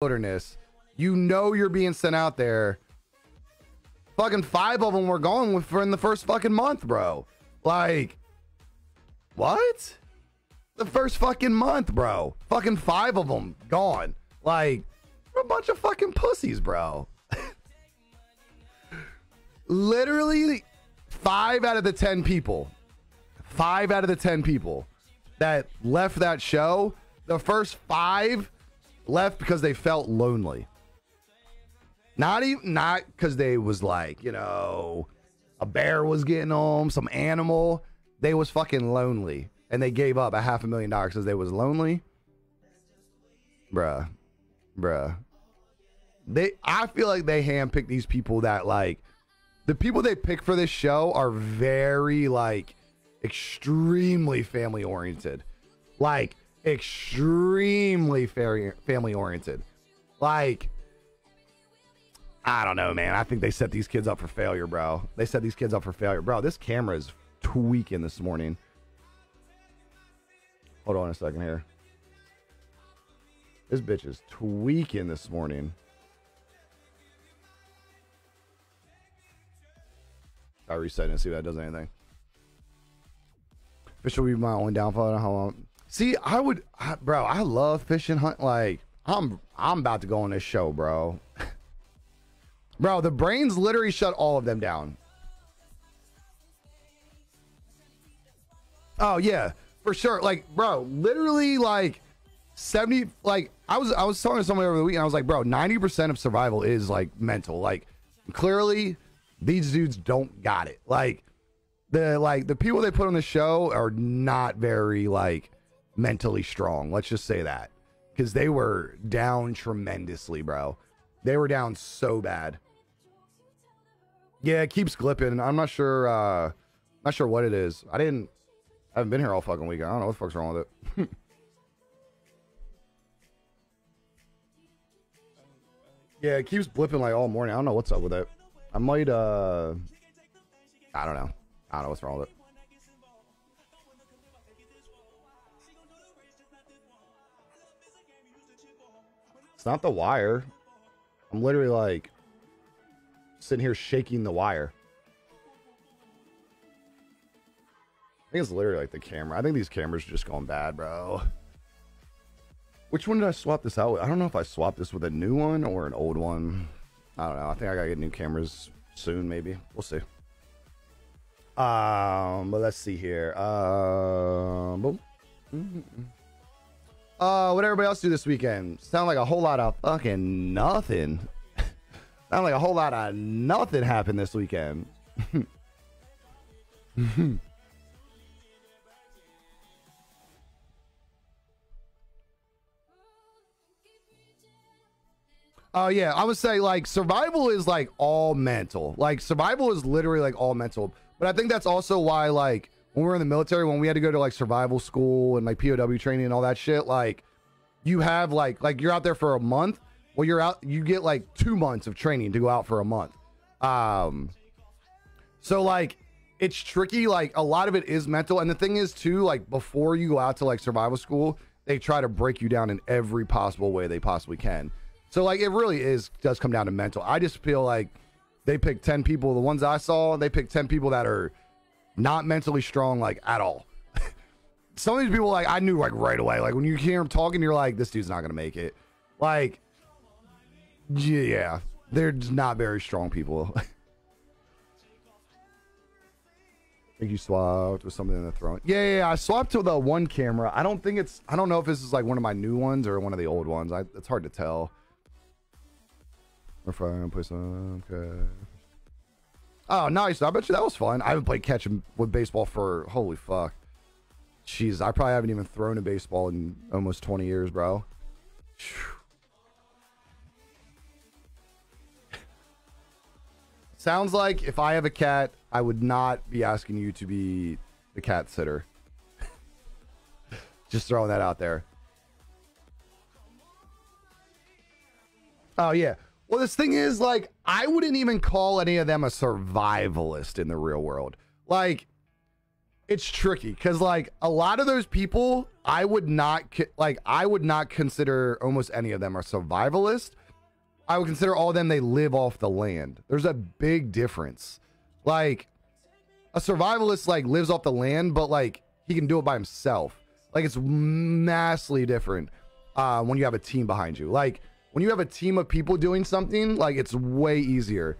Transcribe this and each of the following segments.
wilderness. You know you're being sent out there. Fucking five of them were gone with for in the first fucking month, bro. Like, what? The first fucking month, bro. Fucking five of them gone. Like, a bunch of fucking pussies, bro. Literally, five out of the ten people, five out of the ten people that left that show, the first five left because they felt lonely. Not even not because they was like, you know, a bear was getting them, some animal. They was fucking lonely. And they gave up a half a million dollars because they was lonely. Bruh. Bruh. They I feel like they handpicked these people that like the people they pick for this show are very like extremely family oriented. Like extremely family oriented. Like I don't know, man. I think they set these kids up for failure, bro. They set these kids up for failure. Bro, this camera is tweaking this morning. Hold on a second here. This bitch is tweaking this morning. I reset and see if that does anything. Fish will be my only downfall. i don't long? See, I would, I, bro. I love fishing hunt. Like, I'm, I'm about to go on this show, bro. Bro, the brains literally shut all of them down. Oh yeah, for sure. Like, bro, literally like 70 like I was I was talking to somebody over the weekend. I was like, bro, 90% of survival is like mental. Like clearly these dudes don't got it. Like the like the people they put on the show are not very like mentally strong. Let's just say that. Cuz they were down tremendously, bro. They were down so bad. Yeah, it keeps clipping. I'm not sure. uh Not sure what it is. I didn't. I haven't been here all fucking week. I don't know what the fuck's wrong with it. yeah, it keeps blipping like all morning. I don't know what's up with it. I might. uh I don't know. I don't know what's wrong with it. Not the wire. I'm literally like sitting here shaking the wire. I think it's literally like the camera. I think these cameras are just going bad, bro. Which one did I swap this out with? I don't know if I swapped this with a new one or an old one. I don't know. I think I gotta get new cameras soon, maybe. We'll see. Um, but let's see here. Um, boom. Mm-hmm. Uh, what everybody else do this weekend? Sound like a whole lot of fucking nothing. Sound like a whole lot of nothing happened this weekend. Oh uh, yeah, I would say like survival is like all mental. Like survival is literally like all mental. But I think that's also why like when we were in the military, when we had to go to like survival school and like POW training and all that shit, like you have like like you're out there for a month well you're out you get like two months of training to go out for a month. Um so like it's tricky like a lot of it is mental and the thing is too like before you go out to like survival school they try to break you down in every possible way they possibly can. So like it really is does come down to mental. I just feel like they pick 10 people the ones i saw they pick 10 people that are not mentally strong like at all some of these people like i knew like right away like when you hear them talking you're like this dude's not gonna make it like yeah, they're just not very strong people. I think you swapped with something in the throne. Yeah, yeah, yeah, I swapped to the one camera. I don't think it's. I don't know if this is like one of my new ones or one of the old ones. I, it's hard to tell. We're fine. Play some. Okay. Oh, nice. I bet you that was fun. I haven't played catch with baseball for holy fuck. Jeez, I probably haven't even thrown a baseball in almost 20 years, bro. Sounds like if I have a cat, I would not be asking you to be the cat sitter. Just throwing that out there. Oh, yeah. Well, this thing is like, I wouldn't even call any of them a survivalist in the real world. Like, it's tricky because like a lot of those people i would not like i would not consider almost any of them are survivalist. I would consider all of them they live off the land. There's a big difference. Like a survivalist like lives off the land but like he can do it by himself. Like it's massively different uh, when you have a team behind you. Like when you have a team of people doing something like it's way easier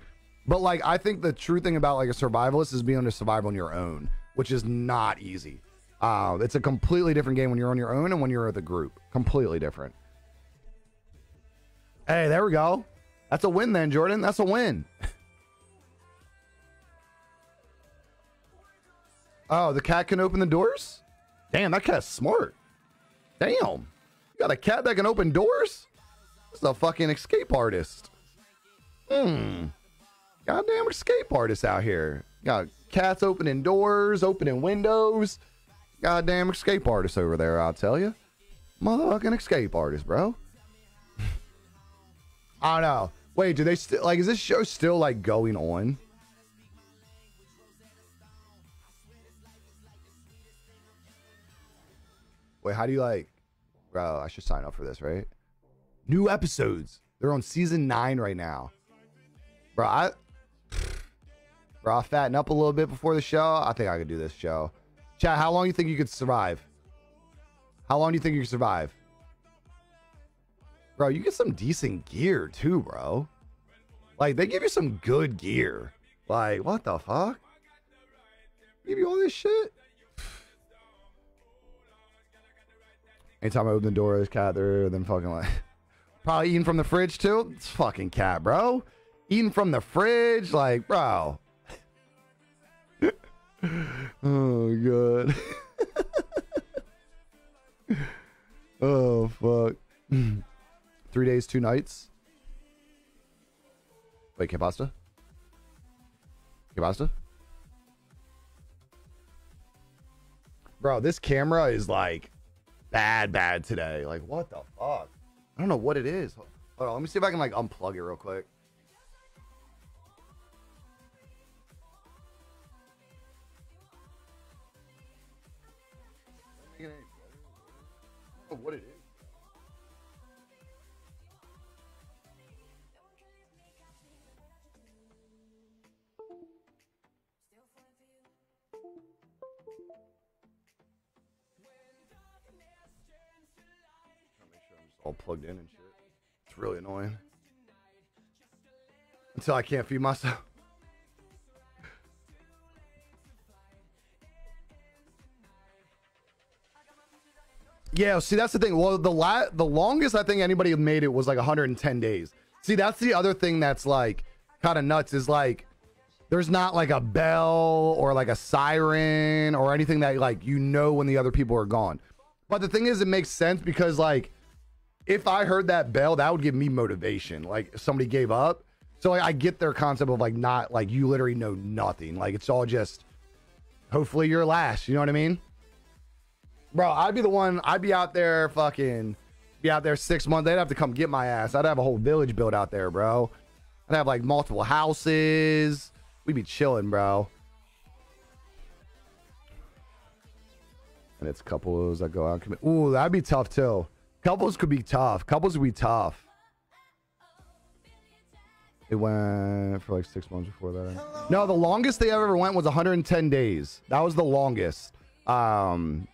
but like i think the true thing about like a survivalist is being able to survive on your own which is not easy. Uh, it's a completely different game when you're on your own and when you're with a group. Completely different. Hey, there we go. That's a win then, Jordan. That's a win. oh, the cat can open the doors? Damn, that cat's smart. Damn. You got a cat that can open doors? Is a fucking escape artist. Hmm. Goddamn escape artist out here. Got cats opening doors, opening windows. Goddamn escape artist over there, I'll tell you. Motherfucking escape artist, bro. I don't know. Wait, do they still like? Is this show still like going on? Wait, how do you like? Bro, I should sign up for this, right? New episodes. They're on season nine right now. Bro, I Bro, I'll fatten up a little bit before the show. I think I could do this show. Chat, how long do you think you could survive? How long do you think you could survive? Bro, you get some decent gear too, bro. Like, they give you some good gear. Like, what the fuck? Give you all this shit? Anytime I open the door, there's cat there, then fucking like probably eating from the fridge too. It's fucking cat, bro. Eating from the fridge, like, bro oh god. oh fuck. Three days, two nights. Wait, que pasta? Que pasta? Bro, this camera is like bad, bad today. Like, what the fuck? I don't know what it is. Hold on, let me see if I can like unplug it real quick. what it is. All plugged in and shit. It's really annoying. Until I can't feed myself. Yeah, see that's the thing. Well, the la- the longest I think anybody made it was like 110 days. See, that's the other thing that's like kind of nuts is like there's not like a bell or like a siren or anything that like you know when the other people are gone. But the thing is it makes sense because like if I heard that bell, that would give me motivation. Like somebody gave up. So like, I get their concept of like not like you literally know nothing. Like it's all just hopefully you're last. You know what I mean? Bro, I'd be the one, I'd be out there fucking, be out there six months. They'd have to come get my ass. I'd have a whole village built out there, bro. I'd have like multiple houses. We'd be chilling, bro. And it's couples that go out. Ooh, that'd be tough too. Couples could be tough. Couples would be tough. It went for like six months before that. No, the longest they ever went was 110 days. That was the longest. Um,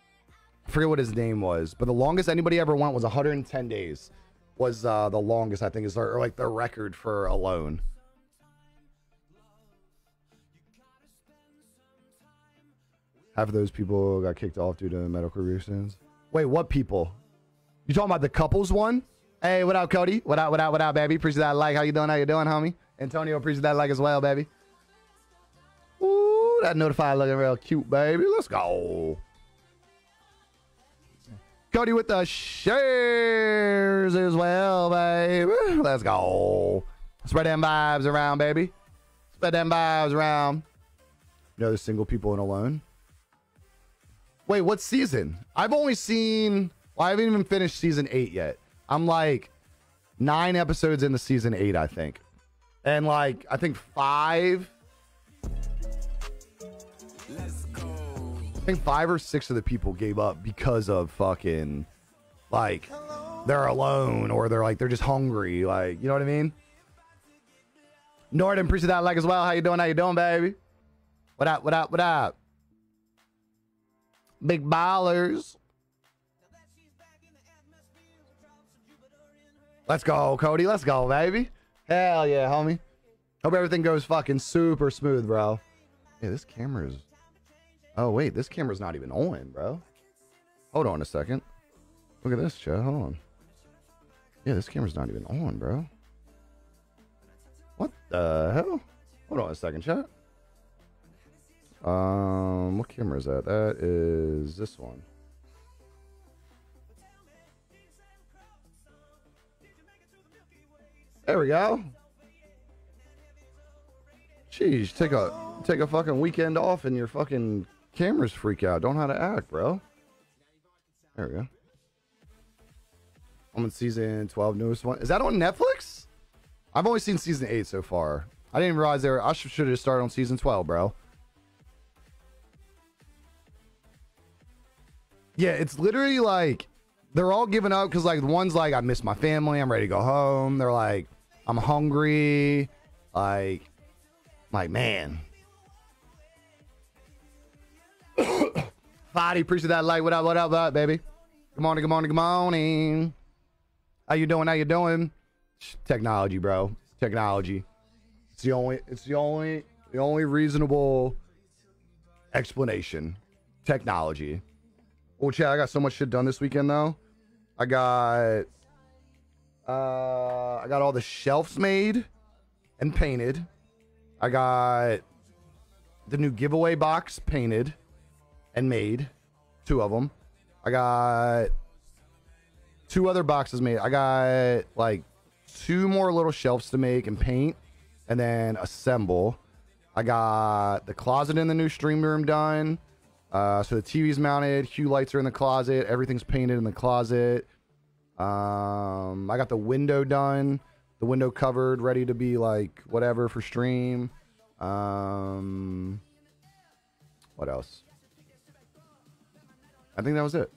I forget what his name was, but the longest anybody ever went was 110 days. Was uh, the longest I think is or like the record for alone. Half of those people got kicked off due to medical reasons. Wait, what people? You talking about the couples one? Hey, what up, Cody? What up, what up, what up, baby? Appreciate that like. How you doing? How you doing, homie? Antonio, appreciate that like as well, baby. Ooh, that notified looking real cute, baby. Let's go. Cody with the shares as well, baby. Let's go. Spread them vibes around, baby. Spread them vibes around. You know, there's single people in alone. Wait, what season? I've only seen. Well, I haven't even finished season eight yet. I'm like nine episodes into season eight, I think, and like I think five. I think five or six of the people gave up because of fucking like they're alone or they're like they're just hungry. Like, you know what I mean? Norton, appreciate that like as well. How you doing? How you doing, baby? What up? What up? What up? Big ballers. Let's go, Cody. Let's go, baby. Hell yeah, homie. Hope everything goes fucking super smooth, bro. Yeah, this camera's. Oh wait, this camera's not even on, bro. Hold on a second. Look at this, Chad. Hold on. Yeah, this camera's not even on, bro. What the hell? Hold on a second, chat. Um, what camera is that? That is this one. There we go. Jeez, take a take a fucking weekend off and your fucking cameras freak out. Don't know how to act, bro. There we go. I'm in season 12, newest one. Is that on Netflix? I've only seen season 8 so far. I didn't realize there. I should have started on season 12, bro. Yeah, it's literally like they're all giving up because like the one's like I miss my family, I'm ready to go home. They're like I'm hungry, like like man. Fadi, appreciate that light. What up? What up? What up, baby? Good morning. Good morning. Good morning. How you doing? How you doing? Technology, bro. Technology. It's the only. It's the only. The only reasonable explanation. Technology. Well, Chad, I got so much shit done this weekend though. I got uh I got all the shelves made and painted. I got the new giveaway box painted and made, two of them. I got two other boxes made. I got like two more little shelves to make and paint and then assemble. I got the closet in the new stream room done. Uh, so the TV's mounted, hue lights are in the closet, everything's painted in the closet. Um, I got the window done, the window covered, ready to be like whatever for stream. Um, what else? I think that was it.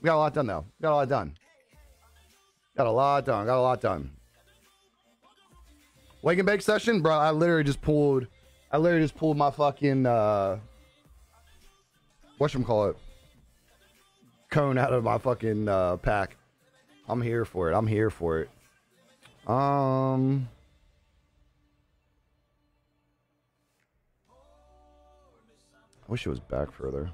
We got a lot done though. Got a lot done. Got a lot done. Got a lot done. Wake and bake session, bro. I literally just pulled. I literally just pulled my fucking. uh call it cone out of my fucking uh, pack. I'm here for it. I'm here for it. Um. I wish it was back further.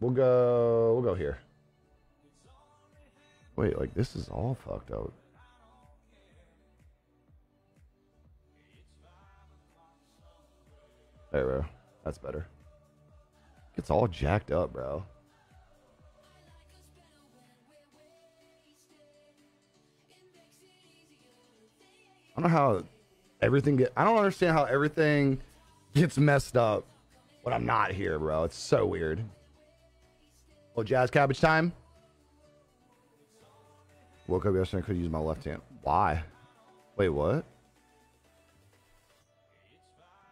We'll go. We'll go here. Wait, like this is all fucked up. There we go. That's better. It's all jacked up, bro. I don't know how everything get. I don't understand how everything gets messed up when I'm not here, bro. It's so weird. Oh, jazz cabbage time. Woke up yesterday. I could use my left hand. Why? Wait, what?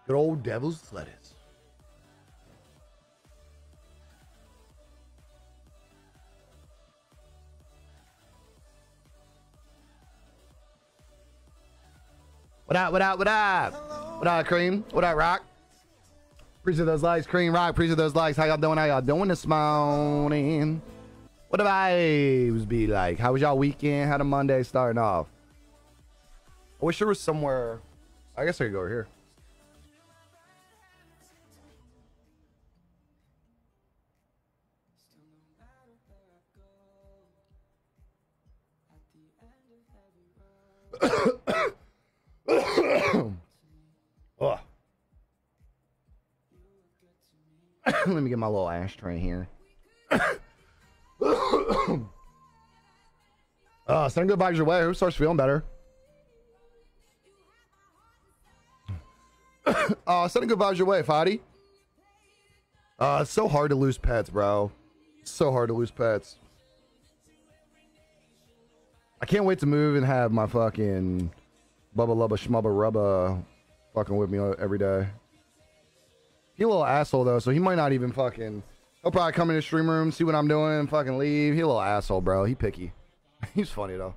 Good old devil's lettuce. What up, what up, what up? What up, Cream? What up, Rock? Appreciate those likes, Cream Rock. Appreciate those likes. How y'all doing? How y'all doing this morning? What the vibes be like? How was y'all weekend? How the Monday starting off? I wish there was somewhere. I guess I could go over here. Let me get my little ashtray here. uh, send good vibes your way. Who starts feeling better? uh, send good vibes your way, Fadi. Uh, it's so hard to lose pets, bro. It's so hard to lose pets. I can't wait to move and have my fucking Bubba Lubba Schmubba Rubba fucking with me every day. He a little asshole though, so he might not even fucking. He'll probably come in the stream room, see what I'm doing, and fucking leave. He a little asshole, bro. He picky. He's funny though.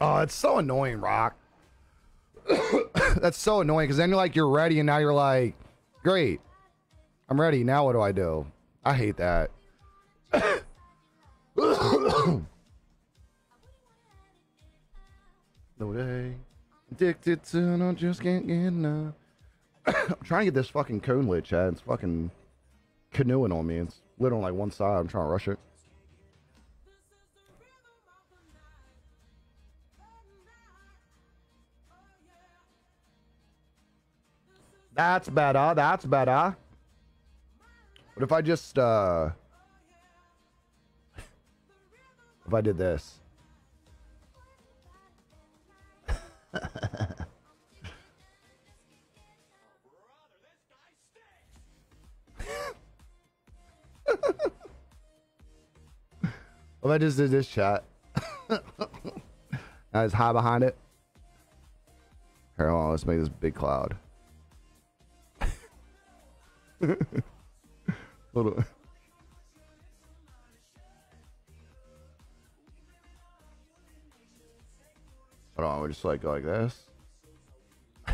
Oh, it's so annoying, Rock. That's so annoying because then you're like you're ready and now you're like, great, I'm ready. Now what do I do? I hate that. no day. Addicted to no just can't get enough. I'm trying to get this fucking cone lit, Chad. It's fucking canoeing on me. It's lit on like one side. I'm trying to rush it. That's better. That's better. What if I just, uh... If I did this? If I just did this chat. I just high behind it. Here, hold on, let's make this big cloud. Hold on. Hold on, we just like like this.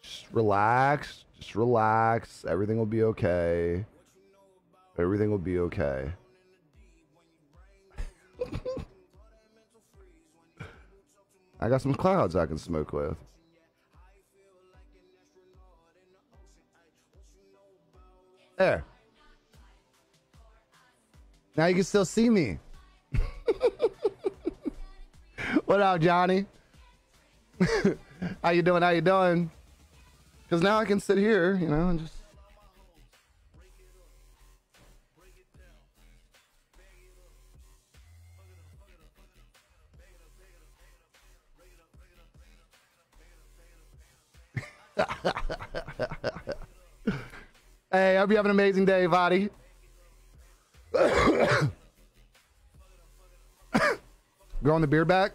just relax. Just relax. Everything will be okay. Everything will be okay. I got some clouds I can smoke with. There. Now you can still see me. what up, Johnny? How you doing? How you doing? Because now I can sit here, you know, and just. hey, I hope you have an amazing day, Fadi. Growing the beard back?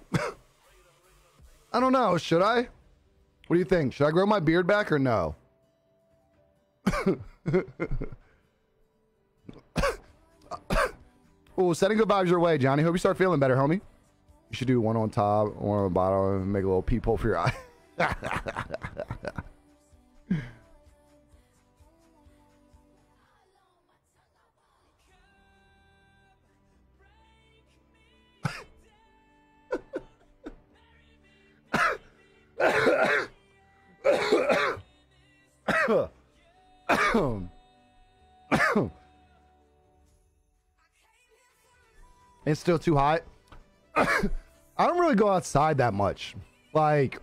I don't know. Should I? What do you think? Should I grow my beard back or no? oh, sending good vibes your way, Johnny. Hope you start feeling better, homie. You should do one on top, one on the bottom, and make a little peephole for your eye. it's still too hot. I don't really go outside that much. Like,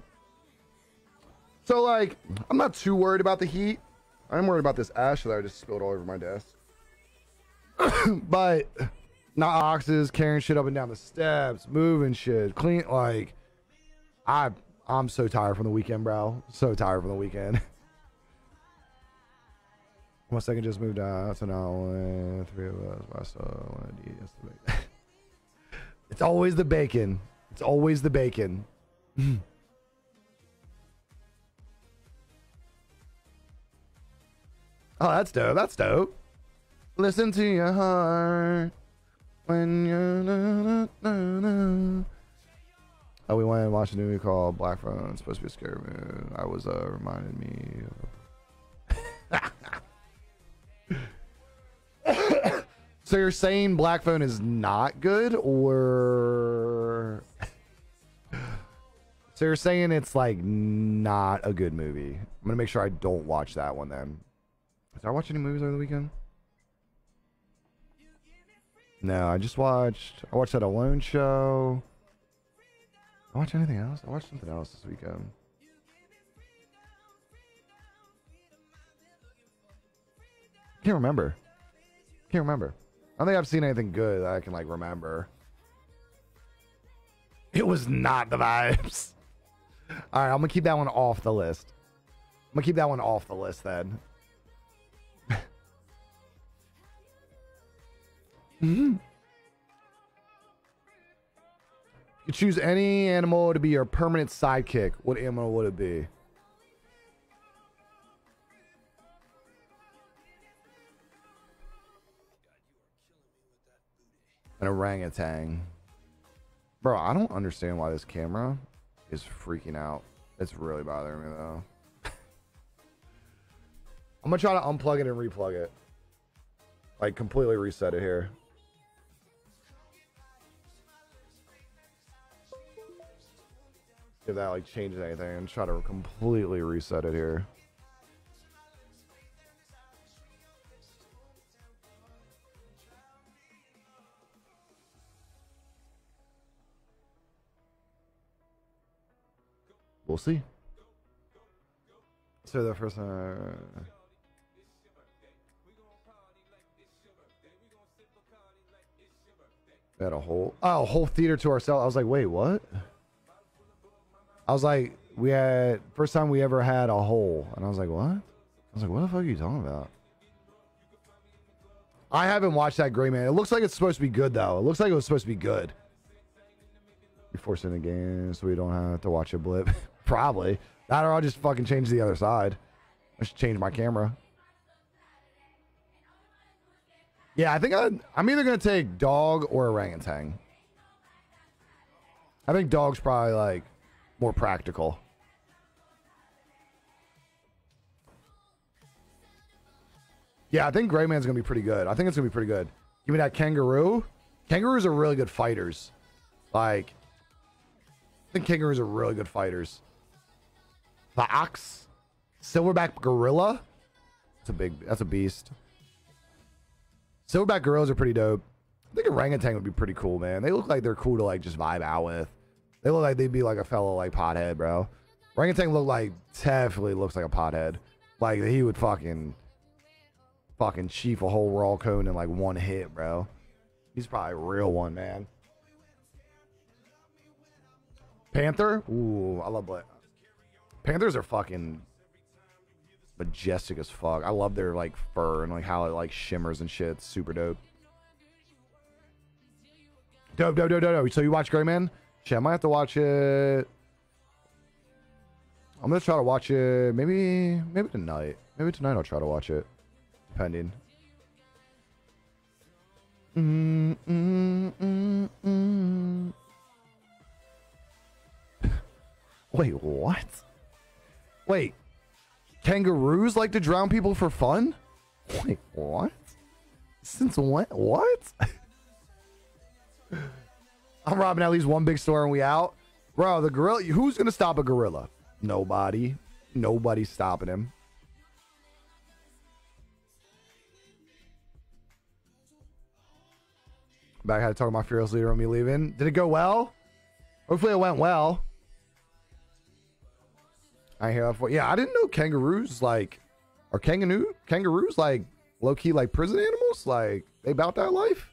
so like, I'm not too worried about the heat. I'm worried about this ash that I just spilled all over my desk. but not oxes, carrying shit up and down the steps, moving shit, clean. Like, I I'm so tired from the weekend, bro. So tired from the weekend. One second just moved out, so now only three of us. Still want to eat It's always the bacon. It's always the bacon. oh, that's dope. That's dope. Listen to your heart when you're. Oh, we went and watched a movie called Black Phone. It's supposed to be a scary movie. I was uh reminded me. Of... so you're saying Black Phone is not good, or so you're saying it's like not a good movie? I'm gonna make sure I don't watch that one then. Did I watch any movies over the weekend? No, I just watched. I watched that Alone show. I watch anything else? I watched something else this weekend. Can't remember. Can't remember. I don't think I've seen anything good that I can like remember. It was not the vibes. All right, I'm gonna keep that one off the list. I'm gonna keep that one off the list then. mm-hmm. You choose any animal to be your permanent sidekick. What animal would it be? An orangutan. Bro, I don't understand why this camera is freaking out. It's really bothering me though. I'm gonna try to unplug it and replug it. Like completely reset it here. If that like changes anything and try to completely reset it here. We'll see. So the first uh, we had a whole oh a whole theater to ourselves. I was like, wait, what? I was like, we had first time we ever had a hole, and I was like, what? I was like, what the fuck are you talking about? I haven't watched that Gray Man. It looks like it's supposed to be good though. It looks like it was supposed to be good. You're forcing the game so we don't have to watch a blip. Probably. That or I'll just fucking change the other side. I should change my camera. Yeah, I think i I'm either going to take dog or orangutan. I think dog's probably like more practical. Yeah, I think Gray Man's to be pretty good. I think it's to be pretty good. Give me that kangaroo. Kangaroos are really good fighters. Like, I think kangaroos are really good fighters. The ox, silverback gorilla. That's a big. That's a beast. Silverback gorillas are pretty dope. I think orangutan would be pretty cool, man. They look like they're cool to like just vibe out with. They look like they'd be like a fellow like pothead, bro. Orangutan look like definitely looks like a pothead. Like he would fucking fucking chief a whole raw cone in like one hit, bro. He's probably a real one, man. Panther? Ooh, I love black. Panthers are fucking majestic as fuck. I love their like fur and like how it like shimmers and shit. It's super dope. Dope, dope, dope, dope, dope. So you watch Gray Man? Shit, I might have to watch it. I'm gonna try to watch it. Maybe, maybe tonight. Maybe tonight I'll try to watch it, depending. Mm, mm, mm. Wait, what? Wait, kangaroos like to drown people for fun? Wait, what? Since when? What? I'm robbing at least one big store and we out. Bro, the gorilla, who's going to stop a gorilla? Nobody. Nobody's stopping him. Back had to talk to my fearless leader on me leaving. Did it go well? Hopefully it went well. I hear yeah. I didn't know kangaroos like are kangaroo kangaroos like low key like prison animals. Like they about that life.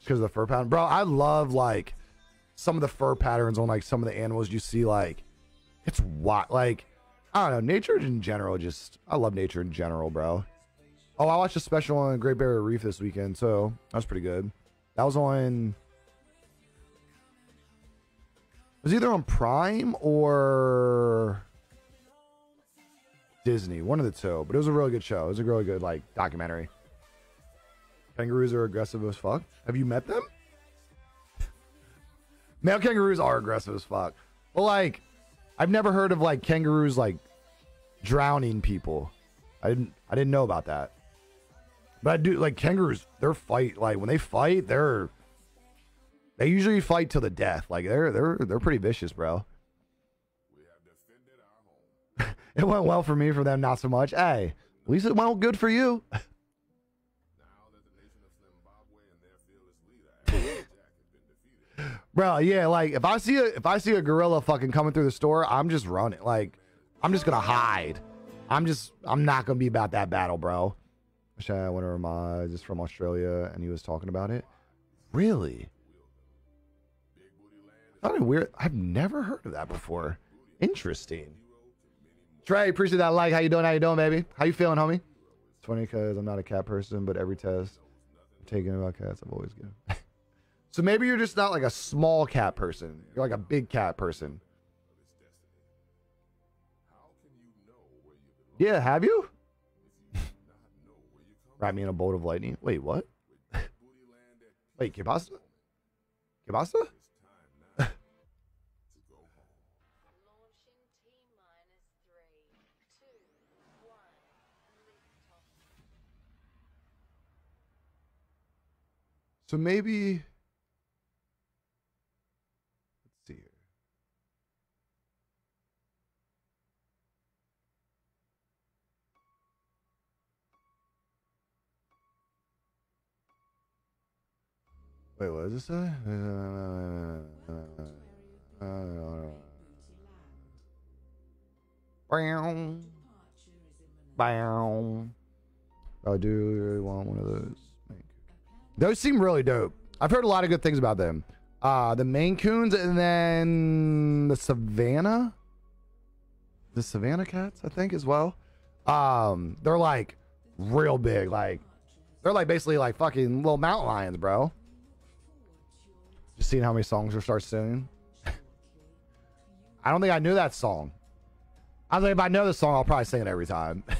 Because of the fur pattern, bro. I love like some of the fur patterns on like some of the animals you see. Like it's what like I don't know. Nature in general, just I love nature in general, bro. Oh, I watched a special on Great Barrier Reef this weekend, so that was pretty good. That was on it was either on Prime or Disney, one of the two. But it was a really good show. It was a really good like documentary. Kangaroos are aggressive as fuck. Have you met them? Male kangaroos are aggressive as fuck. But like, I've never heard of like kangaroos like drowning people. I didn't I didn't know about that. But I do like kangaroos, their fight, like when they fight, they're they usually fight to the death. Like they're they're they're pretty vicious, bro. it went well for me. For them, not so much. Hey, at least it went good for you. bro, yeah, like if I see a if I see a gorilla fucking coming through the store, I'm just running. Like I'm just gonna hide. I'm just I'm not gonna be about that battle, bro. I one of my just from Australia and he was talking about it. Really? Of weird. I've never heard of that before. Interesting. Trey, appreciate that like. How you doing? How you doing, baby? How you feeling, homie? It's funny because I'm not a cat person, but every test I'm taking about cats, I've always given. so maybe you're just not like a small cat person. You're like a big cat person. Yeah, have you? Wrap me in a bolt of lightning. Wait, what? Wait, Kibasa? Kibasa? So maybe Wait, what does it say? Bow. Bow. I do really want one of those. Those seem really dope. I've heard a lot of good things about them. Uh, the Maine Coons and then the Savannah. The Savannah cats, I think, as well. Um, they're like real big. Like they're like basically like fucking little mountain lions, bro. Just seeing how many songs we start singing. I don't think I knew that song. I think if I know the song, I'll probably sing it every time.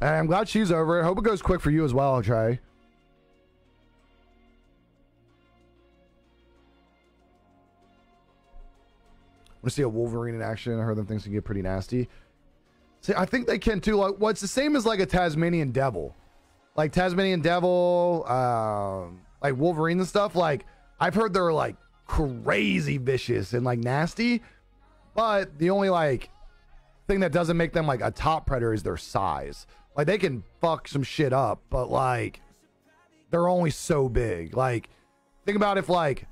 And I'm glad she's over. Hope it goes quick for you as well, Trey. want to see a Wolverine in action. I heard them things can get pretty nasty. See, I think they can too. Like, it's the same as like a Tasmanian devil, like Tasmanian devil, um, like Wolverine and stuff. Like, I've heard they're like crazy vicious and like nasty, but the only like thing that doesn't make them like a top predator is their size. Like they can fuck some shit up, but like they're only so big. Like think about if like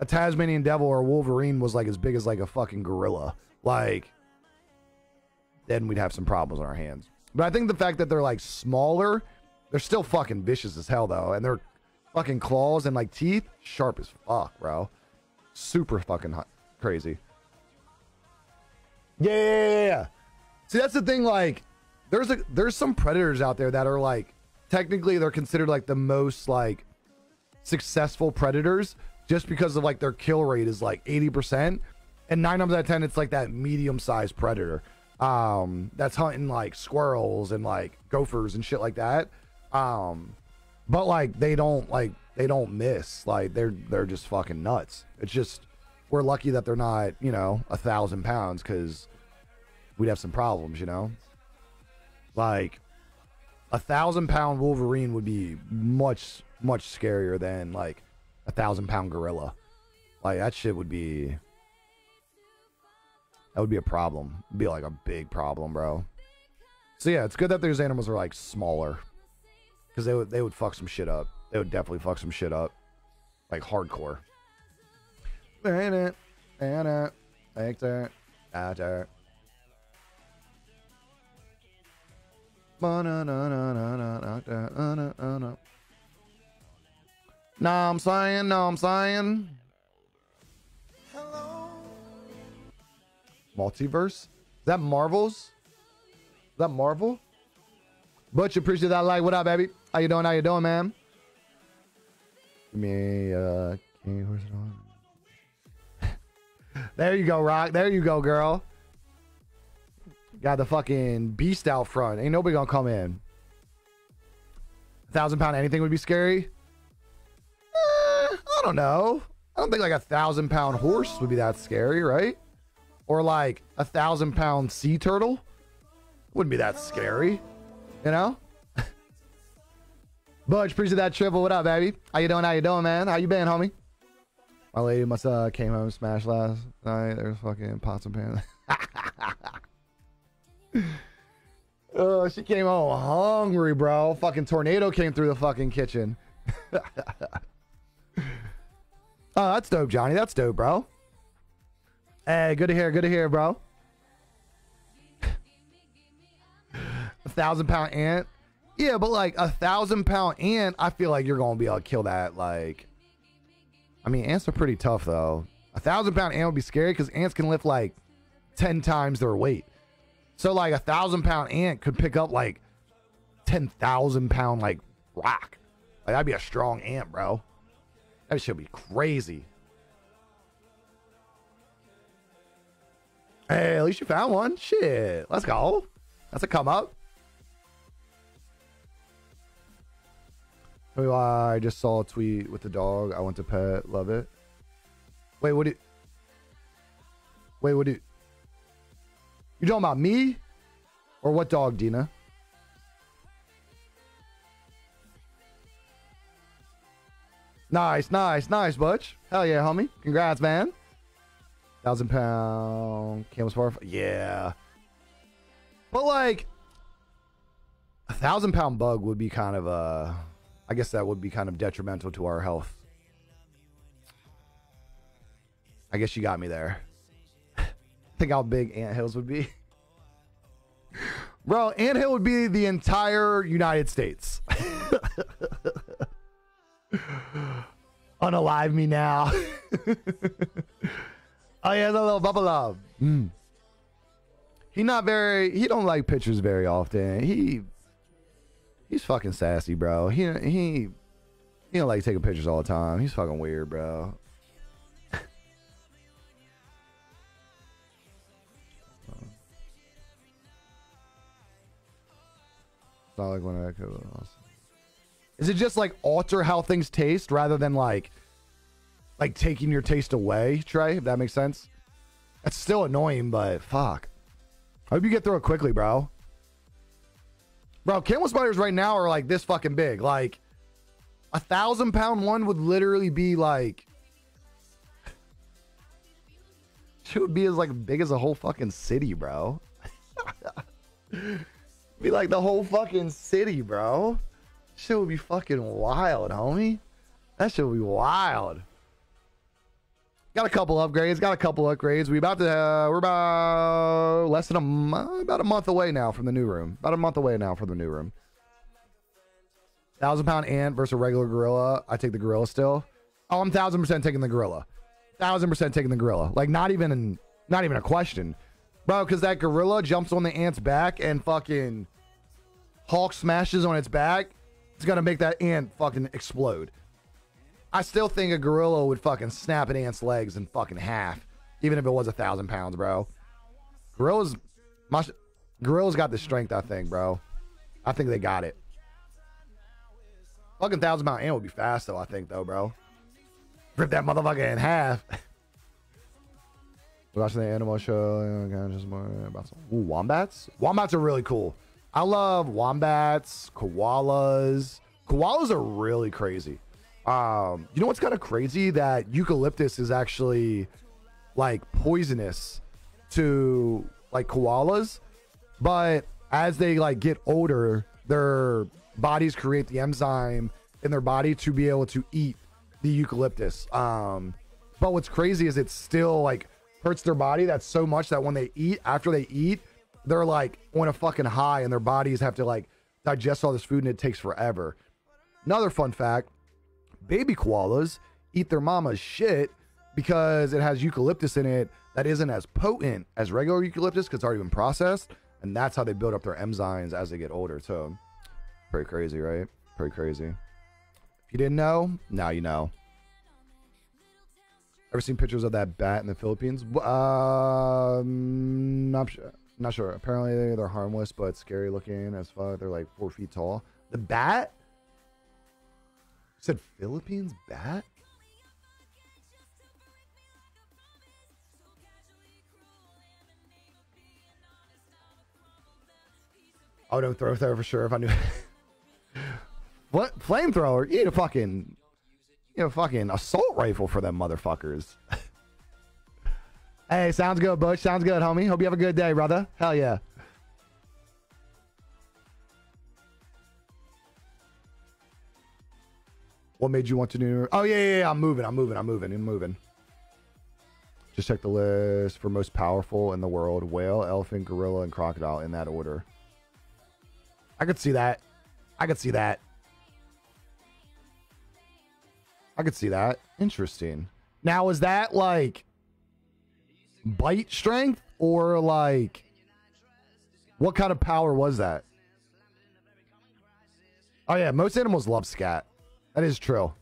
a Tasmanian devil or Wolverine was like as big as like a fucking gorilla. Like then we'd have some problems on our hands. But I think the fact that they're like smaller, they're still fucking vicious as hell though, and their fucking claws and like teeth sharp as fuck, bro. Super fucking hot, crazy. Yeah, yeah, yeah, yeah. See, that's the thing. Like, there's a there's some predators out there that are like technically they're considered like the most like successful predators just because of like their kill rate is like 80% and 9 times out of 10 it's like that medium sized predator um that's hunting like squirrels and like gophers and shit like that um but like they don't like they don't miss like they're they're just fucking nuts it's just we're lucky that they're not you know a thousand pounds because we'd have some problems you know like a thousand pound Wolverine would be much much scarier than like a thousand pound gorilla. Like that shit would be that would be a problem. It'd be like a big problem, bro. So yeah, it's good that those animals are like smaller because they would they would fuck some shit up. They would definitely fuck some shit up, like hardcore. Nah, I'm saying, no, I'm saying. Hello. Multiverse? Is that Marvel's? Is that Marvel? Butch, appreciate that like. What up, baby? How you doing? How you doing, man? Give me uh can you horse it on? there you go, Rock. There you go, girl. Got the fucking beast out front. Ain't nobody gonna come in. A thousand pound anything would be scary. Eh, I don't know. I don't think like a thousand pound horse would be that scary, right? Or like a thousand pound sea turtle wouldn't be that scary, you know? Budge, appreciate that triple. What up, baby? How you doing? How you doing, man? How you been, homie? My lady must uh came home smashed last night. There's fucking pots and pans. oh, she came home hungry, bro. Fucking tornado came through the fucking kitchen. oh, that's dope, Johnny. That's dope, bro. Hey, good to hear. Good to hear, bro. a thousand pound ant. Yeah, but like a thousand pound ant, I feel like you're gonna be able to kill that. Like, I mean, ants are pretty tough though. A thousand pound ant would be scary because ants can lift like 10 times their weight. So like a thousand pound ant could pick up like 10,000 pound like rock. Like that'd be a strong ant, bro. That should be crazy. Hey, at least you found one. Shit. Let's go. That's a come up. I just saw a tweet with the dog. I want to pet. Love it. Wait, what do you... Wait, what do you... You talking about me? Or what dog, Dina? Nice, nice, nice, Butch. Hell yeah, homie. Congrats, man. Thousand pound camel spar. Yeah. But like, a thousand pound bug would be kind of a. I guess that would be kind of detrimental to our health. I guess you got me there. Think how big ant hills would be. Bro, ant hill would be the entire United States. Unalive me now. oh yeah, the little bubble love. Mm. He not very. He don't like pictures very often. He he's fucking sassy, bro. He he he don't like taking pictures all the time. He's fucking weird, bro. not like when I could. Is it just like alter how things taste rather than like like taking your taste away, Trey? If that makes sense. That's still annoying, but fuck. I hope you get through it quickly, bro. Bro, camel spiders right now are like this fucking big. Like a thousand pound one would literally be like it would be as like big as a whole fucking city, bro. be like the whole fucking city, bro. Shit would be fucking wild, homie. That shit would be wild. Got a couple upgrades. Got a couple upgrades. We about to. Uh, we're about less than a about a month away now from the new room. About a month away now from the new room. Thousand pound ant versus a regular gorilla. I take the gorilla still. Oh, I'm thousand percent taking the gorilla. Thousand percent taking the gorilla. Like not even in, not even a question, bro. Because that gorilla jumps on the ant's back and fucking Hulk smashes on its back it's gonna make that ant fucking explode. I still think a gorilla would fucking snap an ant's legs in fucking half, even if it was a thousand pounds, bro. Gorillas, my, gorillas got the strength, I think, bro. I think they got it. Fucking thousand pound ant would be fast though, I think though, bro. Rip that motherfucker in half. Watching the animal show, kind of just about some Ooh, wombats. Wombats are really cool. I love wombats, koalas. Koalas are really crazy. Um, you know what's kind of crazy? That eucalyptus is actually like poisonous to like koalas, but as they like get older, their bodies create the enzyme in their body to be able to eat the eucalyptus. Um, but what's crazy is it still like hurts their body that so much that when they eat, after they eat, they're like on a fucking high and their bodies have to like digest all this food and it takes forever. Another fun fact baby koalas eat their mama's shit because it has eucalyptus in it that isn't as potent as regular eucalyptus because it's already been processed. And that's how they build up their enzymes as they get older, too. Pretty crazy, right? Pretty crazy. If you didn't know, now you know. Ever seen pictures of that bat in the Philippines? Um, not sure not sure. Apparently they're harmless, but scary looking as fuck. They're like four feet tall. The bat? Said Philippines bat? Oh, don't throw there for sure. If I knew. what flamethrower? You need a fucking, you know, fucking assault rifle for them motherfuckers. Hey, sounds good, Bush. Sounds good, homie. Hope you have a good day, brother. Hell yeah. What made you want to do? Oh yeah, yeah, yeah. I'm moving. I'm moving. I'm moving. I'm moving. Just check the list for most powerful in the world: whale, elephant, gorilla, and crocodile in that order. I could see that. I could see that. I could see that. Interesting. Now, is that like bite strength or like what kind of power was that? Oh yeah, most animals love scat. That is true.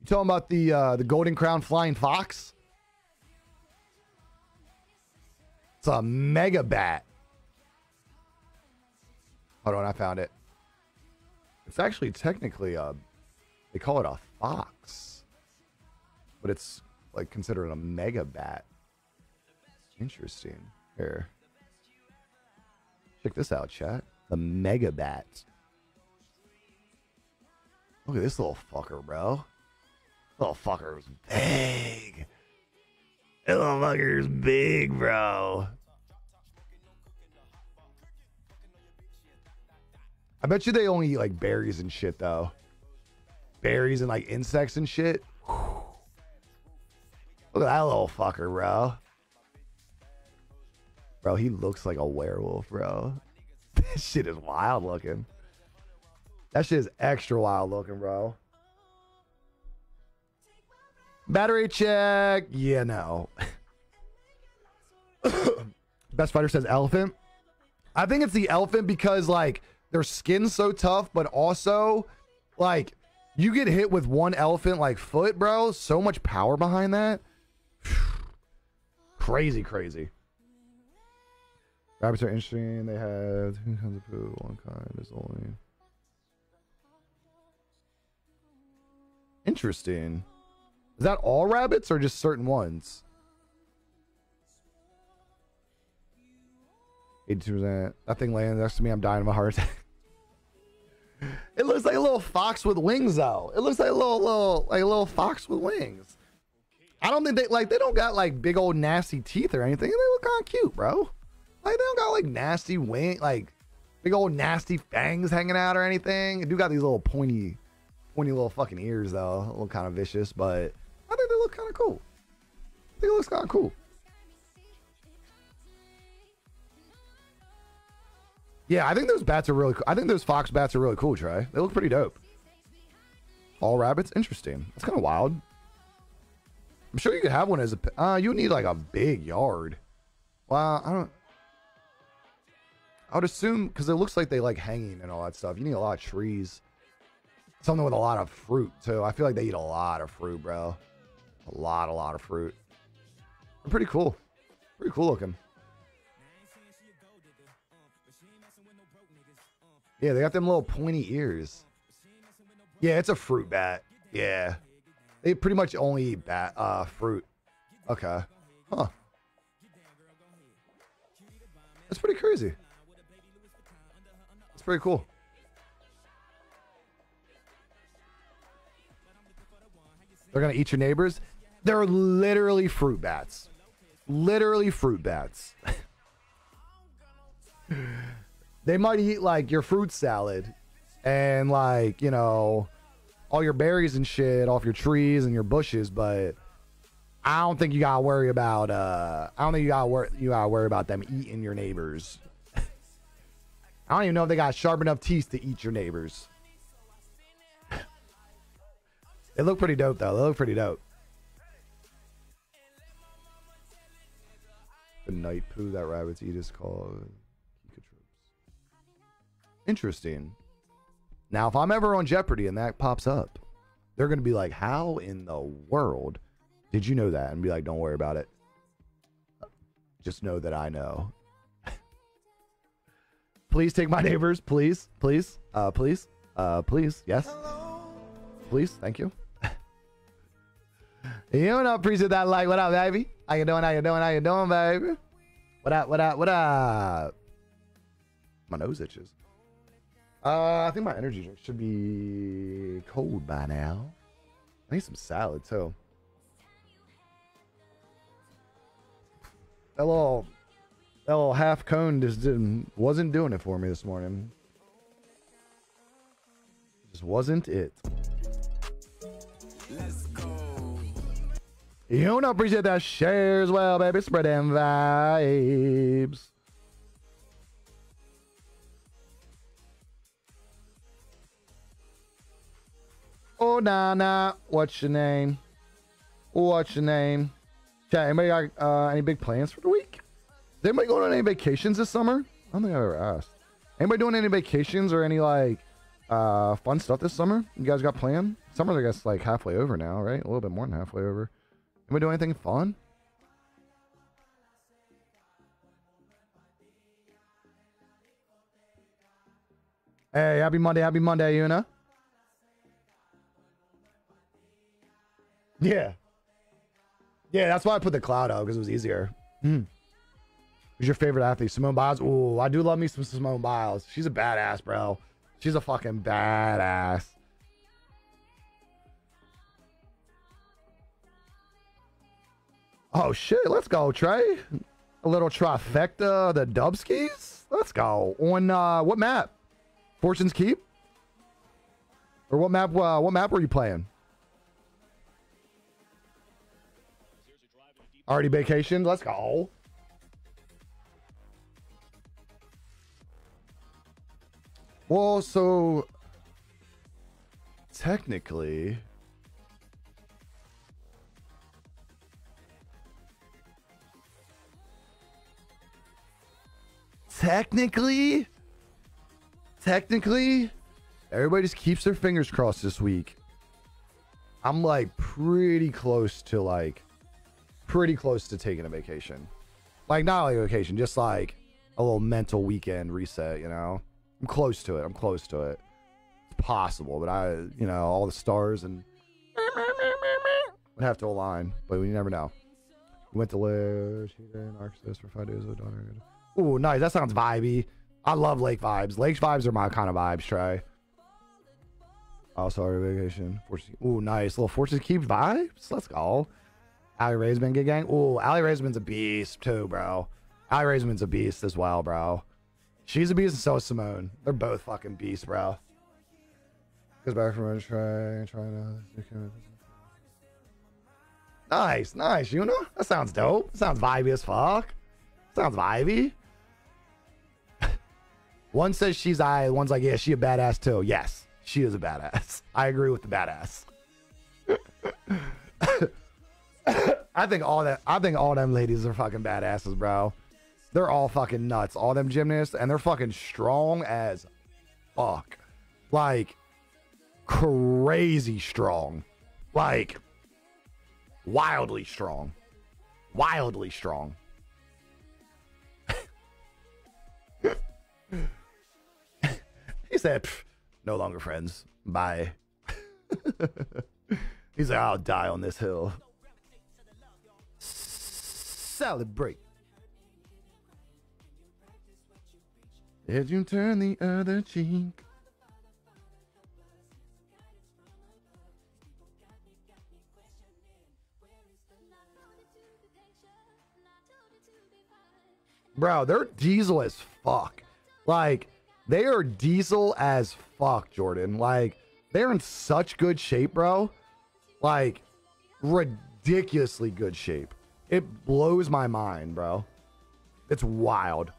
You talking about the uh, the golden crown flying fox? It's a mega bat. Hold on, I found it. It's actually technically a, they call it a fox, but it's like considered a mega bat. Interesting. Here. Check this out, chat. The mega bat. Look at this little fucker, bro. Little fucker's big. That little fucker's big, bro. I bet you they only eat like berries and shit though. Berries and like insects and shit. Whew. Look at that little fucker, bro. Bro, he looks like a werewolf, bro. This shit is wild looking. That shit is extra wild looking, bro. Battery check. Yeah, no. Best fighter says elephant. I think it's the elephant because like their skin's so tough, but also like you get hit with one elephant like foot, bro. So much power behind that. crazy, crazy. Rabbits are interesting. They have two kinds of poo. One kind is only interesting. Is that all rabbits or just certain ones? 82%. That thing laying next to me, I'm dying of a heart attack. it looks like a little fox with wings, though. It looks like a little, little, like a little fox with wings. I don't think they like they don't got like big old nasty teeth or anything. They look kind of cute, bro. Like they don't got like nasty wing, like big old nasty fangs hanging out or anything. They do got these little pointy, pointy little fucking ears though. A little kind of vicious, but I think they look kind of cool. I think it looks kind of cool. Yeah, I think those bats are really cool. I think those fox bats are really cool, Trey. They look pretty dope. All rabbits? Interesting. That's kind of wild. I'm sure you could have one as a... Uh, you need like a big yard. Well, I don't... I would assume, because it looks like they like hanging and all that stuff. You need a lot of trees. Something with a lot of fruit, too. I feel like they eat a lot of fruit, bro. A lot, a lot of fruit. They're pretty cool. Pretty cool looking. Yeah, they got them little pointy ears. Yeah, it's a fruit bat. Yeah. They pretty much only eat bat uh fruit. Okay. Huh. That's pretty crazy. Pretty cool. They're gonna eat your neighbors. They're literally fruit bats. Literally fruit bats. they might eat like your fruit salad and like, you know, all your berries and shit off your trees and your bushes, but I don't think you gotta worry about uh I don't think you gotta worry you gotta worry about them eating your neighbors. I don't even know if they got sharp enough teeth to eat your neighbors. they look pretty dope though. They look pretty dope. The night poo that rabbits eat is called Interesting. Now, if I'm ever on Jeopardy and that pops up, they're going to be like, How in the world did you know that? And be like, Don't worry about it. Just know that I know. Please take my neighbors. Please, please, uh, please, uh, please. Yes. Please. Thank you. you know, appreciate that like. What up, baby? How you doing? How you doing? How you doing, baby? What up? What up? What up? My nose itches. Uh, I think my energy drink should be cold by now. I need some salad too. That that little half cone just didn't wasn't doing it for me this morning. Just wasn't it. Let's go. You know, appreciate that share as well, baby. Spread vibes. Oh, Nana, what's your name? What's your name? Chat, anybody got uh, any big plans for the week? Anybody going on any vacations this summer? I don't think I've ever asked. Anybody doing any vacations or any like uh, fun stuff this summer? You guys got planned? Summer's I guess like halfway over now, right? A little bit more than halfway over. Anybody doing anything fun? Hey, happy Monday, happy Monday, Una. Yeah. Yeah, that's why I put the cloud out because it was easier. Hmm. Who's your favorite athlete? Simone Biles? Ooh, I do love me some Simone Biles. She's a badass, bro. She's a fucking badass. Oh shit, let's go, Trey. A little trifecta, the Dubskis. Let's go. On uh what map? Fortune's Keep? Or what map uh, what map were you playing? Already vacation? Let's go. Well, so technically technically technically everybody just keeps their fingers crossed this week. I'm like pretty close to like pretty close to taking a vacation. Like not like a vacation, just like a little mental weekend reset, you know. I'm close to it. I'm close to it. It's possible, but I, you know, all the stars and would have to align, but we never know. We went to live in Arctis for five days with. Ooh, nice. That sounds vibey. I love lake vibes. Lake vibes are my kind of vibes, Trey. Oh, sorry, vacation. Ooh, nice. Little Fortune Keep vibes. Let's go. Aly Raisman, good gang. Ooh, Aly Raisman's a beast too, bro. Aly Raisman's a beast as well, bro. She's a beast and so is Simone. They're both fucking beasts, bro. Goes back from a try, trying to. Nice, nice. You know that sounds dope. Sounds vibey as fuck. Sounds vibey. one says she's I. One's like, yeah, she a badass too. Yes, she is a badass. I agree with the badass. I think all that. I think all them ladies are fucking badasses, bro. They're all fucking nuts. All them gymnasts, and they're fucking strong as fuck. Like crazy strong. Like wildly strong. Wildly strong. he said, no longer friends. Bye. He's like, I'll die on this hill. Celebrate. Did you turn the other cheek? Bro, they're diesel as fuck. Like, they are diesel as fuck, Jordan. Like, they're in such good shape, bro. Like, ridiculously good shape. It blows my mind, bro. It's wild.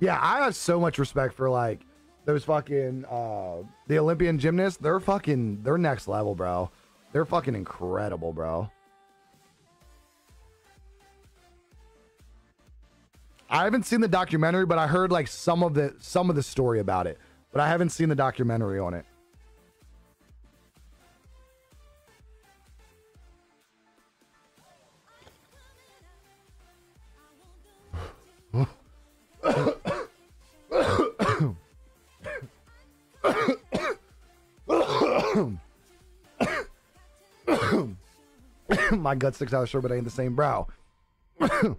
Yeah, I have so much respect for like those fucking uh the Olympian gymnasts. They're fucking they're next level, bro. They're fucking incredible, bro. I haven't seen the documentary, but I heard like some of the some of the story about it. But I haven't seen the documentary on it. My gut sticks out of sure, but I ain't the same brow.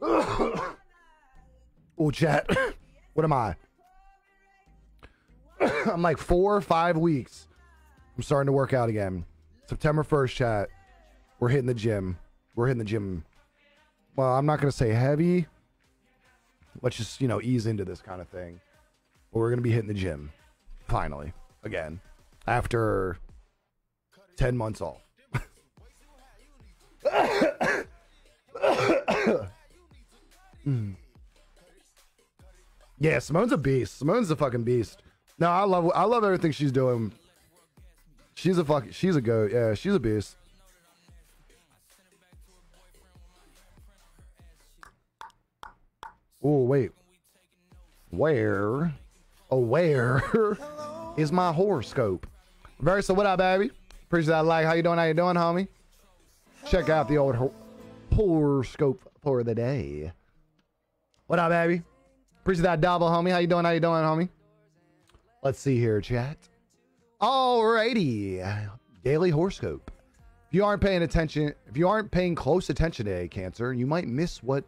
oh, chat. what am I? I'm like four or five weeks. I'm starting to work out again. September 1st, chat. We're hitting the gym. We're hitting the gym. Well, I'm not going to say heavy. Let's just, you know, ease into this kind of thing. But we're going to be hitting the gym. Finally. Again. After 10 months off. Yeah, Simone's a beast. Simone's a fucking beast. No, I love I love everything she's doing. She's a fuck. She's a goat. Yeah, she's a beast. Oh wait, where? Oh where is my horoscope? Very so. What up, baby? Appreciate that like. How you doing? How you doing, homie? Check out the old ho- horoscope for the day. What up, baby? Appreciate that double, homie. How you doing? How you doing, homie? Let's see here, chat. Alrighty. Daily horoscope. If you aren't paying attention, if you aren't paying close attention today, Cancer, you might miss what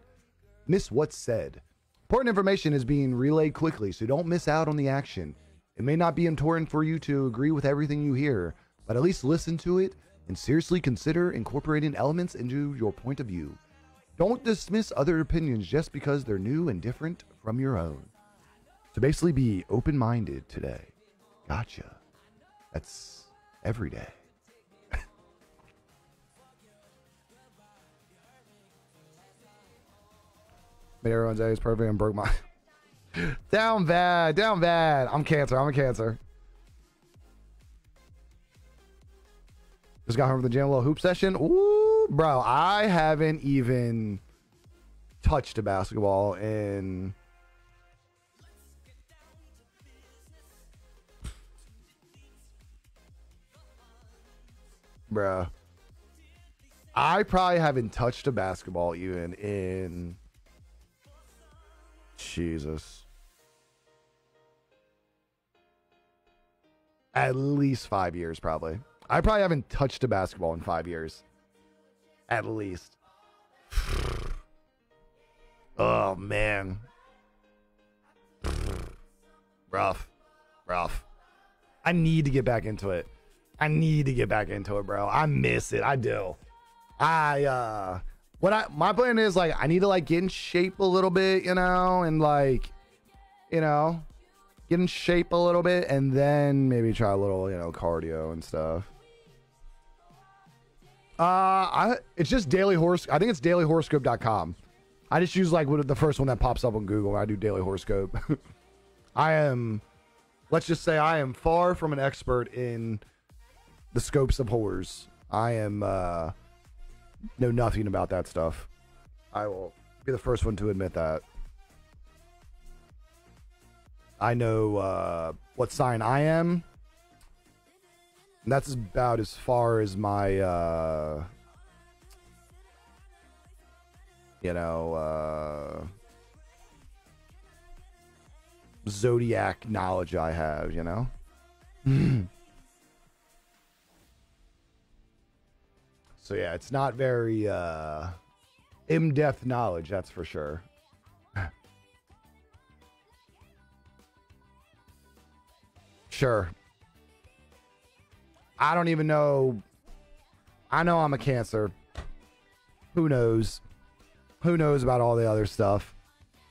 miss what's said. Important information is being relayed quickly, so don't miss out on the action. It may not be important for you to agree with everything you hear, but at least listen to it and seriously consider incorporating elements into your point of view. Don't dismiss other opinions just because they're new and different from your own. So basically, be open minded today. Gotcha. That's every day. Made everyone's day is perfect and broke my. down bad, down bad. I'm cancer. I'm a cancer. Just got home from the gym, a little hoop session. Ooh, bro, I haven't even touched a basketball in. Bruh. I probably haven't touched a basketball even in. Jesus. At least five years, probably. I probably haven't touched a basketball in five years. At least. oh, man. Rough. Rough. I need to get back into it. I need to get back into it, bro. I miss it. I do. I uh what I my plan is like I need to like get in shape a little bit, you know, and like you know, get in shape a little bit and then maybe try a little, you know, cardio and stuff. Uh I it's just daily horse I think it's dailyhoroscope.com. I just use like what the first one that pops up on Google when I do daily horoscope. I am let's just say I am far from an expert in the scopes of horrors. I am uh know nothing about that stuff. I will be the first one to admit that. I know uh, what sign I am. And that's about as far as my, uh, you know, uh, zodiac knowledge I have, you know? So yeah, it's not very uh in-depth knowledge, that's for sure. sure. I don't even know. I know I'm a cancer. Who knows? Who knows about all the other stuff?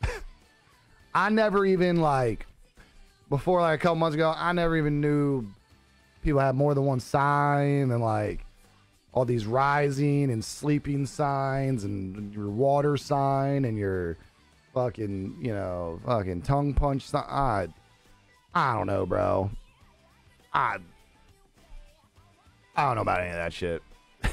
I never even like before like a couple months ago, I never even knew people had more than one sign and like all these rising and sleeping signs and your water sign and your fucking, you know, fucking tongue punch sign. I, I don't know, bro. I, I don't know about any of that shit.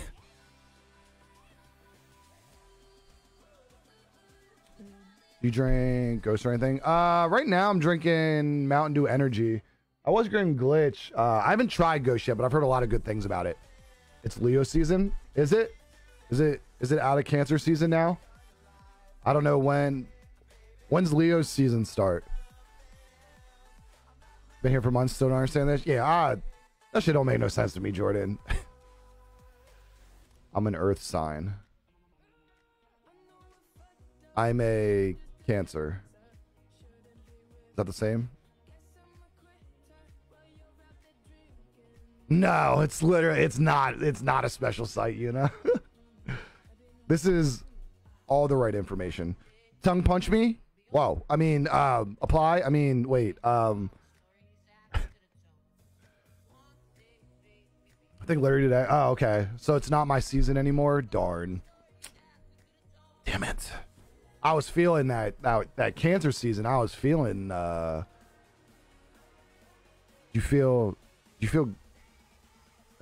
you drink Ghost or anything? Uh, right now I'm drinking Mountain Dew Energy. I was drinking Glitch. Uh, I haven't tried Ghost yet, but I've heard a lot of good things about it. It's Leo season. Is it? Is it? Is it out of Cancer season now? I don't know when. When's Leo's season start? Been here for months, still don't understand this. Yeah, ah, that shit don't make no sense to me, Jordan. I'm an Earth sign. I'm a Cancer. Is that the same? No, it's literally it's not it's not a special site, you know. this is all the right information. Tongue punch me? Whoa. I mean, um, apply. I mean, wait. Um, I think Larry today. Oh, okay. So it's not my season anymore. Darn. Damn it. I was feeling that that, that cancer season. I was feeling uh you feel? You feel?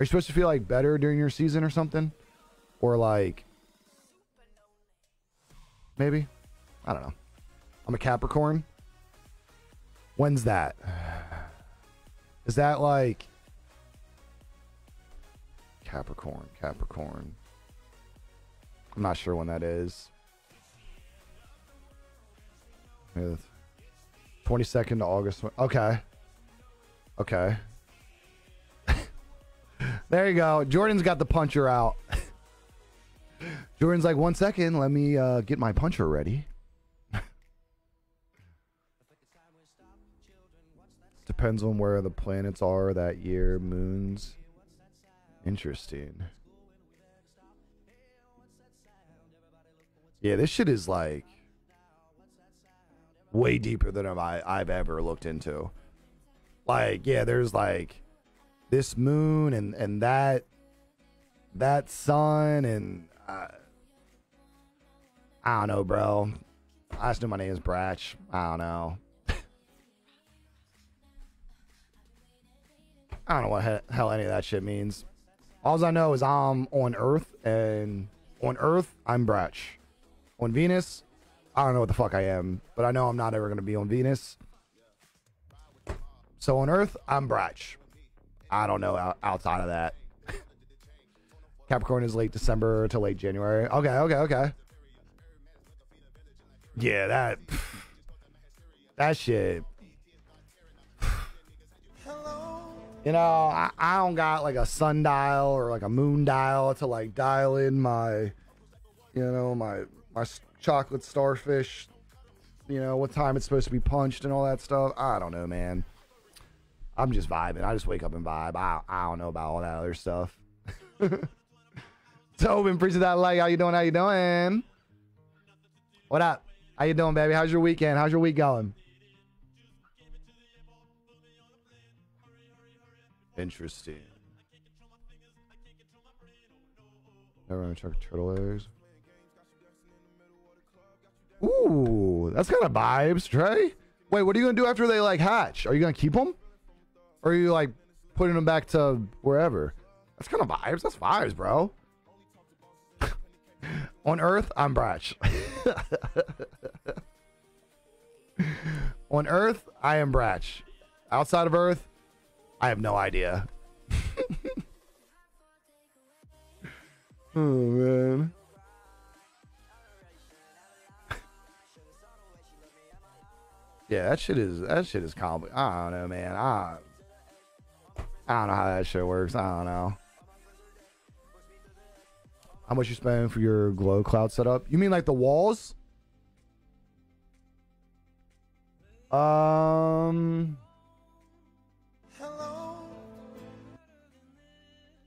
Are you supposed to feel like better during your season or something, or like maybe? I don't know. I'm a Capricorn. When's that? Is that like Capricorn? Capricorn. I'm not sure when that is. 22nd to August. Okay. Okay. There you go. Jordan's got the puncher out. Jordan's like, one second, let me uh, get my puncher ready. Depends on where the planets are that year, moons. Interesting. Yeah, this shit is like way deeper than I, I've ever looked into. Like, yeah, there's like this moon and and that that sun and uh, I don't know, bro. I just know my name is Bratch. I don't know. I don't know what he- hell any of that shit means. All I know is I'm on Earth, and on Earth, I'm Bratch. On Venus, I don't know what the fuck I am, but I know I'm not ever going to be on Venus. So on Earth, I'm Bratch. I don't know outside of that. Capricorn is late December to late January. Okay, okay, okay. Yeah, that that shit. You know, I, I don't got like a sundial or like a moon dial to like dial in my, you know, my my chocolate starfish. You know what time it's supposed to be punched and all that stuff. I don't know, man. I'm just vibing. I just wake up and vibe. I I don't know about all that other stuff. Tobin, appreciate that like. How you doing? How you doing? What up? How you doing, baby? How's your weekend? How's your week going? Interesting. Never mind, chuck turtle eggs. Ooh, that's kind of vibes, Trey. Wait, what are you gonna do after they like hatch? Are you gonna keep them, or are you like putting them back to wherever? That's kind of vibes. That's vibes, bro. On Earth, I'm Bratch. On Earth, I am Bratch. Outside of Earth, I have no idea. oh man. Yeah, that shit is that shit is complicated. I don't know, man. I I don't know how that shit works. I don't know. How much you spend for your glow cloud setup? You mean like the walls? Um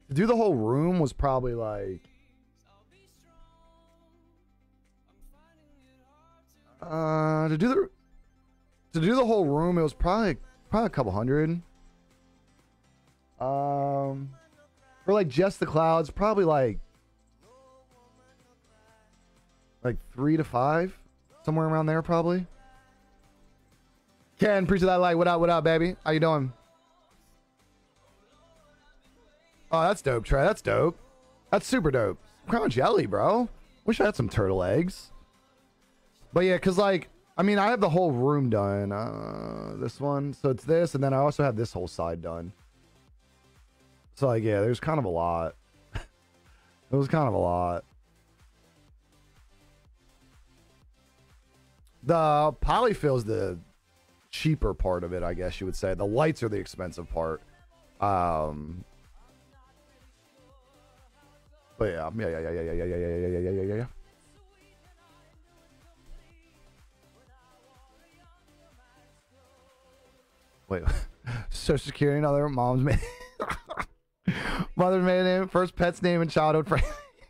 To do the whole room was probably like uh to do the to do the whole room it was probably probably a couple hundred. Um for like just the clouds, probably like like three to five, somewhere around there, probably. Ken, appreciate that like. What up? What up, baby? How you doing? Oh, that's dope, Trey. That's dope. That's super dope. Crown jelly, bro. Wish I had some turtle eggs. But yeah, cause like, I mean, I have the whole room done. Uh, this one, so it's this, and then I also have this whole side done. So like, yeah, there's kind of a lot. it was kind of a lot. The polyfill's the cheaper part of it, I guess you would say. The lights are the expensive part. Um, but yeah, yeah, yeah, yeah, yeah, yeah, yeah, yeah, yeah, yeah, yeah, yeah, yeah. Wait, Social Security, another mom's maiden, mother's maiden name, first pet's name, and childhood friend.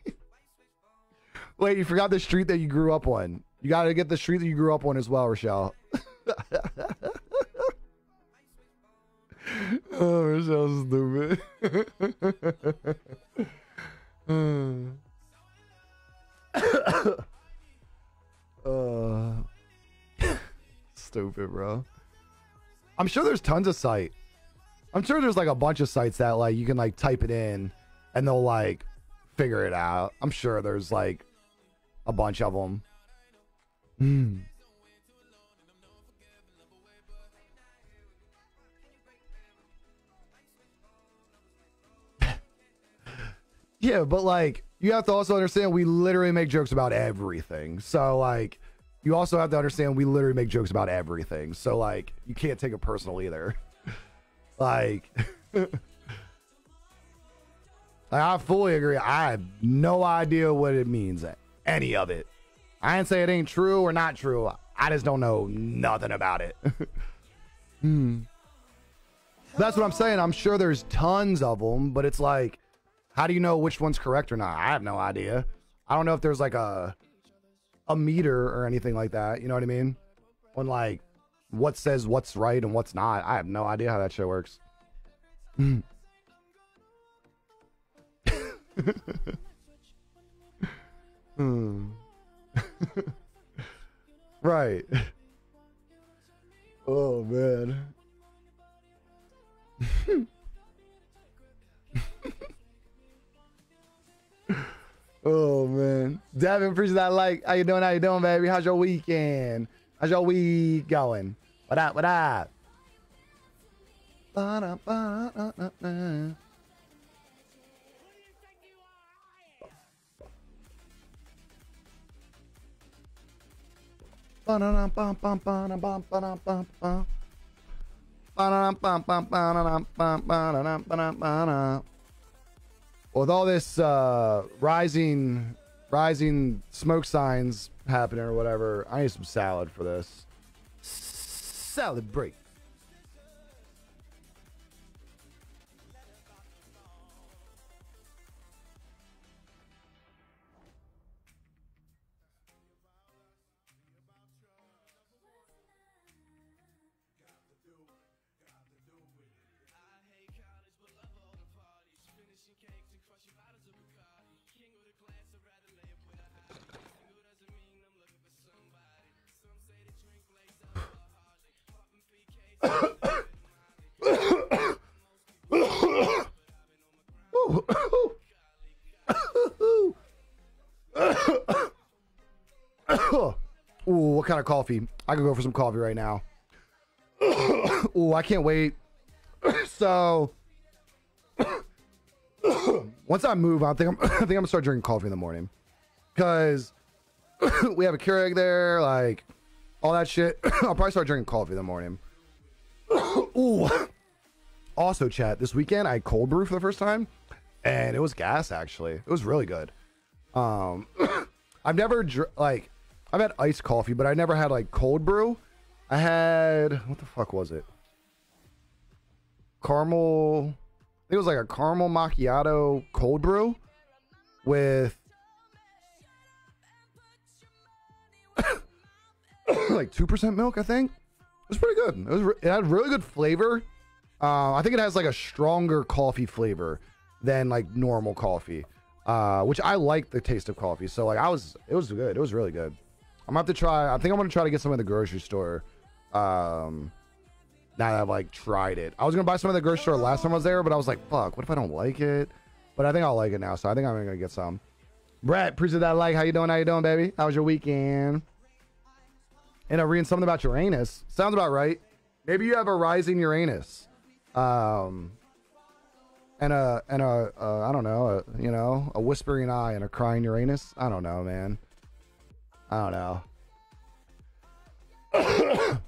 Wait, you forgot the street that you grew up on. You got to get the street that you grew up on as well, Rochelle. oh, Rochelle's stupid. uh, stupid, bro. I'm sure there's tons of site. I'm sure there's like a bunch of sites that like you can like type it in and they'll like figure it out. I'm sure there's like a bunch of them. Hmm. yeah, but like you have to also understand we literally make jokes about everything. So like you also have to understand we literally make jokes about everything. So like you can't take it personal either. like I fully agree. I have no idea what it means, any of it. I didn't say it ain't true or not true. I just don't know nothing about it. hmm. That's what I'm saying. I'm sure there's tons of them, but it's like, how do you know which one's correct or not? I have no idea. I don't know if there's like a a meter or anything like that. You know what I mean? When like what says what's right and what's not. I have no idea how that shit works. Right. Oh man. oh man. Devin, appreciate that like. How you doing? How you doing, baby? How's your weekend? How's your week going? What up? What up? With all this uh, rising, rising smoke signs happening or whatever, I need some salad for this. Salad break. Ooh, what kind of coffee? I could go for some coffee right now. Ooh, I can't wait. so once I move, I think I'm I think I'm gonna start drinking coffee in the morning. Cause we have a Keurig there, like all that shit. I'll probably start drinking coffee in the morning. Ooh. Also, chat, this weekend I cold brew for the first time, and it was gas actually. It was really good. Um I've never like I've had iced coffee, but I never had like cold brew. I had what the fuck was it? Caramel. It was like a caramel macchiato cold brew with like two percent milk. I think it was pretty good. It was. It had really good flavor. Uh, I think it has like a stronger coffee flavor than like normal coffee, uh, which I like the taste of coffee. So like I was, it was good. It was really good. I'm gonna have to try. I think I'm gonna try to get some at the grocery store. Um, now that I've like tried it, I was gonna buy some at the grocery store last time I was there, but I was like, fuck, what if I don't like it? But I think I'll like it now, so I think I'm gonna get some. Brett, appreciate that like. How you doing? How you doing, baby? How was your weekend? And I'm reading something about Uranus. Sounds about right. Maybe you have a rising Uranus. Um, and a and a uh, I don't know, a, you know, a whispering eye and a crying Uranus. I don't know, man. I don't know.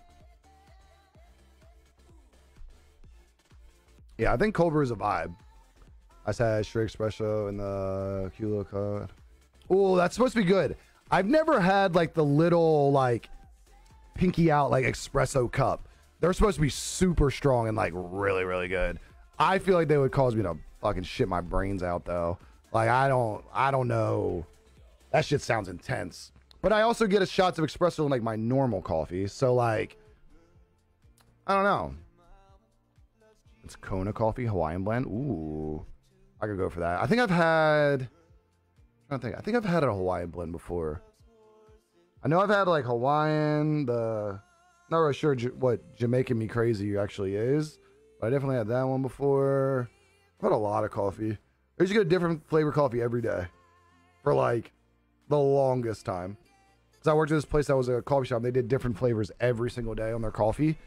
yeah, I think cold brew is a vibe. I said straight espresso in the Kilo code. Oh, that's supposed to be good. I've never had like the little like pinky out like espresso cup. They're supposed to be super strong and like really really good. I feel like they would cause me to fucking shit my brains out though. Like I don't I don't know. That shit sounds intense. But I also get a shots of espresso in like my normal coffee. So like I don't know. It's Kona coffee, Hawaiian blend. Ooh. I could go for that. I think I've had I don't think I think I've had a Hawaiian blend before. I know I've had like Hawaiian, the not really sure what Jamaican me crazy actually is, but I definitely had that one before. I've had a lot of coffee. I used to get a different flavor coffee every day for like the longest time. Because I worked at this place that was a coffee shop. They did different flavors every single day on their coffee.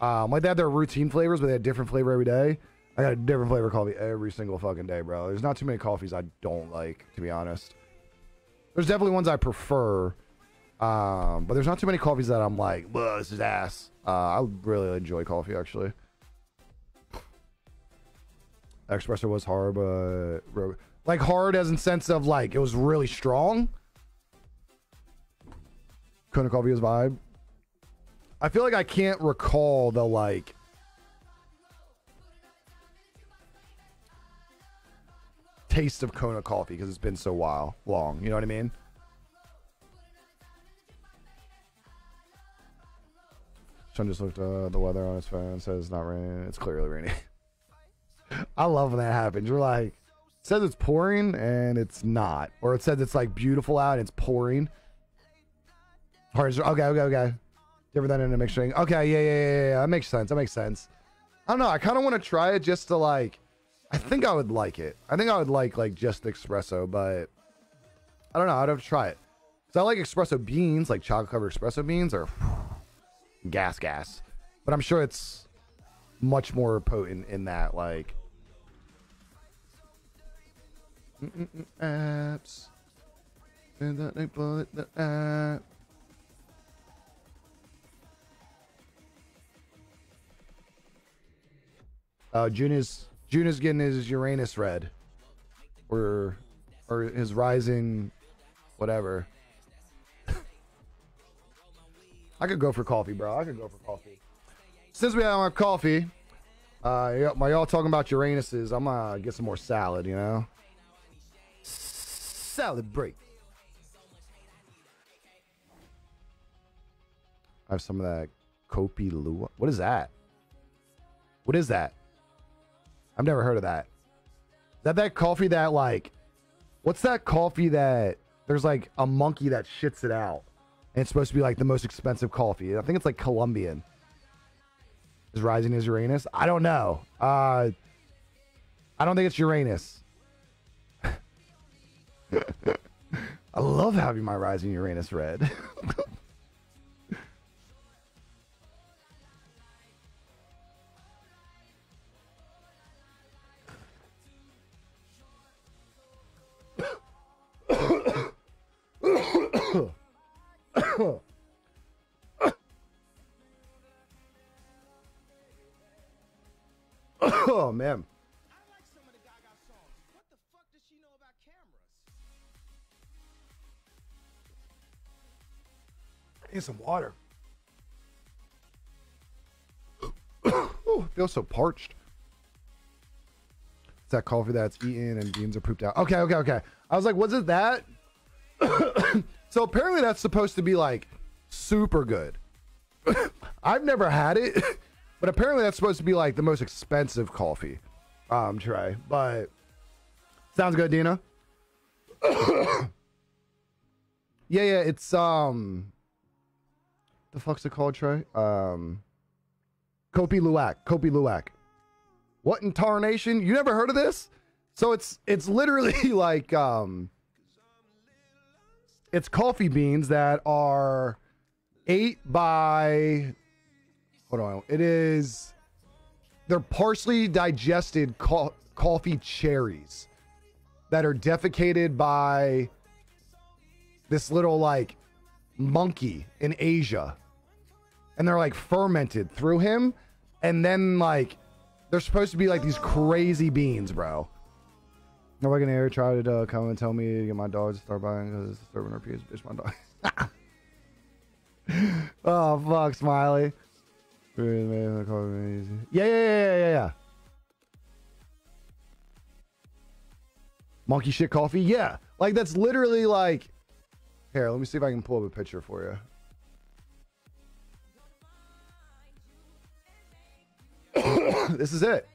Um, like they had their routine flavors, but they had different flavor every day. I got a different flavor coffee every single fucking day, bro. There's not too many coffees I don't like, to be honest. There's definitely ones I prefer, um, but there's not too many coffees that I'm like, "Whoa, this is ass." Uh, I really enjoy coffee, actually. Espresso was hard, but like hard as in sense of like it was really strong. Was vibe. I feel like I can't recall the like taste of Kona coffee because it's been so while long. You know what I mean? Sean just looked uh, the weather on his phone says it's not raining. It's clearly raining. I love when that happens. You're like, says it's pouring and it's not, or it says it's like beautiful out and it's pouring. Okay, okay, okay. Different than in a mixed drink. Okay, yeah, yeah, yeah, yeah. That makes sense. That makes sense. I don't know. I kind of want to try it just to like I think I would like it. I think I would like like just espresso, but I don't know. I'd have to try it. So I like espresso beans, like chocolate covered espresso beans, or gas gas. But I'm sure it's much more potent in that like apps. And that they put the app. Uh, June is June is getting his Uranus red, or or his rising, whatever. I could go for coffee, bro. I could go for coffee. Since we have our coffee, uh, while y'all talking about Uranuses, I'm gonna get some more salad. You know, salad break. I have some of that Kopi Luwak. What is that? What is that? I've never heard of that. Is that that coffee that like what's that coffee that there's like a monkey that shits it out and it's supposed to be like the most expensive coffee. I think it's like Colombian. Is rising as Uranus? I don't know. Uh I don't think it's Uranus. I love having my rising Uranus red. man. I need some water. oh, feel so parched. It's that coffee that's eaten and beans are pooped out. Okay, okay, okay. I was like, was it that? so apparently that's supposed to be like super good. I've never had it, but apparently that's supposed to be like the most expensive coffee. Um, try, but sounds good, Dina. yeah, yeah, it's um, the fuck's it called, Trey? Um, Kopi Luwak, Kopi Luwak. What in tarnation? You never heard of this? So it's it's literally like um it's coffee beans that are eight by hold on it is they're partially digested co- coffee cherries that are defecated by this little like monkey in asia and they're like fermented through him and then like they're supposed to be like these crazy beans bro Nobody can ever try to uh, come and tell me to get my dog to start buying because it's disturbing her. Bitch, my dog. oh fuck, Smiley. Yeah, yeah, yeah, yeah, yeah. Monkey shit coffee, yeah. Like that's literally like. Here, let me see if I can pull up a picture for you. this is it.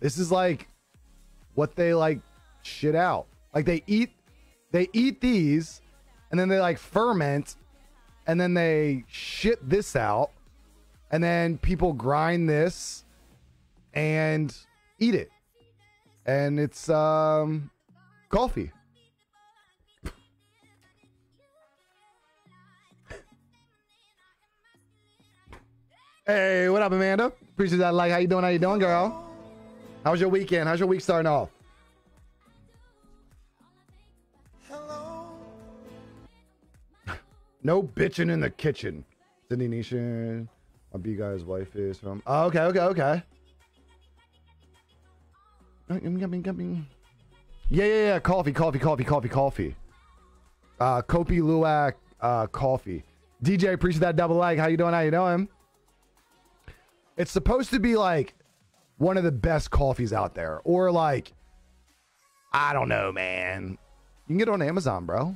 This is like what they like shit out. Like they eat they eat these and then they like ferment and then they shit this out and then people grind this and eat it. And it's um coffee. Hey, what up, Amanda? Appreciate that. Like, how you doing? How you doing, girl? How's your weekend? How's your week starting off? no bitching in the kitchen. Sydney Nation. My B guy's wife is from. Oh, okay, okay, okay. Yeah, yeah, yeah. Coffee, coffee, coffee, coffee, coffee. Uh, Kopi Luwak, uh, coffee. DJ, appreciate that double like. How you doing? How you doing? It's supposed to be like one of the best coffees out there, or like, I don't know, man. You can get it on Amazon, bro.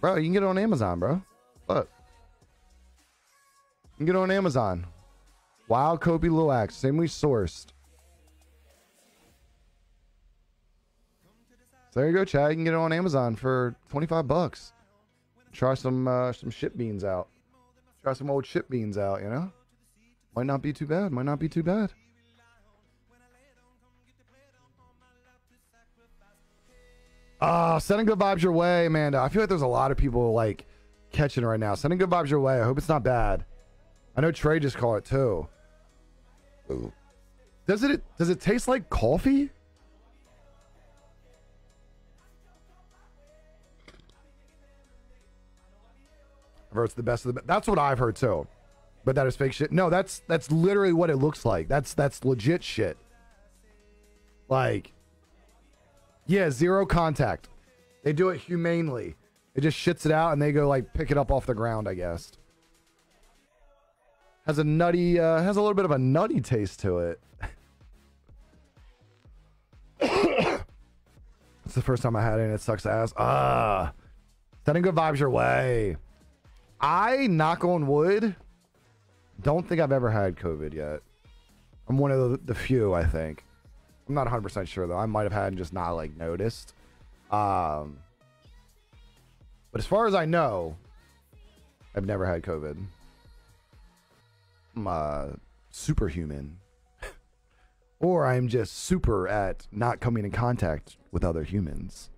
Bro, you can get it on Amazon, bro. Look. Can get it on Amazon. Wild Kopi Luwak, same we sourced. So there you go, Chad. You can get it on Amazon for 25 bucks. Try some uh, some ship beans out. Try some old ship beans out, you know? Might not be too bad. Might not be too bad. Ah, uh, sending good vibes your way, Amanda. I feel like there's a lot of people like catching right now. Sending good vibes your way. I hope it's not bad. I know Trey just called it too. Ooh. Does it does it taste like coffee? I've heard it's the best of the best. That's what I've heard too. But that is fake shit. No, that's that's literally what it looks like. That's that's legit shit. Like Yeah, zero contact. They do it humanely. It just shits it out and they go like pick it up off the ground, I guess. Has a nutty uh has a little bit of a nutty taste to it. it's the first time I had it and it sucks ass. Ah. Sending good vibes your way. I knock on wood. Don't think I've ever had COVID yet. I'm one of the, the few, I think. I'm not 100% sure though. I might have had and just not like noticed. Um, but as far as I know, I've never had COVID. Uh, superhuman. or I'm just super at not coming in contact with other humans.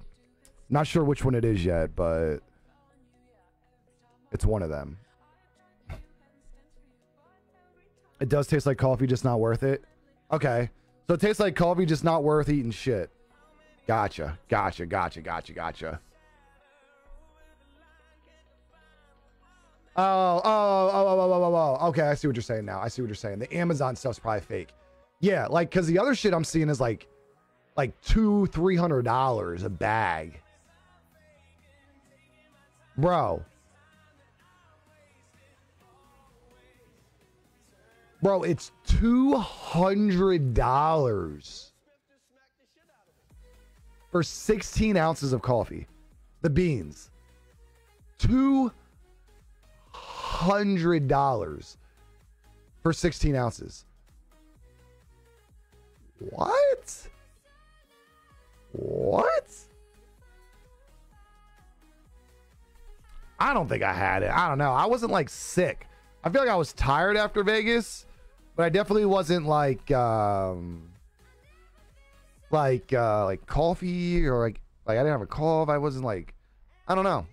Not sure which one it is yet, but it's one of them. It does taste like coffee, just not worth it. Okay. So it tastes like coffee, just not worth eating shit. Gotcha. Gotcha. Gotcha. Gotcha. Gotcha. Oh, oh, oh, oh, oh, oh, oh. Okay, I see what you're saying now. I see what you're saying. The Amazon stuff's probably fake. Yeah, like because the other shit I'm seeing is like, like two, three hundred dollars a bag, bro. Bro, it's $200 for 16 ounces of coffee. The beans. $200 for 16 ounces. What? What? I don't think I had it. I don't know. I wasn't like sick. I feel like I was tired after Vegas but I definitely wasn't like um like uh like coffee or like like I didn't have a cough. I wasn't like I don't know.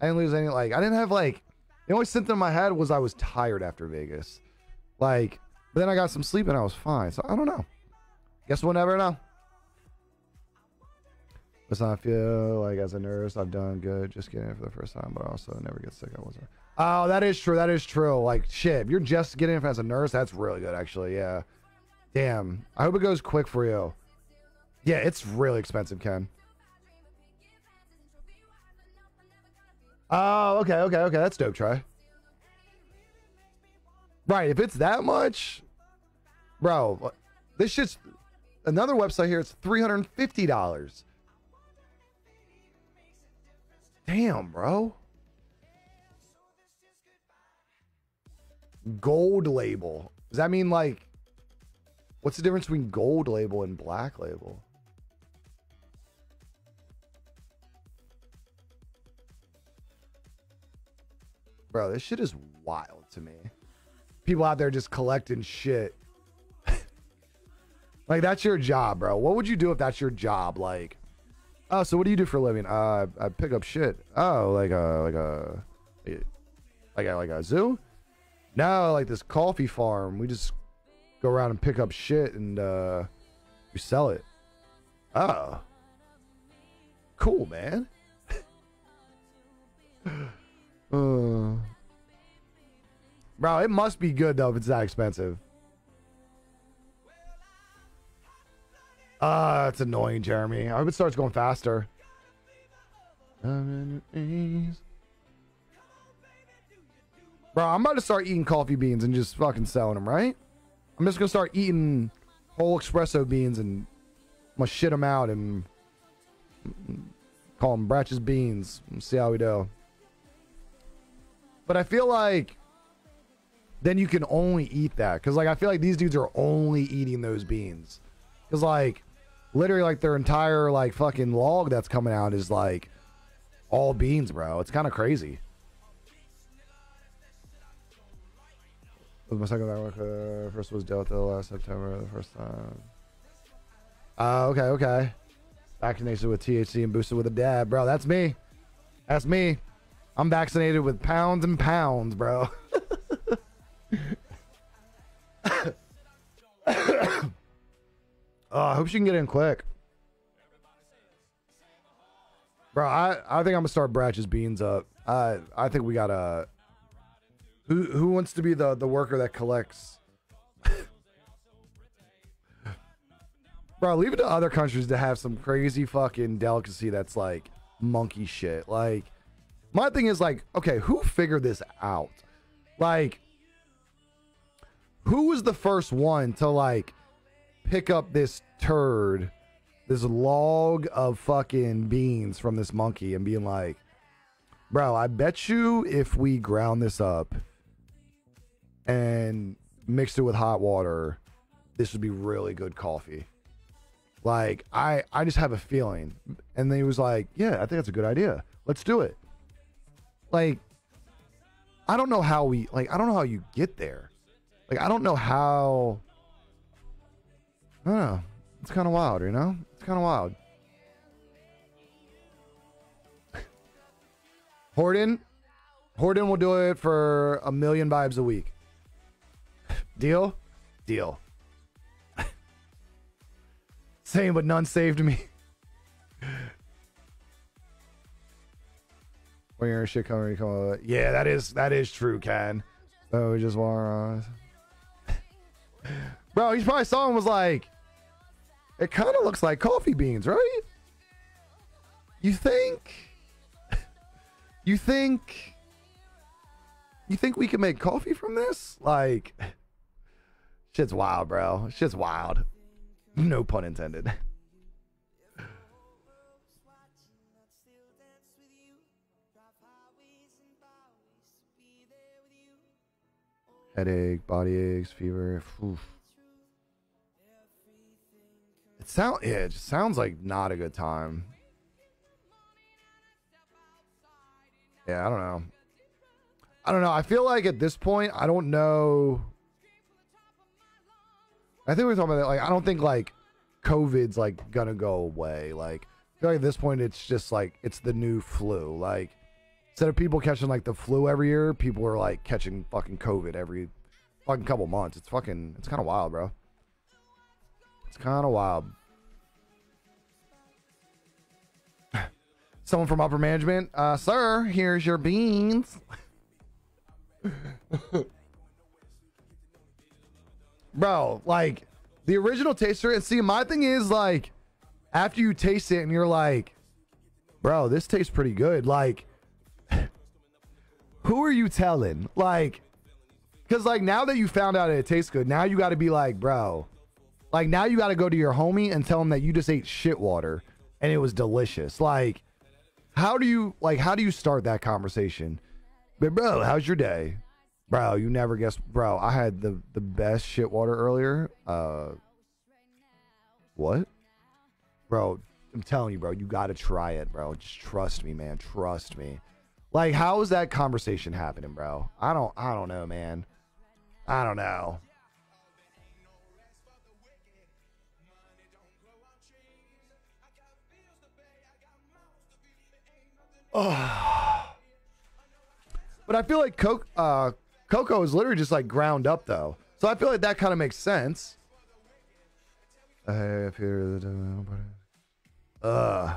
I didn't lose any like I didn't have like the only symptom I had was I was tired after Vegas. Like but then I got some sleep and I was fine. So I don't know. Guess we'll never know. But I feel like as a nurse I've done good just getting it for the first time, but also never get sick. I wasn't Oh, that is true. That is true. Like shit, if you're just getting it as a nurse, that's really good actually. Yeah. Damn. I hope it goes quick for you. Yeah, it's really expensive, Ken. Oh, okay, okay, okay. That's dope. Try. Right. If it's that much, bro, this shit's another website here. It's three hundred and fifty dollars. Damn, bro. gold label. Does that mean like what's the difference between gold label and black label? Bro, this shit is wild to me. People out there just collecting shit. like that's your job, bro. What would you do if that's your job? Like, oh, so what do you do for a living? Uh, I pick up shit. Oh, like a like a like a like a zoo? No, like this coffee farm. We just go around and pick up shit and uh we sell it. Oh. Cool, man. uh, bro, it must be good though if it's that expensive. Ah, uh, it's annoying, Jeremy. I hope it starts going faster. Bro, I'm about to start eating coffee beans and just fucking selling them, right? I'm just gonna start eating whole espresso beans and I'm gonna shit them out and call them Bratch's beans see how we do. But I feel like then you can only eat that because like I feel like these dudes are only eating those beans because like literally like their entire like fucking log that's coming out is like all beans, bro. It's kind of crazy. my second network. Uh, first was Delta last September. The first time. Uh, okay, okay. Vaccinated with THC and boosted with a dab, bro. That's me. That's me. I'm vaccinated with pounds and pounds, bro. oh, I hope she can get in quick. Bro, I, I think I'm gonna start Bratch's beans up. I I think we gotta who who wants to be the the worker that collects? Bro, leave it to other countries to have some crazy fucking delicacy that's like monkey shit. Like, my thing is like, okay, who figured this out? Like, who was the first one to like pick up this turd, this log of fucking beans from this monkey and being like, bro, I bet you if we ground this up and mixed it with hot water, this would be really good coffee. Like I, I just have a feeling. And then he was like, "Yeah, I think that's a good idea. Let's do it." Like, I don't know how we like. I don't know how you get there. Like, I don't know how. I don't know. It's kind of wild, you know. It's kind of wild. Horden, Horden will do it for a million vibes a week. Deal? Deal. Same, but none saved me. When your shit coming, Yeah, that is that is true, Ken. So we just want Bro, he's probably saw him was like, it kind of looks like coffee beans, right? You think? You think? You think we can make coffee from this? Like Shit's wild, bro. Shit's wild. No pun intended. Headache, body aches, fever. Oof. It sound yeah, it just sounds like not a good time. Yeah, I don't know. I don't know. I feel like at this point, I don't know I think we are talking about that. Like, I don't think like COVID's like gonna go away. Like, I feel like at this point, it's just like it's the new flu. Like, instead of people catching like the flu every year, people are like catching fucking COVID every fucking couple months. It's fucking, it's kind of wild, bro. It's kind of wild. Someone from upper management, uh, sir, here's your beans. bro, like the original taster. And see, my thing is like, after you taste it and you're like, bro, this tastes pretty good. Like, who are you telling? Like, because like now that you found out it tastes good, now you got to be like, bro, like now you got to go to your homie and tell him that you just ate shit water and it was delicious. Like, how do you like? How do you start that conversation? But bro, how's your day? Bro, you never guess. Bro, I had the the best shit water earlier. Uh, what? Bro, I'm telling you, bro, you got to try it, bro. Just trust me, man. Trust me. Like, how is that conversation happening, bro? I don't I don't know, man. I don't know. Oh. But I feel like uh, Coco is literally just like ground up though. So I feel like that kind of makes sense. Uh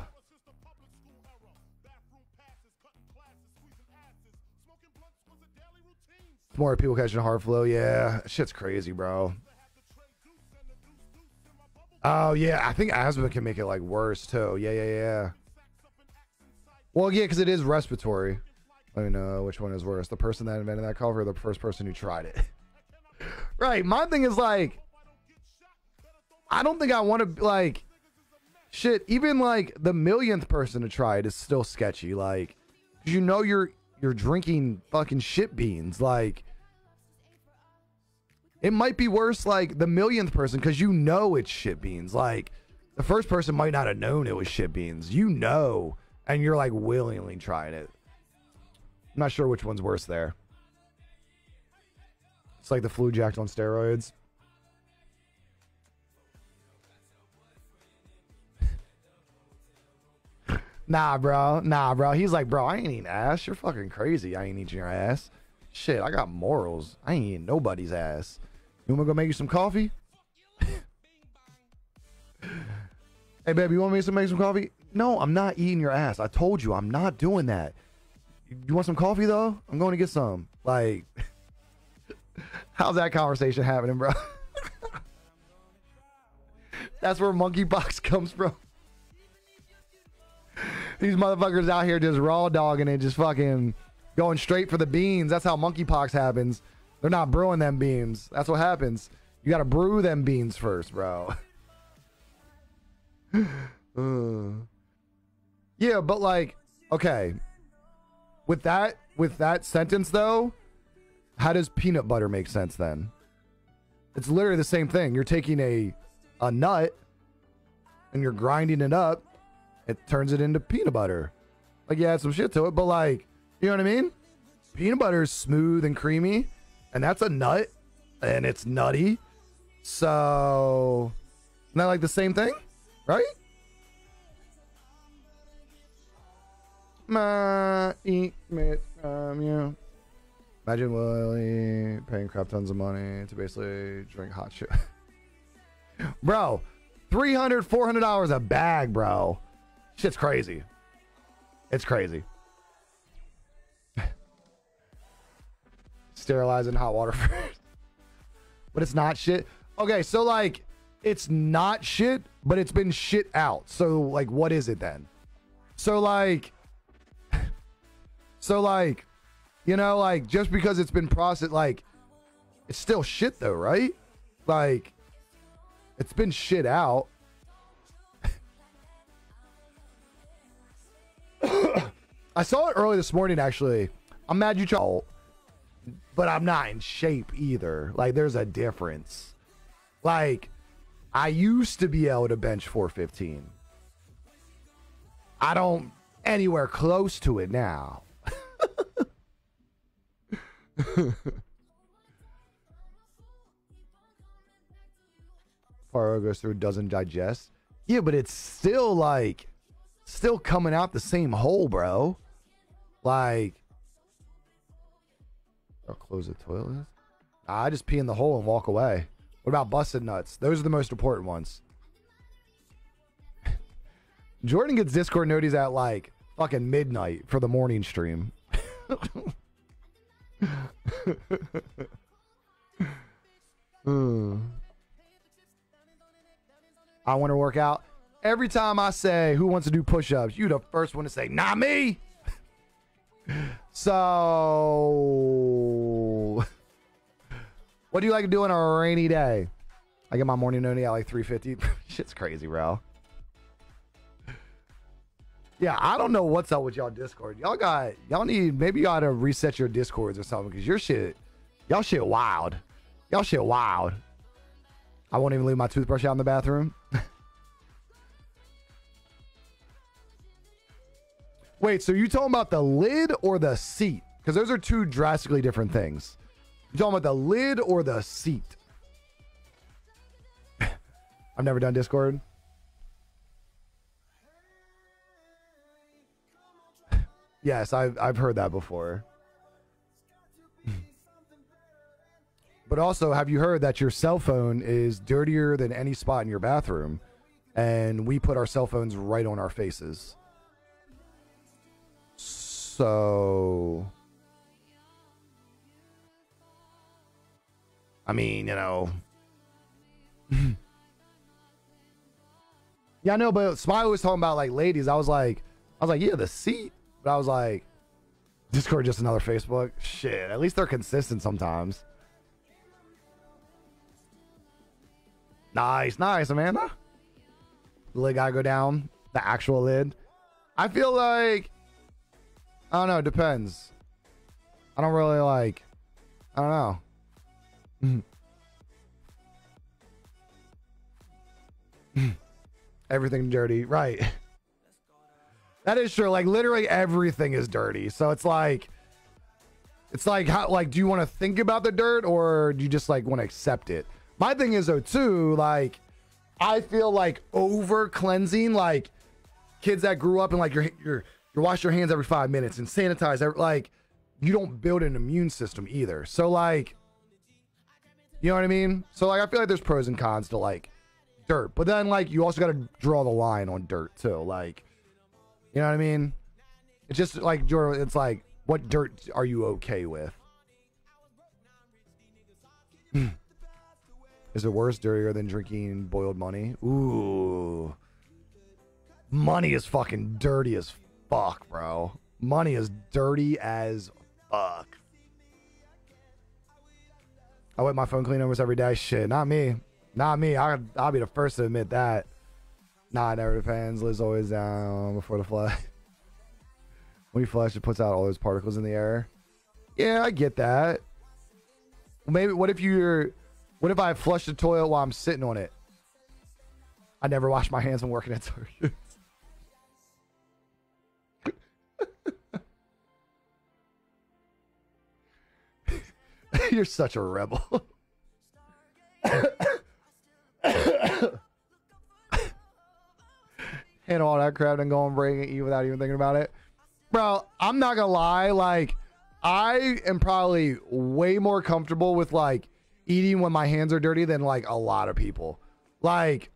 More people catching heart flow. Yeah, shit's crazy, bro. Oh yeah, I think asthma can make it like worse too. Yeah, yeah, yeah. Well, yeah, because it is respiratory. Let me know which one is worse: the person that invented that cover, or the first person who tried it. right. My thing is like, I don't think I want to like, shit. Even like the millionth person to try it is still sketchy. Like, you know you're you're drinking fucking shit beans. Like, it might be worse like the millionth person because you know it's shit beans. Like, the first person might not have known it was shit beans. You know, and you're like willingly trying it. I'm not sure which one's worse there. It's like the flu jacked on steroids. Nah, bro. Nah, bro. He's like, bro, I ain't eating ass. You're fucking crazy. I ain't eating your ass. Shit, I got morals. I ain't eating nobody's ass. You want me to go make you some coffee? hey, baby, you want me to make some coffee? No, I'm not eating your ass. I told you I'm not doing that. You want some coffee though? I'm going to get some. Like, how's that conversation happening, bro? That's where monkeypox comes from. These motherfuckers out here just raw dogging it, just fucking going straight for the beans. That's how monkeypox happens. They're not brewing them beans. That's what happens. You got to brew them beans first, bro. uh. Yeah, but like, okay, with that with that sentence though, how does peanut butter make sense then? It's literally the same thing. You're taking a a nut and you're grinding it up. It turns it into peanut butter. Like you add some shit to it, but like, you know what I mean? Peanut butter is smooth and creamy, and that's a nut, and it's nutty. So, that like the same thing, right? From you. Imagine Willie paying crap tons of money to basically drink hot shit. bro, 300 $400 a bag, bro. Shit's crazy. It's crazy. Sterilizing hot water first. but it's not shit. Okay, so like, it's not shit, but it's been shit out. So, like, what is it then? So, like, so like, you know, like just because it's been processed, like it's still shit though, right? Like it's been shit out. I saw it early this morning actually. I'm mad you tried, but I'm not in shape either. Like there's a difference. Like I used to be able to bench 415. I don't anywhere close to it now. Faro goes through doesn't digest. Yeah, but it's still like still coming out the same hole, bro. Like I'll close the toilet. I just pee in the hole and walk away. What about busted nuts? Those are the most important ones. Jordan gets Discord noties at like fucking midnight for the morning stream. Hmm. I want to work out. Every time I say who wants to do push-ups, you the first one to say, not me. so what do you like to do on a rainy day? I get my morning noni at like 350. Shit's crazy, bro. Yeah, I don't know what's up with y'all Discord. Y'all got y'all need maybe y'all to reset your Discords or something because your shit, y'all shit wild. Y'all shit wild. I won't even leave my toothbrush out in the bathroom. Wait, so you talking about the lid or the seat? Because those are two drastically different things. You talking about the lid or the seat? I've never done Discord. yes, I've I've heard that before. but also, have you heard that your cell phone is dirtier than any spot in your bathroom? And we put our cell phones right on our faces. So, I mean, you know. yeah, I know, but Smiley was talking about like ladies. I was like, I was like, yeah, the seat. But I was like, Discord just another Facebook. Shit, at least they're consistent sometimes. Nice, nice, Amanda. The lid gotta go down. The actual lid. I feel like I don't know. It depends. I don't really like. I don't know. everything dirty, right? That is true. Like literally everything is dirty. So it's like, it's like how like do you want to think about the dirt or do you just like want to accept it? My thing is though too like I feel like over cleansing like kids that grew up and like your your you wash your hands every five minutes and sanitize. Every, like, you don't build an immune system either. So, like, you know what I mean? So, like, I feel like there's pros and cons to like dirt, but then like you also got to draw the line on dirt too. Like, you know what I mean? It's just like Jordan. It's like, what dirt are you okay with? Hmm. Is it worse, dirtier than drinking boiled money? Ooh. Money is fucking dirty as fuck, bro. Money is dirty as fuck. I wet my phone clean almost every day. Shit, not me. Not me. I, I'll be the first to admit that. Nah, it never depends. Liz always down before the flush. when you flush, it puts out all those particles in the air. Yeah, I get that. Maybe, what if you're, what if I flush the toilet while I'm sitting on it? I never wash my hands when working at Target. You're such a rebel. and all that crap and go and bring it you without even thinking about it. Bro, I'm not gonna lie, like I am probably way more comfortable with like eating when my hands are dirty than like a lot of people. Like,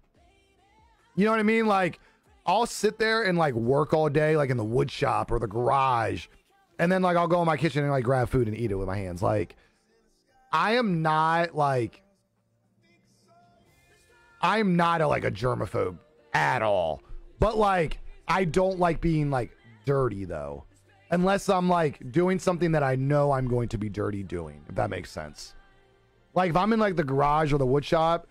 you know what I mean? Like, I'll sit there and like work all day, like in the wood shop or the garage, and then like I'll go in my kitchen and like grab food and eat it with my hands. Like, I am not like I'm not a, like a germaphobe at all. But like I don't like being like dirty though. Unless I'm like doing something that I know I'm going to be dirty doing, if that makes sense. Like if I'm in like the garage or the wood shop,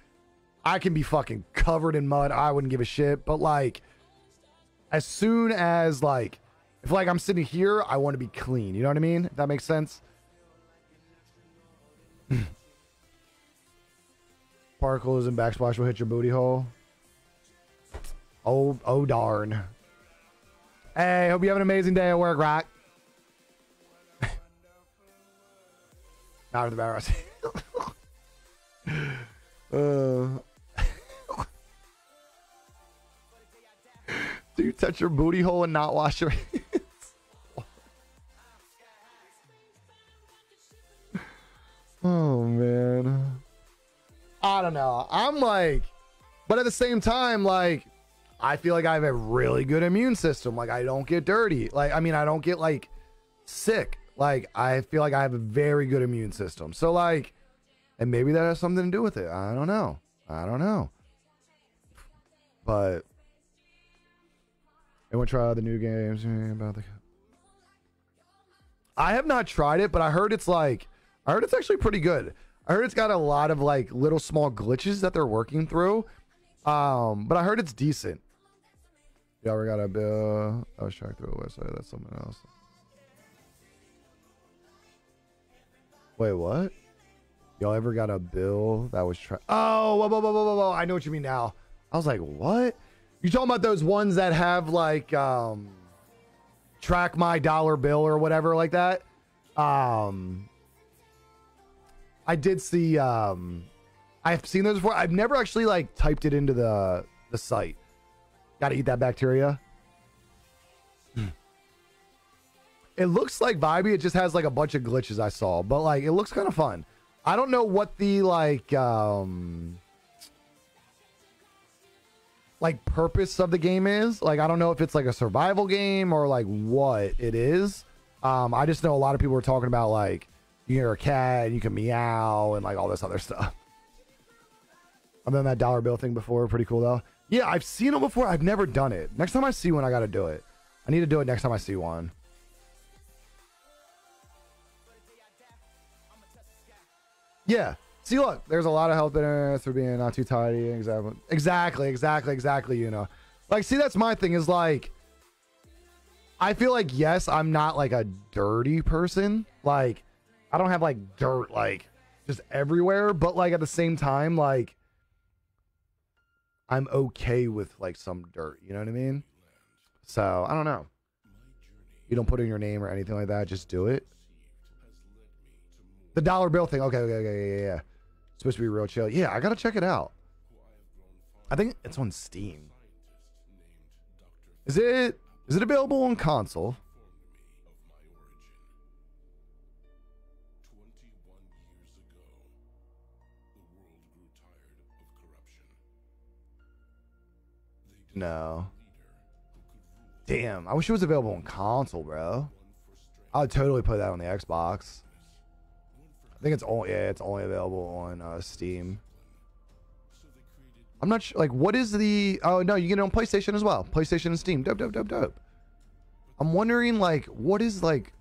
I can be fucking covered in mud. I wouldn't give a shit. But like as soon as like if like I'm sitting here, I want to be clean. You know what I mean? If that makes sense. Particles and backsplash will hit your booty hole. Oh, oh darn. Hey, hope you have an amazing day at work, Rock. Of the barrels. uh. Do you touch your booty hole and not wash your Oh man. I don't know. I'm like, but at the same time, like, I feel like I have a really good immune system. Like, I don't get dirty. Like, I mean, I don't get like sick. Like, I feel like I have a very good immune system. So, like, and maybe that has something to do with it. I don't know. I don't know. But I want to try the new games about the. I have not tried it, but I heard it's like I heard it's actually pretty good. I heard it's got a lot of like little small glitches that they're working through. Um, but I heard it's decent. Yeah, we got a bill. I was tracked through a website. That's something else. Wait, what? Y'all ever got a bill that was tra- Oh, whoa, whoa, whoa, whoa, whoa, I know what you mean now. I was like, what? You talking about those ones that have like um track my dollar bill or whatever like that. Um, I did see. Um, I've seen those before. I've never actually like typed it into the the site. Got to eat that bacteria. Hmm. It looks like Vibey. It just has like a bunch of glitches I saw, but like it looks kind of fun. I don't know what the like um like purpose of the game is. Like I don't know if it's like a survival game or like what it is. Um I just know a lot of people were talking about like you're a cat and you can meow and like all this other stuff. I've done that dollar bill thing before. Pretty cool though. Yeah, I've seen it before. I've never done it. Next time I see one, I got to do it. I need to do it next time I see one. Yeah. See, look, there's a lot of health benefits for being not too tidy. Exactly. Exactly. Exactly. Exactly. You know, like, see, that's my thing is like, I feel like, yes, I'm not like a dirty person. Like, I don't have like dirt, like, just everywhere. But like, at the same time, like, I'm okay with like some dirt. You know what I mean? So, I don't know. You don't put in your name or anything like that. Just do it. The dollar bill thing. Okay, okay, okay, yeah, yeah. Supposed to be real chill. Yeah, I gotta check it out. I think it's on Steam. Is it is it available on console? No. Damn, I wish it was available on console, bro. I would totally put that on the Xbox. I think it's only yeah, it's only available on uh, Steam. I'm not sure. Like, what is the? Oh no, you get it on PlayStation as well. PlayStation and Steam. Dope, dope, dope, dope. I'm wondering, like, what is like?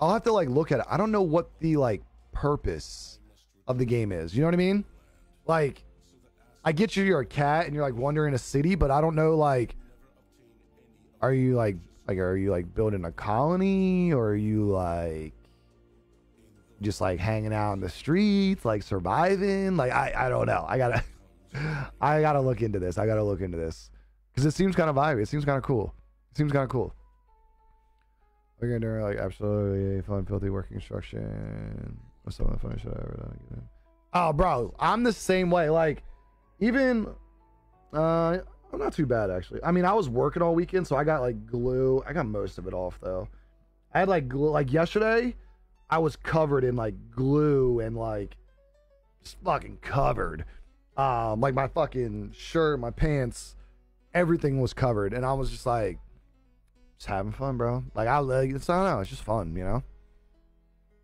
I'll have to like look at it. I don't know what the like purpose of the game is. You know what I mean? Like, I get you. You're a cat and you're like wandering a city, but I don't know. Like, are you like like, are you like building a colony or are you like just like hanging out in the streets, like surviving? Like, I, I don't know. I gotta, I gotta look into this. I gotta look into this because it seems kind of vibey. It seems kind of cool. It seems kind of cool. We're gonna do like absolutely fun, filthy work construction. What's some of the funniest shit I ever done? Oh, bro, I'm the same way. Like, even, uh, I'm not too bad actually. I mean, I was working all weekend, so I got like glue. I got most of it off though. I had like glue. Like yesterday, I was covered in like glue and like just fucking covered. Um, like my fucking shirt, my pants, everything was covered, and I was just like, just having fun, bro. Like I like it's I don't know, it's just fun, you know.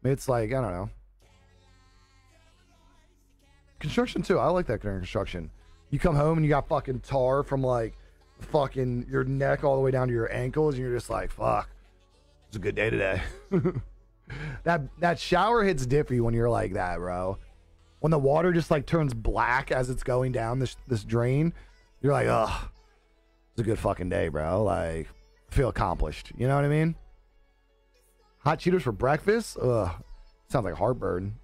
It's like I don't know. Construction too. I like that kind of construction. You come home and you got fucking tar from like fucking your neck all the way down to your ankles, and you're just like, fuck, it's a good day today. that that shower hits diffy when you're like that, bro. When the water just like turns black as it's going down this this drain, you're like, ugh, it's a good fucking day, bro. Like, feel accomplished. You know what I mean? Hot Cheetos for breakfast? Ugh, sounds like heartburn.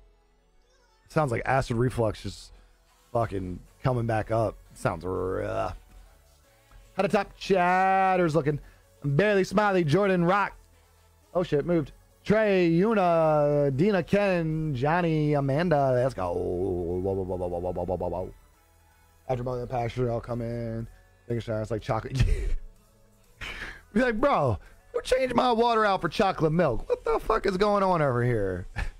Sounds like acid reflux just fucking coming back up. Sounds rough. How to top chatters looking. Barely smiley. Jordan Rock. Oh shit, moved. Trey, Una, Dina, Ken, Johnny, Amanda. Let's go. After the pasture, I'll come in. Think it's like chocolate. Be like, bro, who changed my water out for chocolate milk? What the fuck is going on over here?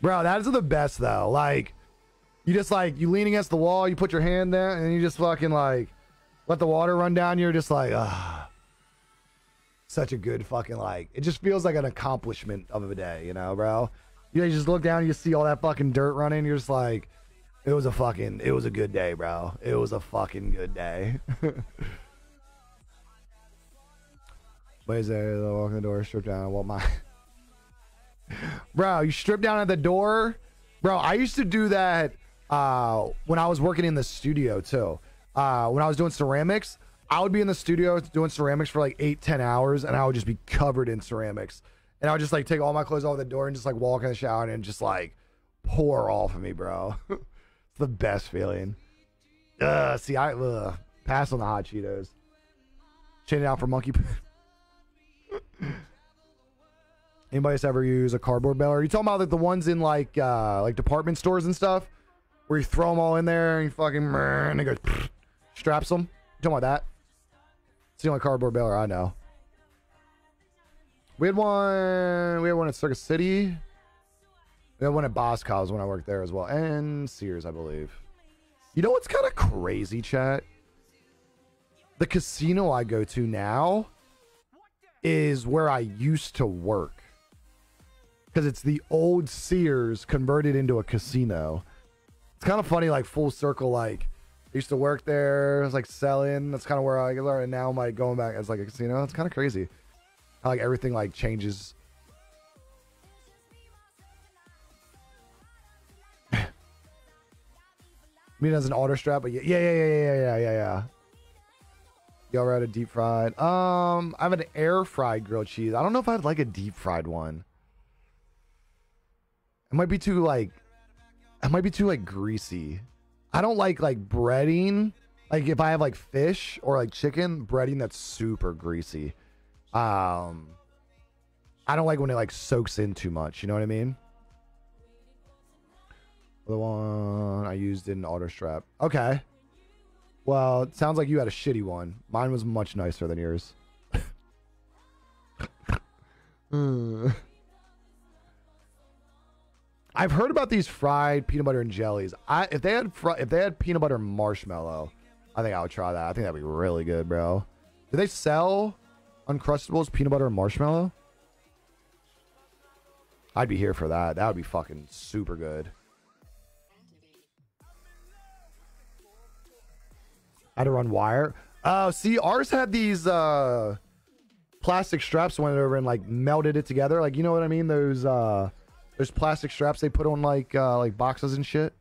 bro, that is the best though. Like, you just like you lean against the wall, you put your hand there, and you just fucking like let the water run down. You're just like, ah, such a good fucking like. It just feels like an accomplishment of a day, you know, bro. You, just look down, you see all that fucking dirt running. You're just like, it was a fucking, it was a good day, bro. It was a fucking good day. Wait, is there? Walk in the door, strip down. What my, bro? You strip down at the door, bro. I used to do that uh, when I was working in the studio too. Uh, when I was doing ceramics, I would be in the studio doing ceramics for like eight, ten hours, and I would just be covered in ceramics. And I would just like take all my clothes off the door and just like walk in the shower and just like pour off of me, bro. it's the best feeling. Uh, see, I uh, pass on the hot Cheetos. Chain it out for monkey. Anybody's ever use a cardboard baler? Are you talking about like the ones in like uh like department stores and stuff, where you throw them all in there and you fucking and it goes straps them? You talking about that? It's the only cardboard baler I know. We had one. We had one at Circuit City. We had one at Boscov's when I worked there as well, and Sears, I believe. You know what's kind of crazy, chat? The casino I go to now is where I used to work because it's the old Sears converted into a casino. It's kind of funny, like full circle. Like I used to work there, I was like selling. That's kind of where I learned. And now I'm like going back as like a casino. It's kind of crazy. How like everything like changes. Mean, as an auto strap, but yeah, yeah, yeah, yeah, yeah, yeah, yeah, yeah. Y'all read a deep fried. Um, I have an air fried grilled cheese. I don't know if I'd like a deep fried one. It might be too like, it might be too like greasy. I don't like like breading. Like if I have like fish or like chicken, breading that's super greasy. Um, I don't like when it like soaks in too much. You know what I mean? The one I used in auto strap. Okay. Well, it sounds like you had a shitty one. Mine was much nicer than yours. Hmm. I've heard about these fried peanut butter and jellies. I if they had fr- if they had peanut butter marshmallow, I think I would try that. I think that'd be really good, bro. Do they sell Uncrustables peanut butter and marshmallow? I'd be here for that. That would be fucking super good. I had to run wire. Oh, uh, see, ours had these uh plastic straps went over and like melted it together. Like you know what I mean? Those uh those plastic straps they put on like uh like boxes and shit.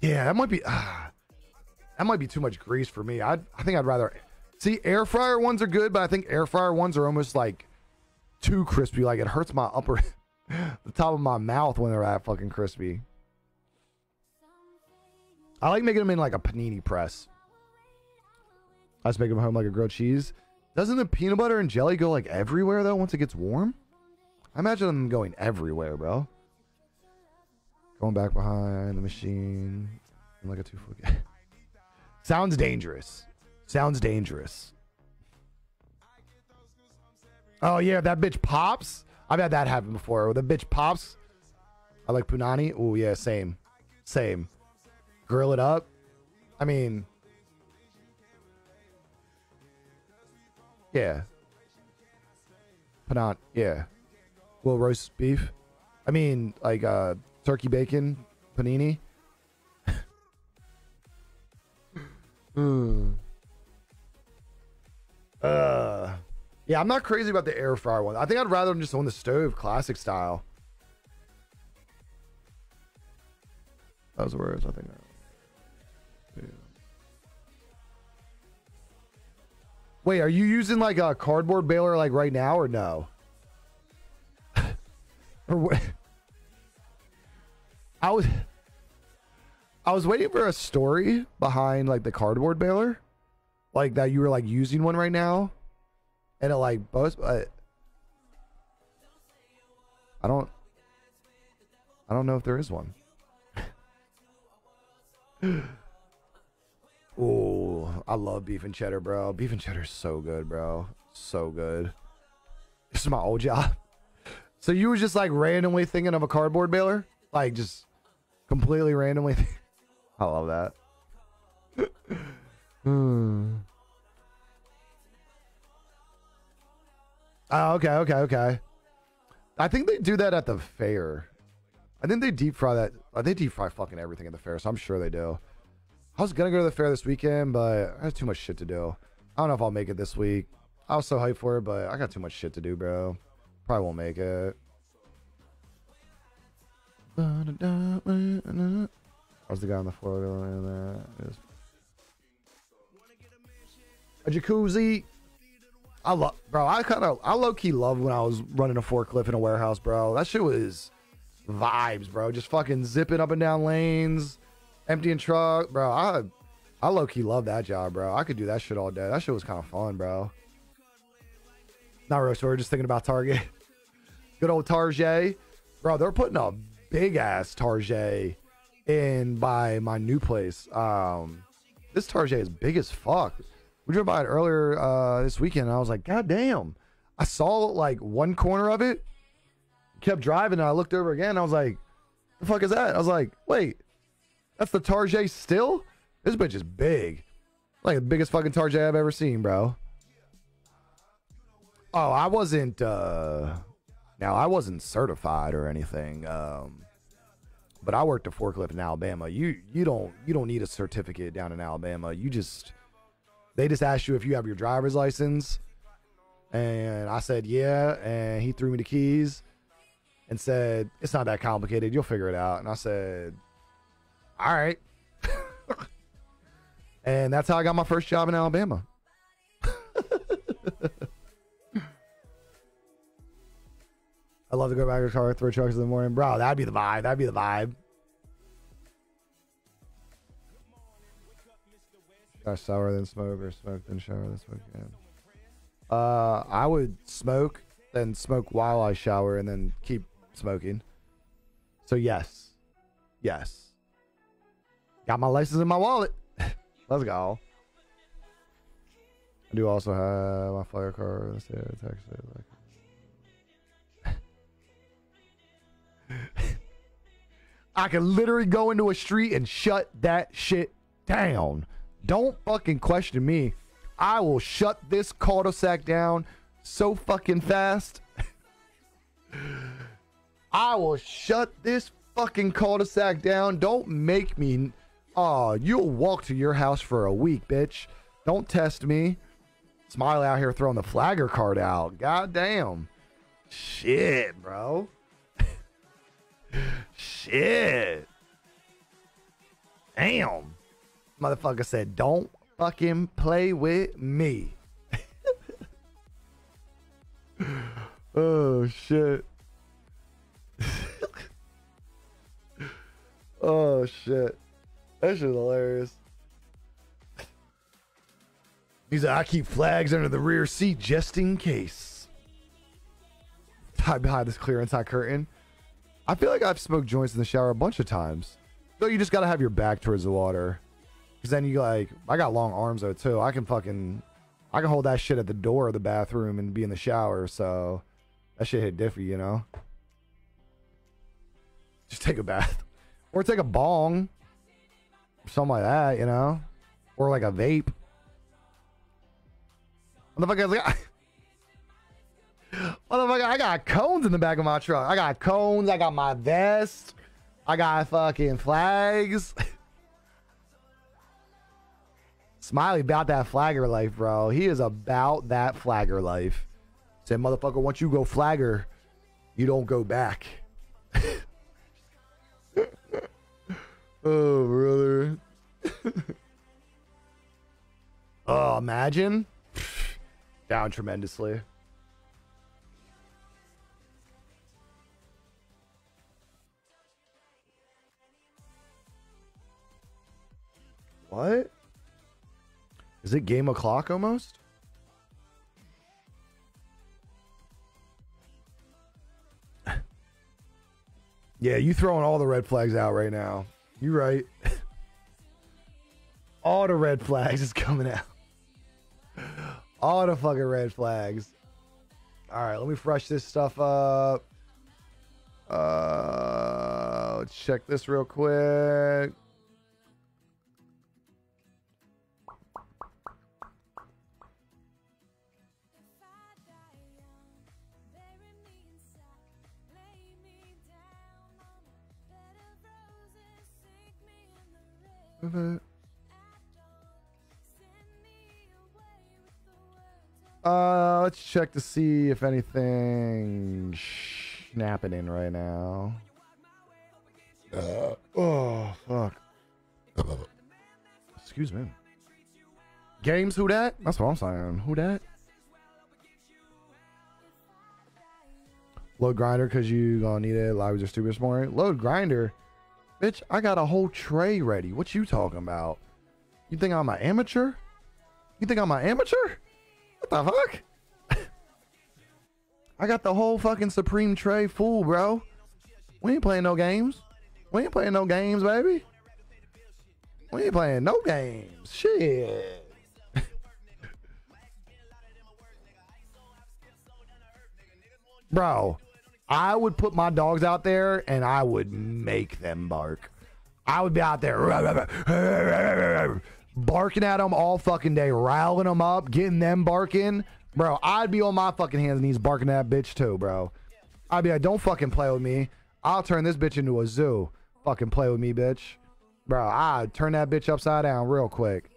Yeah, that might be uh, that might be too much grease for me. I I think I'd rather see air fryer ones are good, but I think air fryer ones are almost like too crispy. Like it hurts my upper the top of my mouth when they're that fucking crispy. I like making them in like a panini press. I just make them home like a grilled cheese. Doesn't the peanut butter and jelly go like everywhere though once it gets warm? I imagine them going everywhere, bro. Going back behind the machine. like a two foot. Sounds dangerous. Sounds dangerous. Oh yeah, that bitch pops. I've had that happen before. The bitch pops. I like punani. Oh yeah, same, same. Grill it up. I mean, yeah. Panat, yeah. Well, roast beef. I mean, like uh, turkey bacon panini. Hmm. Uh. Yeah, I'm not crazy about the air fryer one. I think I'd rather just on the stove, classic style. That was words, I think. Yeah. Wait, are you using like a cardboard baler like right now or no? or what? I was I was waiting for a story behind like the cardboard baler. Like that you were like using one right now and it like both I, I don't I don't know if there is one. oh, I love beef and cheddar, bro. Beef and cheddar is so good, bro. So good. This is my old job. So you were just like randomly thinking of a cardboard baler? Like just completely randomly. I love that. hmm. Oh, okay, okay, okay. I think they do that at the fair. I think they deep fry that. They deep fry fucking everything at the fair, so I'm sure they do. I was gonna go to the fair this weekend, but I have too much shit to do. I don't know if I'll make it this week. I was so hyped for it, but I got too much shit to do, bro. Probably won't make it. I was the guy on the floor. A jacuzzi. I love, bro. I kind of, I low key love when I was running a forklift in a warehouse, bro. That shit was vibes, bro. Just fucking zipping up and down lanes, Emptying truck, bro. I I low key love that job, bro. I could do that shit all day. That shit was kind of fun, bro. Not real sure. just thinking about Target. Good old Target. Bro, they're putting a big ass Target in by my new place. Um this Target is big as fuck. We drove by it earlier uh this weekend and I was like, God damn. I saw like one corner of it, kept driving, and I looked over again. I was like, the fuck is that? I was like, wait, that's the Tarjay still? This bitch is big. Like the biggest fucking Tarjay I've ever seen, bro. Oh, I wasn't uh now I wasn't certified or anything. Um but I worked a forklift in Alabama. You you don't you don't need a certificate down in Alabama. You just they just ask you if you have your driver's license. And I said, "Yeah." And he threw me the keys and said, "It's not that complicated. You'll figure it out." And I said, "All right." and that's how I got my first job in Alabama. I love to go back to the car, throw trucks in the morning, bro. That'd be the vibe. That'd be the vibe. Shower then smoke, or smoke then shower then smoke again. Uh, I would smoke, then smoke while I shower, and then keep smoking. So yes, yes. Got my license in my wallet. Let's go. I do also have my fire car. Let's see, text it, like- I can literally go into a street and shut that shit down. Don't fucking question me. I will shut this cul-de-sac down so fucking fast. I will shut this fucking cul-de-sac down. Don't make me. Oh, you'll walk to your house for a week, bitch. Don't test me. Smiley out here throwing the flagger card out. God damn. Shit, bro. Shit. Damn. Motherfucker said, don't fucking play with me. oh, shit. oh, shit. That shit's hilarious. He's like, I keep flags under the rear seat just in case. Hide behind this clear inside curtain. I feel like I've smoked joints in the shower a bunch of times. So you just gotta have your back towards the water. Cause then you like I got long arms though too. I can fucking I can hold that shit at the door of the bathroom and be in the shower, so that shit hit diffy, you know? Just take a bath. Or take a bong. Something like that, you know? Or like a vape. Motherfucker, I got cones in the back of my truck. I got cones. I got my vest. I got fucking flags. Smiley about that flagger life, bro. He is about that flagger life. Say, motherfucker, once you go flagger, you don't go back. oh, brother. oh, imagine. Down tremendously. What? Is it game o'clock almost? yeah, you throwing all the red flags out right now. You right. all the red flags is coming out. All the fucking red flags. All right, let me fresh this stuff up. Uh, check this real quick. Uh, let's check to see if anything snapping in right now. Uh, oh fuck. Excuse me. Games, who that? That's what I'm saying. Who that? Load grinder because you gonna need it. Live with your stupid this morning. Load grinder. Bitch, I got a whole tray ready. What you talking about? You think I'm an amateur? You think I'm an amateur? What the fuck? I got the whole fucking Supreme tray full, bro. We ain't playing no games. We ain't playing no games, baby. We ain't playing no games. Shit. Bro, I would put my dogs out there and I would make them bark. I would be out there barking at them all fucking day, riling them up, getting them barking. Bro, I'd be on my fucking hands and knees barking at that bitch too, bro. I'd be like, don't fucking play with me. I'll turn this bitch into a zoo. Fucking play with me, bitch. Bro, I'd turn that bitch upside down real quick.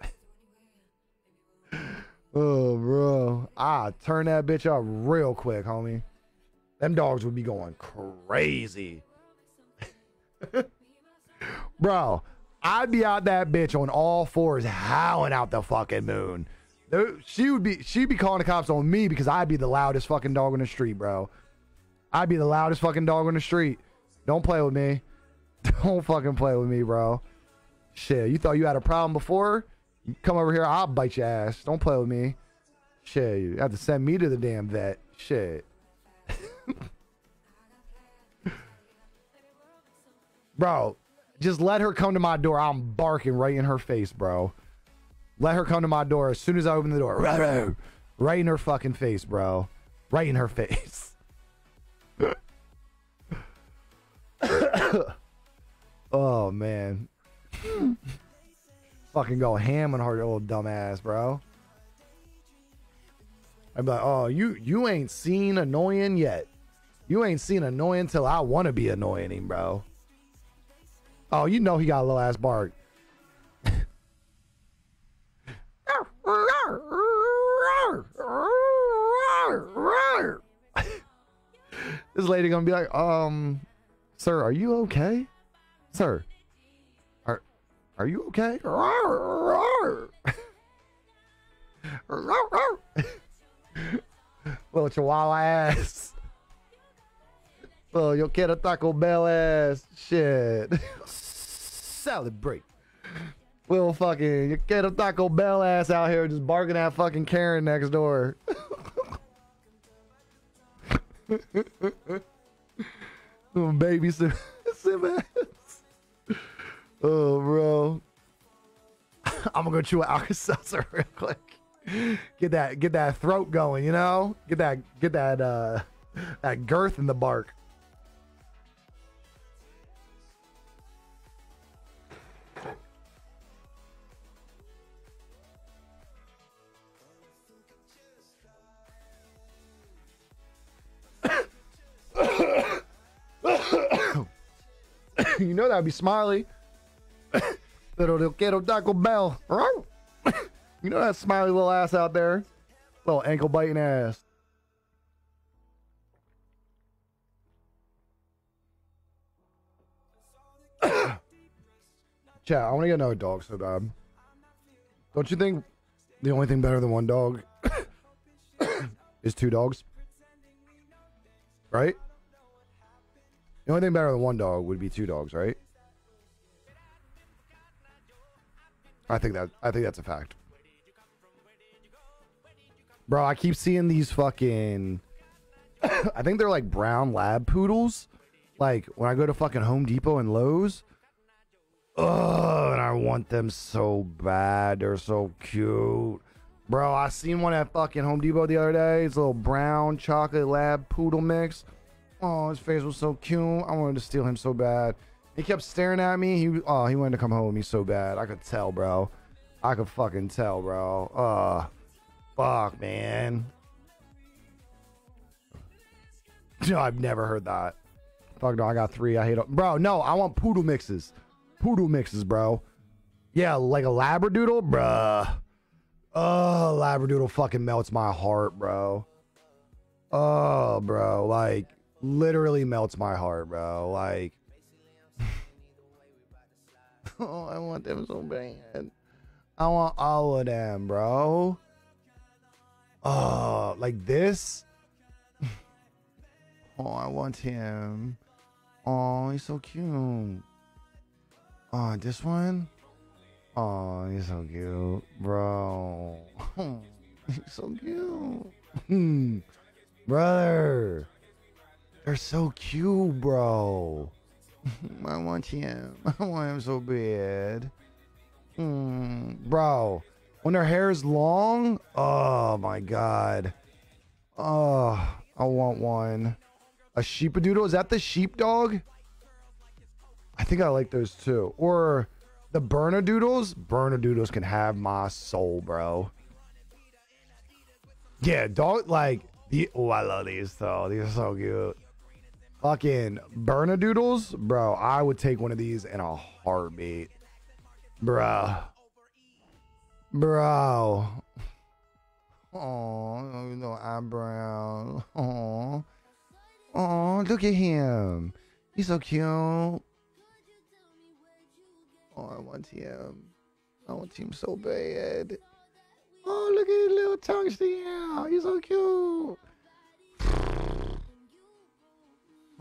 oh, bro. I'd turn that bitch up real quick, homie. Them dogs would be going crazy. Bro, I'd be out that bitch on all fours howling out the fucking moon. She would be she'd be calling the cops on me because I'd be the loudest fucking dog on the street, bro. I'd be the loudest fucking dog on the street. Don't play with me. Don't fucking play with me, bro. Shit, you thought you had a problem before? You come over here, I'll bite your ass. Don't play with me. Shit, you have to send me to the damn vet. Shit. bro, just let her come to my door. I'm barking right in her face, bro. Let her come to my door as soon as I open the door. Right in her fucking face, bro. Right in her face. oh man. Hmm. Fucking go ham on her old dumbass, bro. I'm like, oh, you you ain't seen annoying yet. You ain't seen annoying till I want to be annoying him, bro. Oh, you know he got a little ass bark. this lady gonna be like, um, sir, are you okay? Sir, are are you okay? Little chihuahua ass. Oh, yo quiero Taco Bell ass shit. Celebrate. Little fucking you quiero Taco Bell ass out here just barking at fucking Karen next door. Little baby sim, sim ass. Oh, bro. I'm gonna go chew an Alka-Seltzer real quick. Get that, get that throat going, you know. Get that, get that, uh, that girth in the bark. you know that'd be Smiley. Little quiero Taco Bell. you know that smiley little ass out there? Little ankle biting ass. Chat, I want to get another dog so bad. Don't you think the only thing better than one dog is two dogs? Right? The only thing better than one dog would be two dogs, right? I think that I think that's a fact. Bro, I keep seeing these fucking I think they're like brown lab poodles. Like when I go to fucking Home Depot and Lowe's. Oh, and I want them so bad. They're so cute. Bro, I seen one at fucking Home Depot the other day. It's a little brown chocolate lab poodle mix. Oh, his face was so cute. I wanted to steal him so bad. He kept staring at me. He oh, he wanted to come home with me so bad. I could tell, bro. I could fucking tell, bro. Uh fuck, man. No, I've never heard that. Fuck no, I got three. I hate it. Bro, no, I want poodle mixes. Poodle mixes, bro. Yeah, like a labradoodle, bruh. Oh, labradoodle fucking melts my heart, bro. Oh, bro, like literally melts my heart, bro. Like, oh, I want them so bad. I want all of them, bro. Oh, like this. oh, I want him. Oh, he's so cute. Oh, this one? Oh, he's so cute, bro. he's so cute. Brother. They're so cute, bro. I want him. I want him so bad. Mm, bro, when her hair is long, oh my god. Oh, I want one. A sheepadoodle? Is that the sheepdog? I think I like those too. Or the Bernedoodles? Bernedoodles can have my soul, bro. Yeah, dog like the oh I love these though. These are so cute. Fucking Bernedoodles, bro. I would take one of these in a heartbeat. Bro. Bro. Oh, no eyebrow. Oh. Oh, look at him. He's so cute. Oh, I want him. I want him so bad. Oh, look at his little tongue sticking out. He's so cute.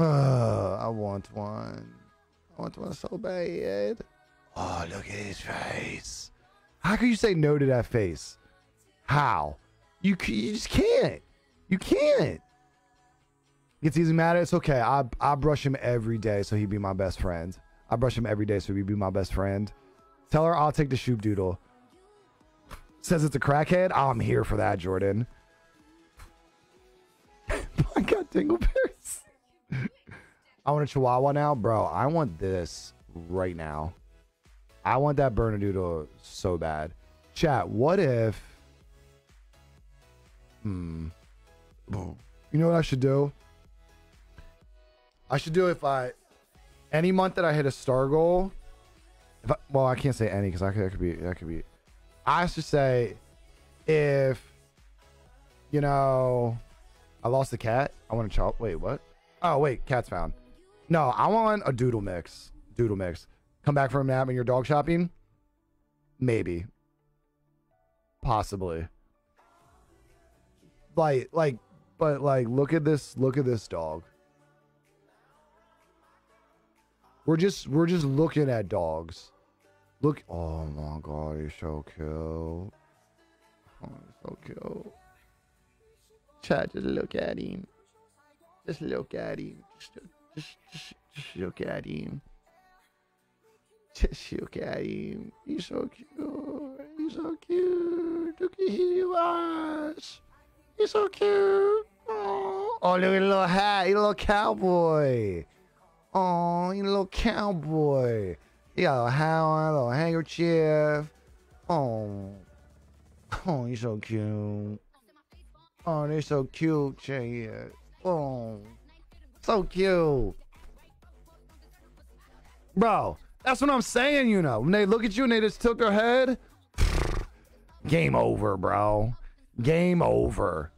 Uh, I want one. I want one so bad. Oh, look at his face. How can you say no to that face? How? You, you just can't. You can't. Gets easy mad at it's okay. I I brush him every day so he'd be my best friend. I brush him every day so he'd be my best friend. Tell her I'll take the shoop doodle. Says it's a crackhead. I'm here for that, Jordan. I got dingleberries. I want a chihuahua now, bro. I want this right now. I want that Bernedoodle so bad. Chat, what if... Hmm. You know what I should do? I should do if I... Any month that I hit a star goal... I, well, I can't say any because I could, that could be... That could be... I should say if... You know... I lost the cat. I want to chop. Wait, what? Oh, wait. Cat's found. No, I want a doodle mix. Doodle mix come back from a nap and you're dog shopping? Maybe. Possibly. Like like but like look at this look at this dog. We're just we're just looking at dogs. Look oh my god, he's so cute. Oh, so cute. Chat, just look at him. Just look at him. Just, just, just, just look at him. Just look at him. He's so cute. He's so cute. Look at his eyes. He's so cute. Oh, oh look at the little hat. He's a little cowboy. Oh, he's a little cowboy. He got a hat on, a little handkerchief. Oh. Oh, he's so cute. Oh, they're so cute, Jay. Oh. So cute. Bro, that's what I'm saying, you know. When they look at you and they just tilt their head, game over, bro. Game over.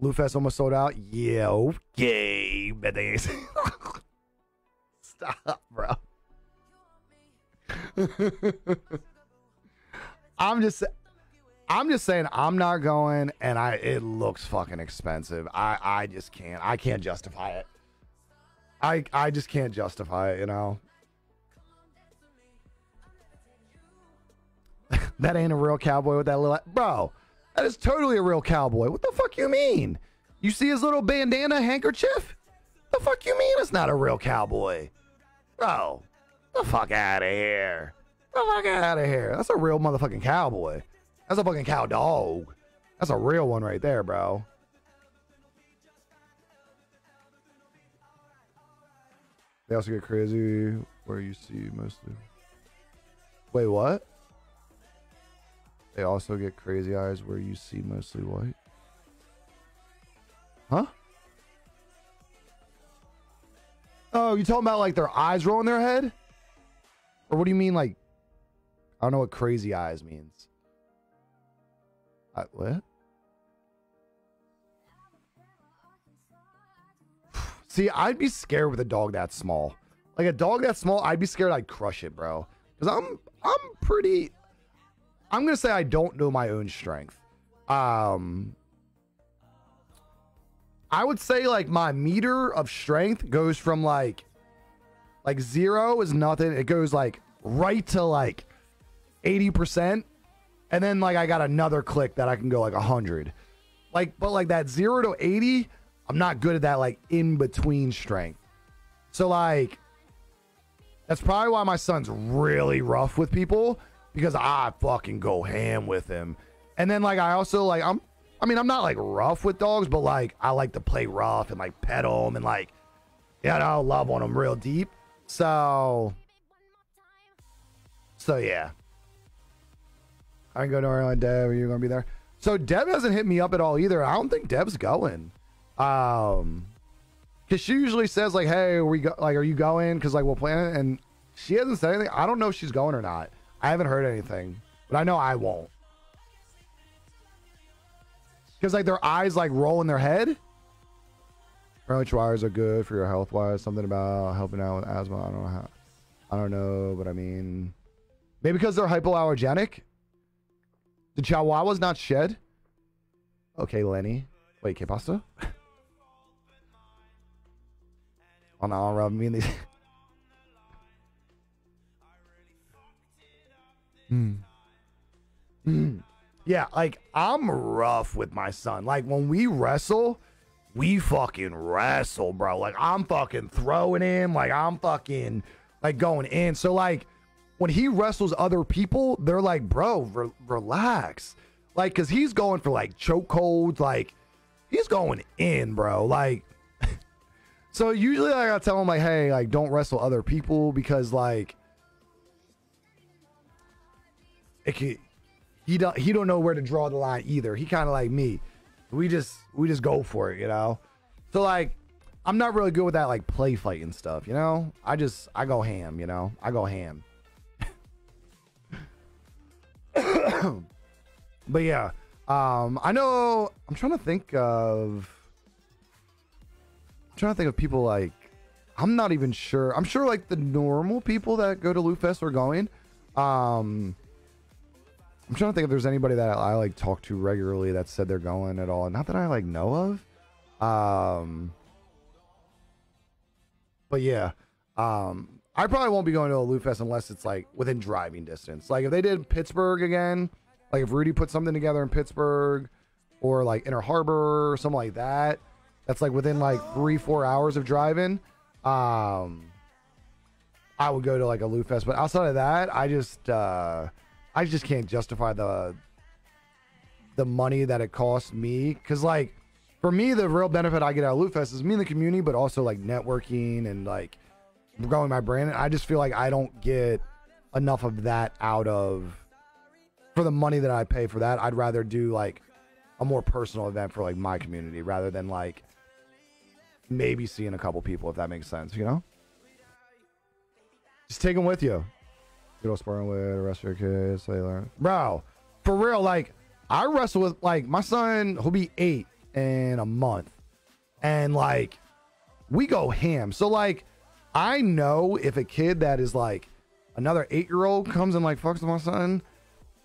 Loot Fest almost sold out. Yeah, okay. Bet they Stop, bro. I'm just I'm just saying I'm not going and I it looks fucking expensive. I I just can't. I can't justify it. I I just can't justify it, you know. that ain't a real cowboy with that little bro. That is totally a real cowboy. What the fuck you mean? You see his little bandana handkerchief? The fuck you mean it's not a real cowboy? Bro, the fuck out of here. The fuck out of here. That's a real motherfucking cowboy. That's a fucking cow dog. That's a real one right there, bro. They also get crazy where you see mostly. Wait, what? They also get crazy eyes where you see mostly white. Huh? Oh, you talking about like their eyes rolling their head? Or what do you mean like I don't know what crazy eyes means. I, what? See, I'd be scared with a dog that small. Like a dog that small, I'd be scared I'd crush it, bro. Because I'm I'm pretty I'm gonna say I don't know my own strength. Um I would say like my meter of strength goes from like Like zero is nothing. It goes like right to like 80%. And then like I got another click that I can go like 100. Like, but like that zero to 80, I'm not good at that like in between strength. So like, that's probably why my son's really rough with people because I fucking go ham with him. And then like I also like I'm I mean I'm not like rough with dogs, but like I like to play rough and like pet them and like you know love on them real deep. So so yeah. I can go to Ireland, Deb. Are you gonna be there? So Deb hasn't hit me up at all either. I don't think Deb's going. Um, because she usually says like, "Hey, are we go- like, are you going?" Because like we'll plan it, and she hasn't said anything. I don't know if she's going or not. I haven't heard anything, but I know I won't. Because like their eyes like roll in their head. Apparently, chihuahuas are good for your health wise. Something about helping out with asthma. I don't know how. I don't know, but I mean, maybe because they're hypoallergenic. The chihuahuas not shed. Okay, Lenny. Wait, ¿qué pasa? Oh no, rub me in these. Hmm. Hmm. Yeah, like I'm rough with my son. Like when we wrestle, we fucking wrestle, bro. Like I'm fucking throwing him, like I'm fucking like going in. So like when he wrestles other people, they're like, bro, re- relax. Like, cause he's going for like choke holds, like he's going in, bro. Like, so usually I gotta tell him like, hey, like don't wrestle other people because like it can, he don't he don't know where to draw the line either. He kind of like me. We just we just go for it, you know. So like I'm not really good with that like play fighting stuff, you know. I just I go ham, you know. I go ham. but yeah, um, I know. I'm trying to think of. I'm trying to think of people like. I'm not even sure. I'm sure like the normal people that go to Loot Fest are going. Um, I'm trying to think if there's anybody that I like talk to regularly that said they're going at all. Not that I like know of. Um, but yeah, um, I probably won't be going to a Loot Fest unless it's like within driving distance. Like if they did Pittsburgh again, like if Rudy put something together in Pittsburgh or like Inner Harbor or something like that, that's like within like three, four hours of driving. Um, I would go to like a Loot Fest, but outside of that, I just uh, I just can't justify the the money that it costs me because like for me the real benefit I get out of Loot Fest is me and the community, but also like networking and like growing my brand. And I just feel like I don't get enough of that out of for the money that I pay for that. I'd rather do like a more personal event for like my community rather than like maybe seeing a couple people if that makes sense, you know? Just take them with you. Good old sparring with the rest of your kids. They learn. Bro, for real, like I wrestle with like my son who'll be eight in a month. And like we go ham. So like I know if a kid that is like another eight year old comes and like fucks with my son,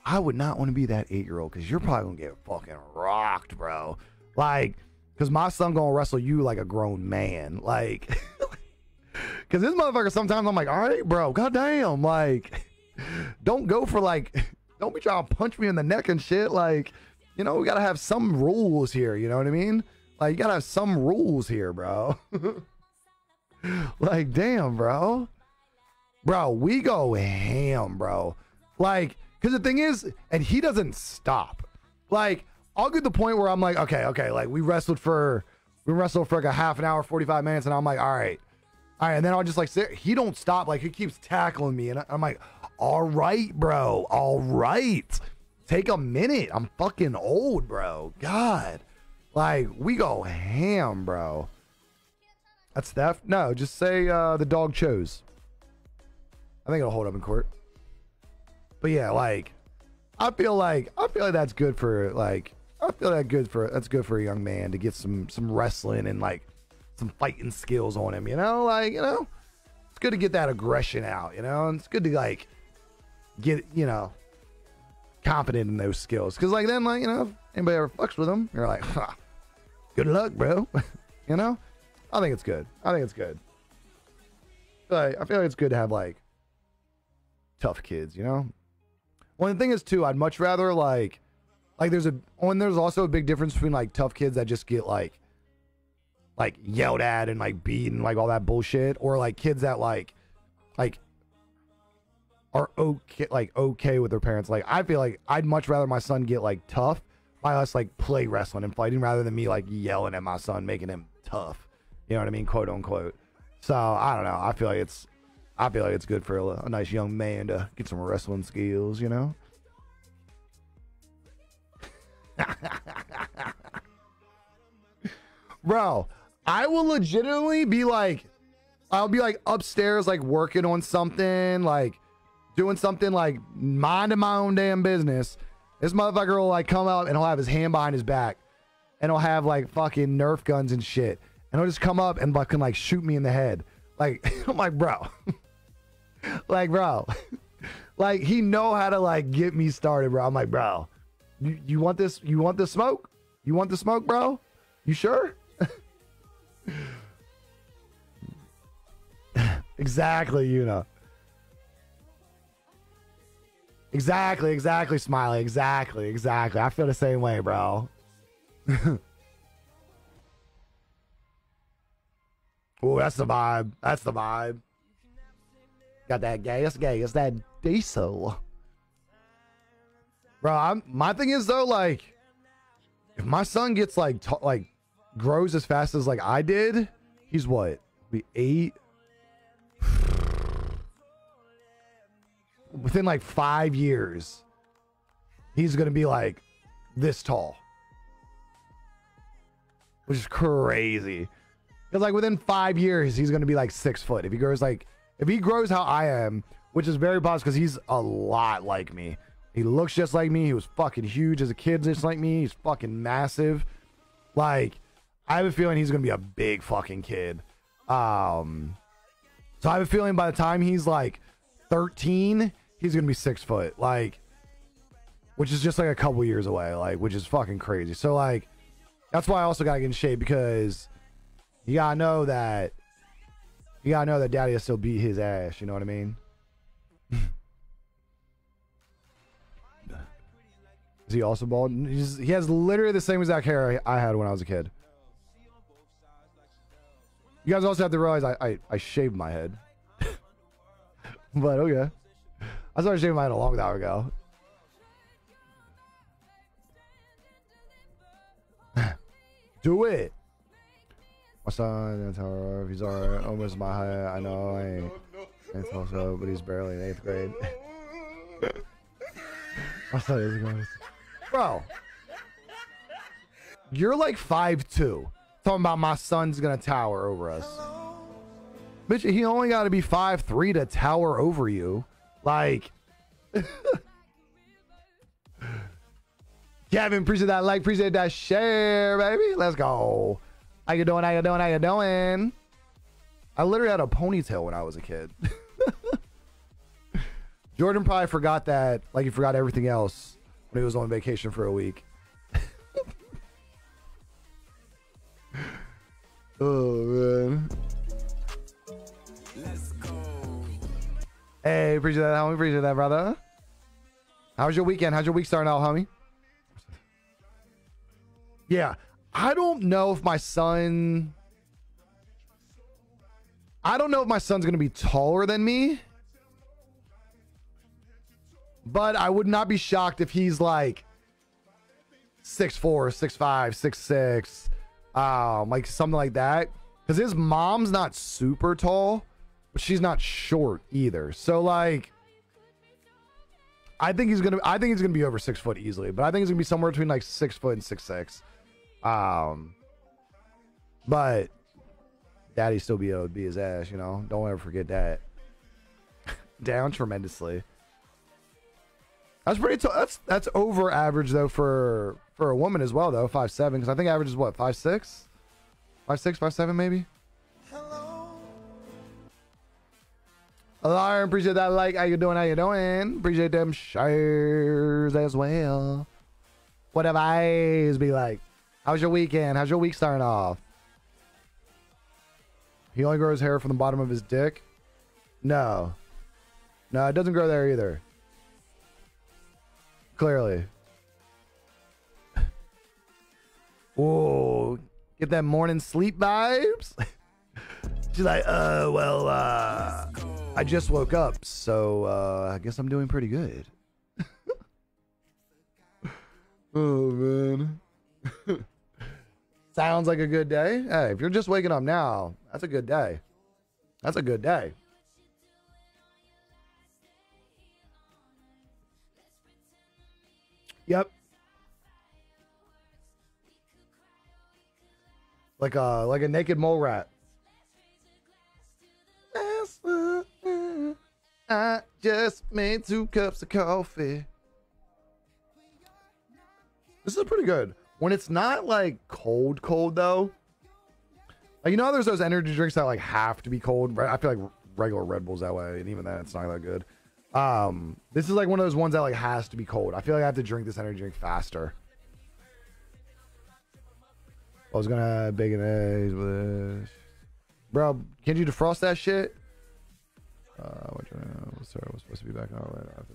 I would not want to be that eight year old because you're probably gonna get fucking rocked, bro. Like, because my son gonna wrestle you like a grown man. Like, because this motherfucker sometimes I'm like, all right, bro, goddamn, like, don't go for like, don't be trying to punch me in the neck and shit. Like, you know, we gotta have some rules here. You know what I mean? Like, you gotta have some rules here, bro. like, damn, bro. Bro, we go ham, bro. Like, because the thing is, and he doesn't stop. Like, I'll get the point where I'm like, okay, okay, like we wrestled for, we wrestled for like a half an hour, 45 minutes, and I'm like, all right. All right, and then I'll just like sit. He don't stop. Like he keeps tackling me, and I'm like, all right, bro, all right. Take a minute. I'm fucking old, bro. God, like we go ham, bro. That's theft. No, just say uh, the dog chose. I think it'll hold up in court. But yeah, like I feel like I feel like that's good for like I feel that good for that's good for a young man to get some some wrestling and like some fighting skills on him, you know? Like, you know, it's good to get that aggression out, you know? And it's good to like get, you know, confident in those skills. Cause like then like, you know, if anybody ever fucks with them, you're like, huh, good luck, bro. you know? I think it's good. I think it's good. like, I feel like it's good to have like tough kids, you know. Well, the thing is too, I'd much rather like, like there's a, and there's also a big difference between like tough kids that just get like, like yelled at and like beat and like all that bullshit, or like kids that like, like are okay, like okay with their parents. Like I feel like I'd much rather my son get like tough by us like play wrestling and fighting rather than me like yelling at my son, making him tough. You know what I mean, quote unquote. So I don't know. I feel like it's, I feel like it's good for a, a nice young man to get some wrestling skills. You know. Bro, I will legitimately be like, I'll be like upstairs, like working on something, like doing something like minding my own damn business. This motherfucker will like come out and he'll have his hand behind his back and he'll have like fucking Nerf guns and shit. And he'll just come up and fucking like shoot me in the head. Like, I'm like, bro. like, bro. like, he know how to like get me started, bro. I'm like, bro, you, you want this? You want the smoke? You want the smoke, bro? You sure? exactly, you know. Exactly, exactly, Smiley. Exactly, exactly. I feel the same way, bro. oh, that's the vibe. That's the vibe. Got that gay. That's gay. It's that diesel. Bro, I'm, my thing is though, like, if my son gets like, t- like, grows as fast as like I did, he's what? Be eight, within like five years, he's gonna be like this tall, which is crazy. Because like within five years, he's gonna be like six foot. If he grows like, if he grows how I am, which is very possible because he's a lot like me. He looks just like me. He was fucking huge as a kid, just like me. He's fucking massive. Like, I have a feeling he's gonna be a big fucking kid. Um, so I have a feeling by the time he's like 13, he's gonna be six foot. Like, which is just like a couple years away. Like, which is fucking crazy. So like, that's why I also gotta get in shape because you gotta know that you gotta know that daddy will still beat his ass. You know what I mean? Is he also bald? He's, he has literally the same exact hair I, I had when I was a kid. You guys also have to realize I, I, I shaved my head. but okay. I started shaving my head a long time ago. Do it. My son, that's how he's. Almost oh, my height. I know I ain't. It's also, but he's barely in eighth grade. I thought he was going. Bro, you're like five two. Talking about my son's gonna tower over us. Bitch, he only got to be five three to tower over you. Like, Kevin, appreciate that like, appreciate that share, baby. Let's go. How you doing? How you doing? How you doing? I literally had a ponytail when I was a kid. Jordan probably forgot that, like he forgot everything else he was on vacation for a week. oh man. Hey, appreciate that, homie. Appreciate that, brother. How was your weekend? How's your week starting out, homie? Yeah, I don't know if my son. I don't know if my son's going to be taller than me. But I would not be shocked if he's like six four, six five, six six, um, like something like that. Because his mom's not super tall, but she's not short either. So like, I think he's gonna. I think he's gonna be over six foot easily. But I think he's gonna be somewhere between like six foot and six six. Um, but daddy still be able to be his ass. You know, don't ever forget that. Down tremendously. That's pretty. T- that's that's over average though for for a woman as well though. Five seven because I think average is what five six, five six, five seven maybe. Hello. Alarm, appreciate that like. How you doing? How you doing? Appreciate them shares as well. What have eyes be like? How's your weekend? How's your week starting off? He only grows hair from the bottom of his dick. No. No, it doesn't grow there either. Clearly. Whoa. Get that morning sleep vibes? She's like, uh, well, uh, I just woke up, so uh, I guess I'm doing pretty good. oh, man. Sounds like a good day. Hey, if you're just waking up now, that's a good day. That's a good day. Yep. Like a like a naked mole rat. I just made two cups of coffee. This is pretty good. When it's not like cold, cold though. Like, you know, there's those energy drinks that like have to be cold. I feel like regular Red Bulls that way, and even then, it's not that good. Um, this is like one of those ones that like has to be cold. I feel like I have to drink this energy drink faster. I was gonna bake an eggs with this. Bro, can you defrost that shit? Uh, one? Uh, sorry, was supposed to be back on right after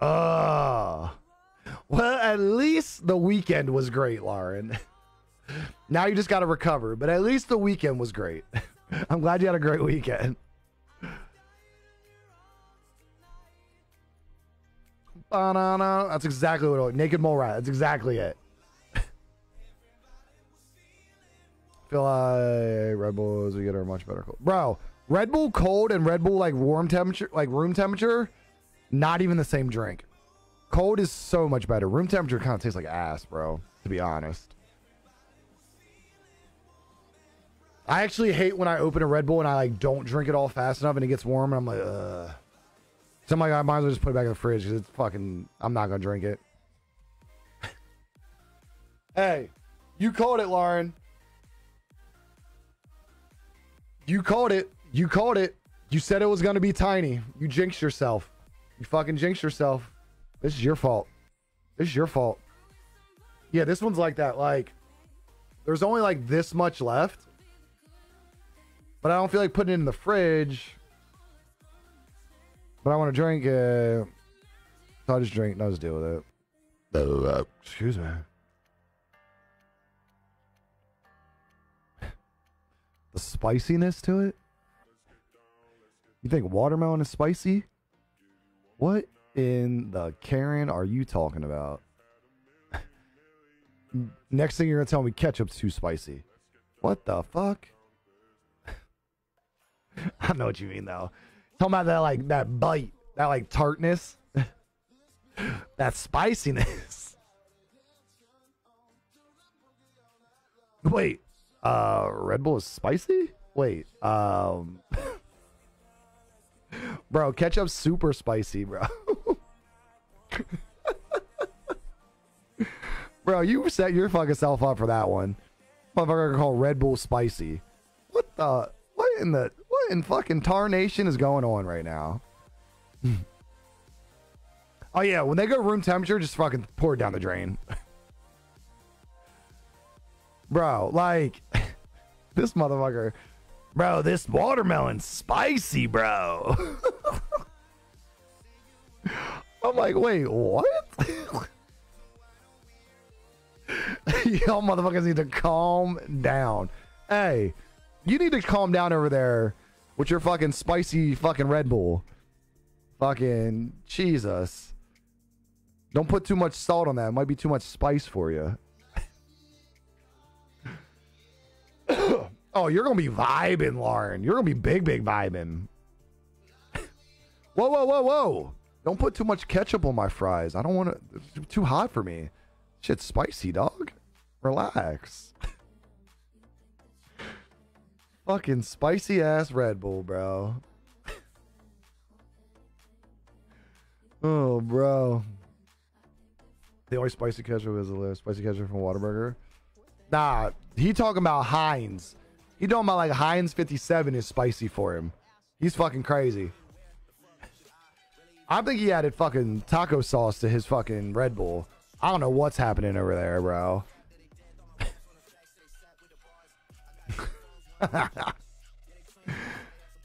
Ah. Uh, well, at least the weekend was great, Lauren. now you just got to recover, but at least the weekend was great. I'm glad you had a great weekend. Banana. That's exactly what it was. Naked mole rat. That's exactly it. feel like Red Bulls we get are much better. Cold. Bro, Red Bull cold and Red Bull like warm temperature, like room temperature, not even the same drink. Cold is so much better. Room temperature kind of tastes like ass, bro. To be honest. I actually hate when I open a Red Bull and I like don't drink it all fast enough and it gets warm and I'm like, ugh. So I'm like, I might as well just put it back in the fridge because it's fucking. I'm not gonna drink it. hey, you called it, Lauren. You called it. You called it. You said it was gonna be tiny. You jinxed yourself. You fucking jinxed yourself. This is your fault. This is your fault. Yeah, this one's like that. Like, there's only like this much left but I don't feel like putting it in the fridge. But I want to drink it. So I'll just drink. No, just deal with it. Uh, excuse me. The spiciness to it? You think watermelon is spicy? What in the Karen are you talking about? Next thing you're going to tell me ketchup's too spicy. What the fuck? I know what you mean though. Talking about that like that bite, that like tartness, that spiciness. Wait, uh, Red Bull is spicy? Wait, um, bro, ketchup's super spicy, bro. bro, you set your fucking self up for that one. Motherfucker call Red Bull spicy. What the? What in the? In fucking tarnation is going on right now? oh yeah, when they go room temperature, just fucking pour it down the drain. bro, like this motherfucker. Bro, this watermelon's spicy, bro. I'm like, wait, what? Y'all motherfuckers need to calm down. Hey, you need to calm down over there with your fucking spicy fucking Red Bull. Fucking Jesus. Don't put too much salt on that. It might be too much spice for you. oh, you're gonna be vibing, Lauren. You're gonna be big, big vibing. whoa, whoa, whoa, whoa! Don't put too much ketchup on my fries. I don't want to. Too hot for me. Shit's spicy, dog. Relax. Fucking spicy ass Red Bull, bro. oh, bro. The only spicy ketchup is the spicy ketchup from Whataburger. Nah, he talking about Heinz. He talking about like Heinz 57 is spicy for him. He's fucking crazy. I think he added fucking taco sauce to his fucking Red Bull. I don't know what's happening over there, bro.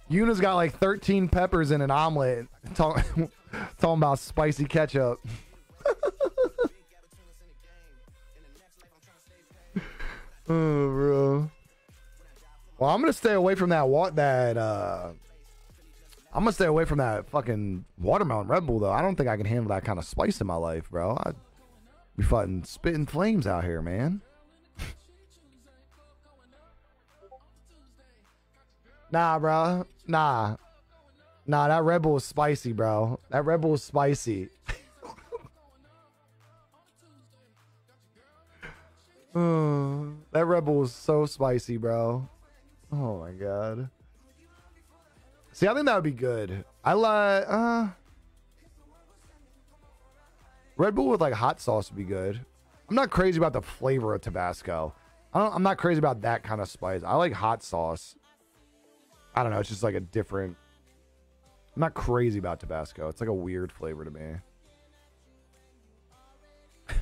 Yuna's got like 13 peppers in an omelet. Talk, talking about spicy ketchup. oh, bro. Well, I'm gonna stay away from that. What that? uh I'm gonna stay away from that fucking watermelon Red Bull though. I don't think I can handle that kind of spice in my life, bro. I'd be fucking spitting flames out here, man. Nah, bro. Nah. Nah, that Red Bull is spicy, bro. That Red Bull is spicy. oh, that Red Bull is so spicy, bro. Oh my god. See, I think that would be good. I like uh Red Bull with like hot sauce would be good. I'm not crazy about the flavor of Tabasco. I am not crazy about that kind of spice. I like hot sauce. I don't know. It's just like a different. I'm not crazy about Tabasco. It's like a weird flavor to me.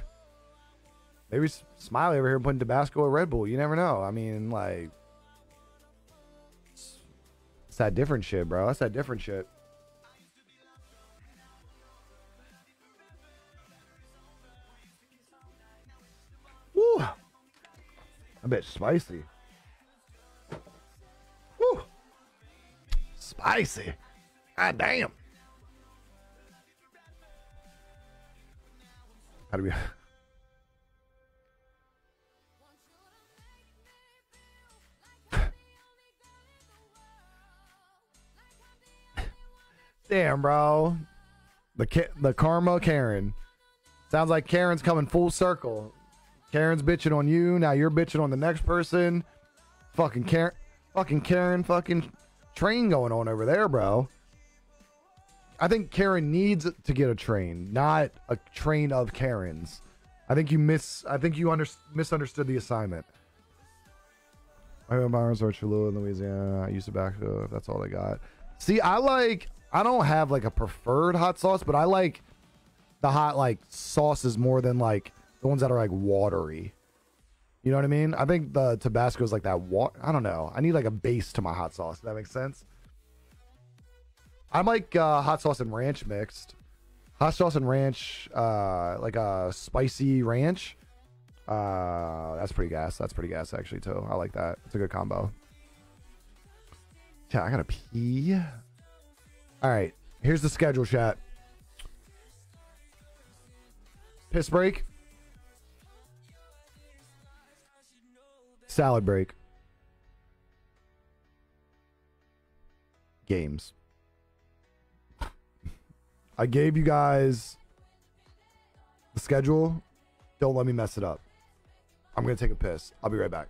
Maybe Smiley over here putting Tabasco or Red Bull. You never know. I mean, like, it's, it's that different shit, bro. That's that different shit. Woo! I bet spicy. Spicy. God damn. How do we? Damn, bro. The the karma Karen. Sounds like Karen's coming full circle. Karen's bitching on you. Now you're bitching on the next person. Fucking Karen. Fucking Karen. Fucking train going on over there, bro. I think Karen needs to get a train, not a train of Karens. I think you miss. I think you under, misunderstood the assignment. My vampires are Cholula in Louisiana. I used to back if that's all they got. See, I like. I don't have like a preferred hot sauce, but I like the hot like sauces more than like the ones that are like watery. You know what I mean? I think the Tabasco is like that. Water. I don't know. I need like a base to my hot sauce. That makes sense. I like uh, hot sauce and ranch mixed. Hot sauce and ranch, uh, like a spicy ranch. Uh, that's pretty gas. That's pretty gas actually too. I like that. It's a good combo. Yeah, I gotta pee. All right, here's the schedule, chat. Piss break. Salad break. Games. I gave you guys the schedule. Don't let me mess it up. I'm going to take a piss. I'll be right back.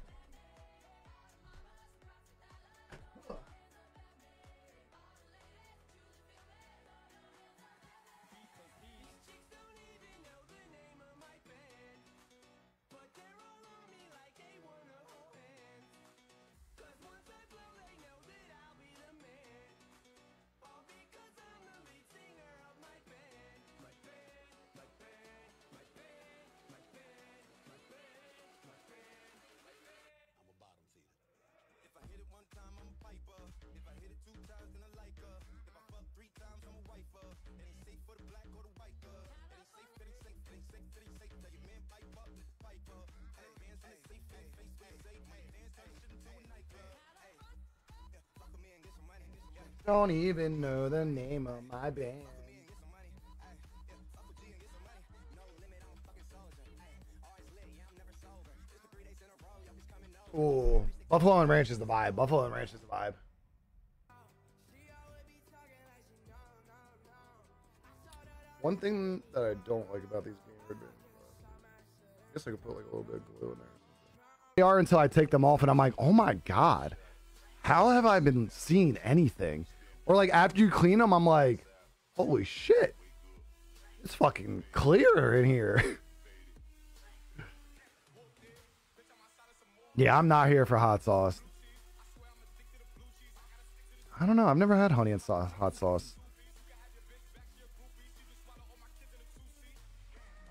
Don't even know the name of my band. Ooh, Buffalo and Ranch is the vibe. Buffalo and Ranch is the vibe. One thing that I don't like about these being I guess I could put like a little bit of glue in there. They are until I take them off, and I'm like, oh my god, how have I been seeing anything? Or like after you clean them, I'm like, holy shit, it's fucking clear in here. yeah, I'm not here for hot sauce. I don't know. I've never had honey and sauce, hot sauce.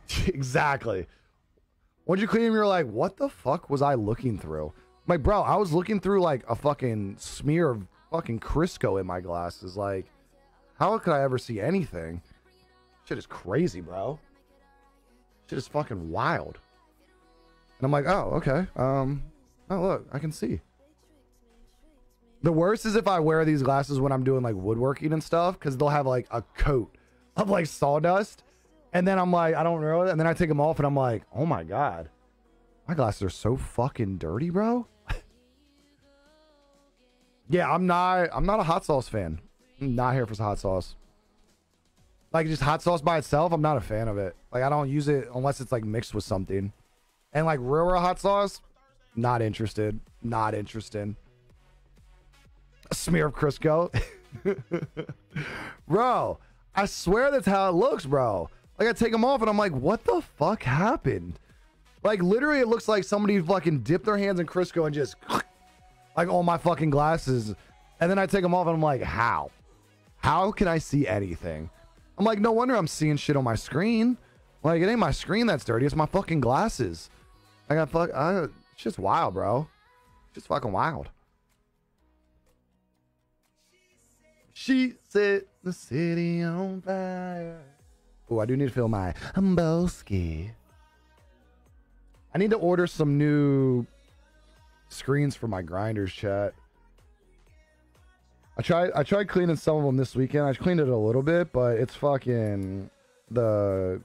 exactly. Once you clean them, you're like, what the fuck was I looking through? like, bro, I was looking through like a fucking smear of fucking Crisco in my glasses. Like, how could I ever see anything? Shit is crazy, bro. Shit is fucking wild. And I'm like, oh, okay. Um, oh look, I can see. The worst is if I wear these glasses when I'm doing like woodworking and stuff, because they'll have like a coat of like sawdust. And then I'm like, I don't know. And then I take them off and I'm like, oh my God. My glasses are so fucking dirty, bro. Yeah, I'm not I'm not a hot sauce fan. I'm not here for hot sauce. Like just hot sauce by itself, I'm not a fan of it. Like I don't use it unless it's like mixed with something. And like real, real hot sauce, not interested. Not interested. A smear of Crisco. bro, I swear that's how it looks, bro. Like I take them off and I'm like, what the fuck happened? Like literally, it looks like somebody fucking dipped their hands in Crisco and just like all my fucking glasses. And then I take them off and I'm like, how? How can I see anything? I'm like, no wonder I'm seeing shit on my screen. Like it ain't my screen that's dirty. It's my fucking glasses. I got fuck. I, it's just wild, bro. It's just fucking wild. She set the city on fire. Oh, I do need to fill my Umboski. I need to order some new screens for my grinders chat. I tried I tried cleaning some of them this weekend. I cleaned it a little bit, but it's fucking the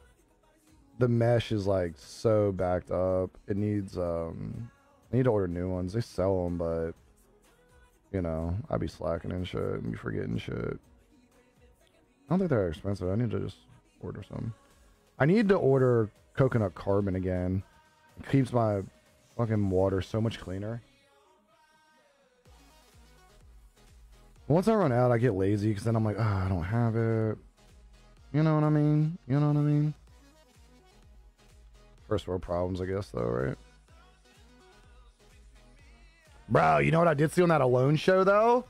the mesh is like so backed up. It needs um I need to order new ones. They sell them, but you know, I'd be slacking and shit and be forgetting shit. I don't think they're expensive. I need to just order some. I need to order coconut carbon again. It keeps my fucking water so much cleaner. Once I run out, I get lazy because then I'm like, oh, I don't have it. You know what I mean? You know what I mean? First world problems, I guess, though, right? Bro, you know what I did see on that Alone show, though?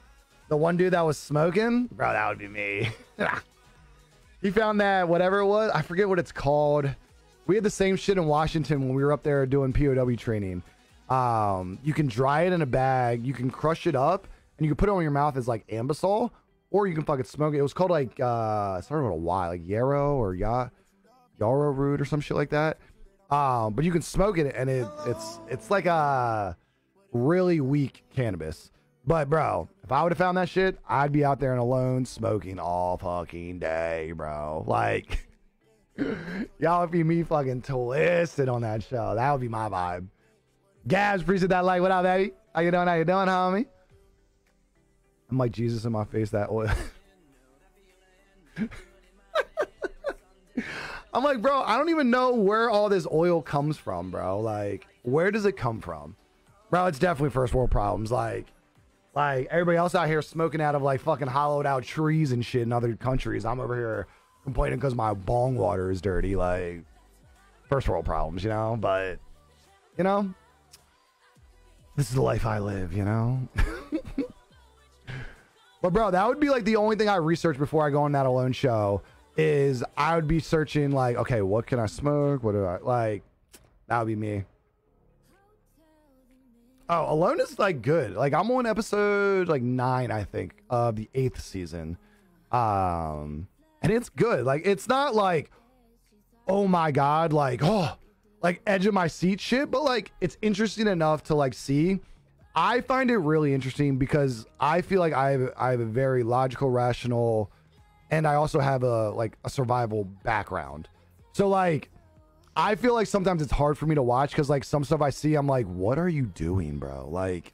The one dude that was smoking? Bro, that would be me. he found that whatever it was, I forget what it's called. We had the same shit in Washington when we were up there doing POW training. Um, you can dry it in a bag, you can crush it up, and you can put it on your mouth as like Anbesol, or you can fucking smoke it. It was called like uh it started with a Y, like yarrow or ya yarrow root or some shit like that. Um, but you can smoke it and it it's it's like a really weak cannabis. But bro, if I would have found that shit, I'd be out there and alone smoking all fucking day, bro. Like y'all would be me fucking twisted on that show. That would be my vibe. Gabs, appreciate that like. What up, baby? How you doing? How you doing, homie? I'm like Jesus in my face, that oil. I'm like, bro, I don't even know where all this oil comes from, bro. Like, where does it come from? Bro, it's definitely first world problems. Like, like everybody else out here smoking out of like fucking hollowed out trees and shit in other countries. I'm over here complaining because my bong water is dirty. Like, first world problems, you know? But, you know, this is the life I live, you know? but, bro, that would be like the only thing I research before I go on that alone show is I would be searching like, okay, what can I smoke? What do I like? That would be me. Oh, Alone is like good. Like I'm on episode like nine, I think, of the eighth season. Um, and it's good. Like it's not like, oh my god, like oh, like edge of my seat shit, but like it's interesting enough to like see. I find it really interesting because I feel like I have I have a very logical, rational and I also have a like a survival background. So like I feel like sometimes it's hard for me to watch cuz like some stuff I see I'm like what are you doing, bro? Like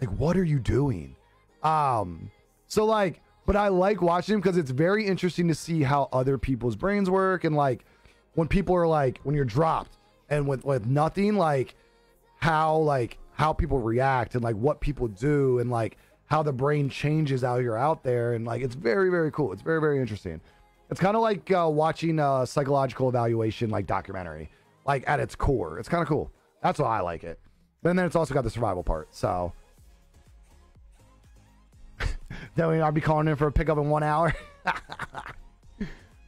like what are you doing? Um so like but I like watching them cuz it's very interesting to see how other people's brains work and like when people are like when you're dropped and with with nothing like how like how people react and like what people do and like how the brain changes out here out there and like it's very very cool. It's very very interesting. It's kind of like uh, watching a psychological evaluation like documentary like at its core. It's kind of cool. That's why i like it. And then it's also got the survival part so then i'll be calling in for a pickup in one hour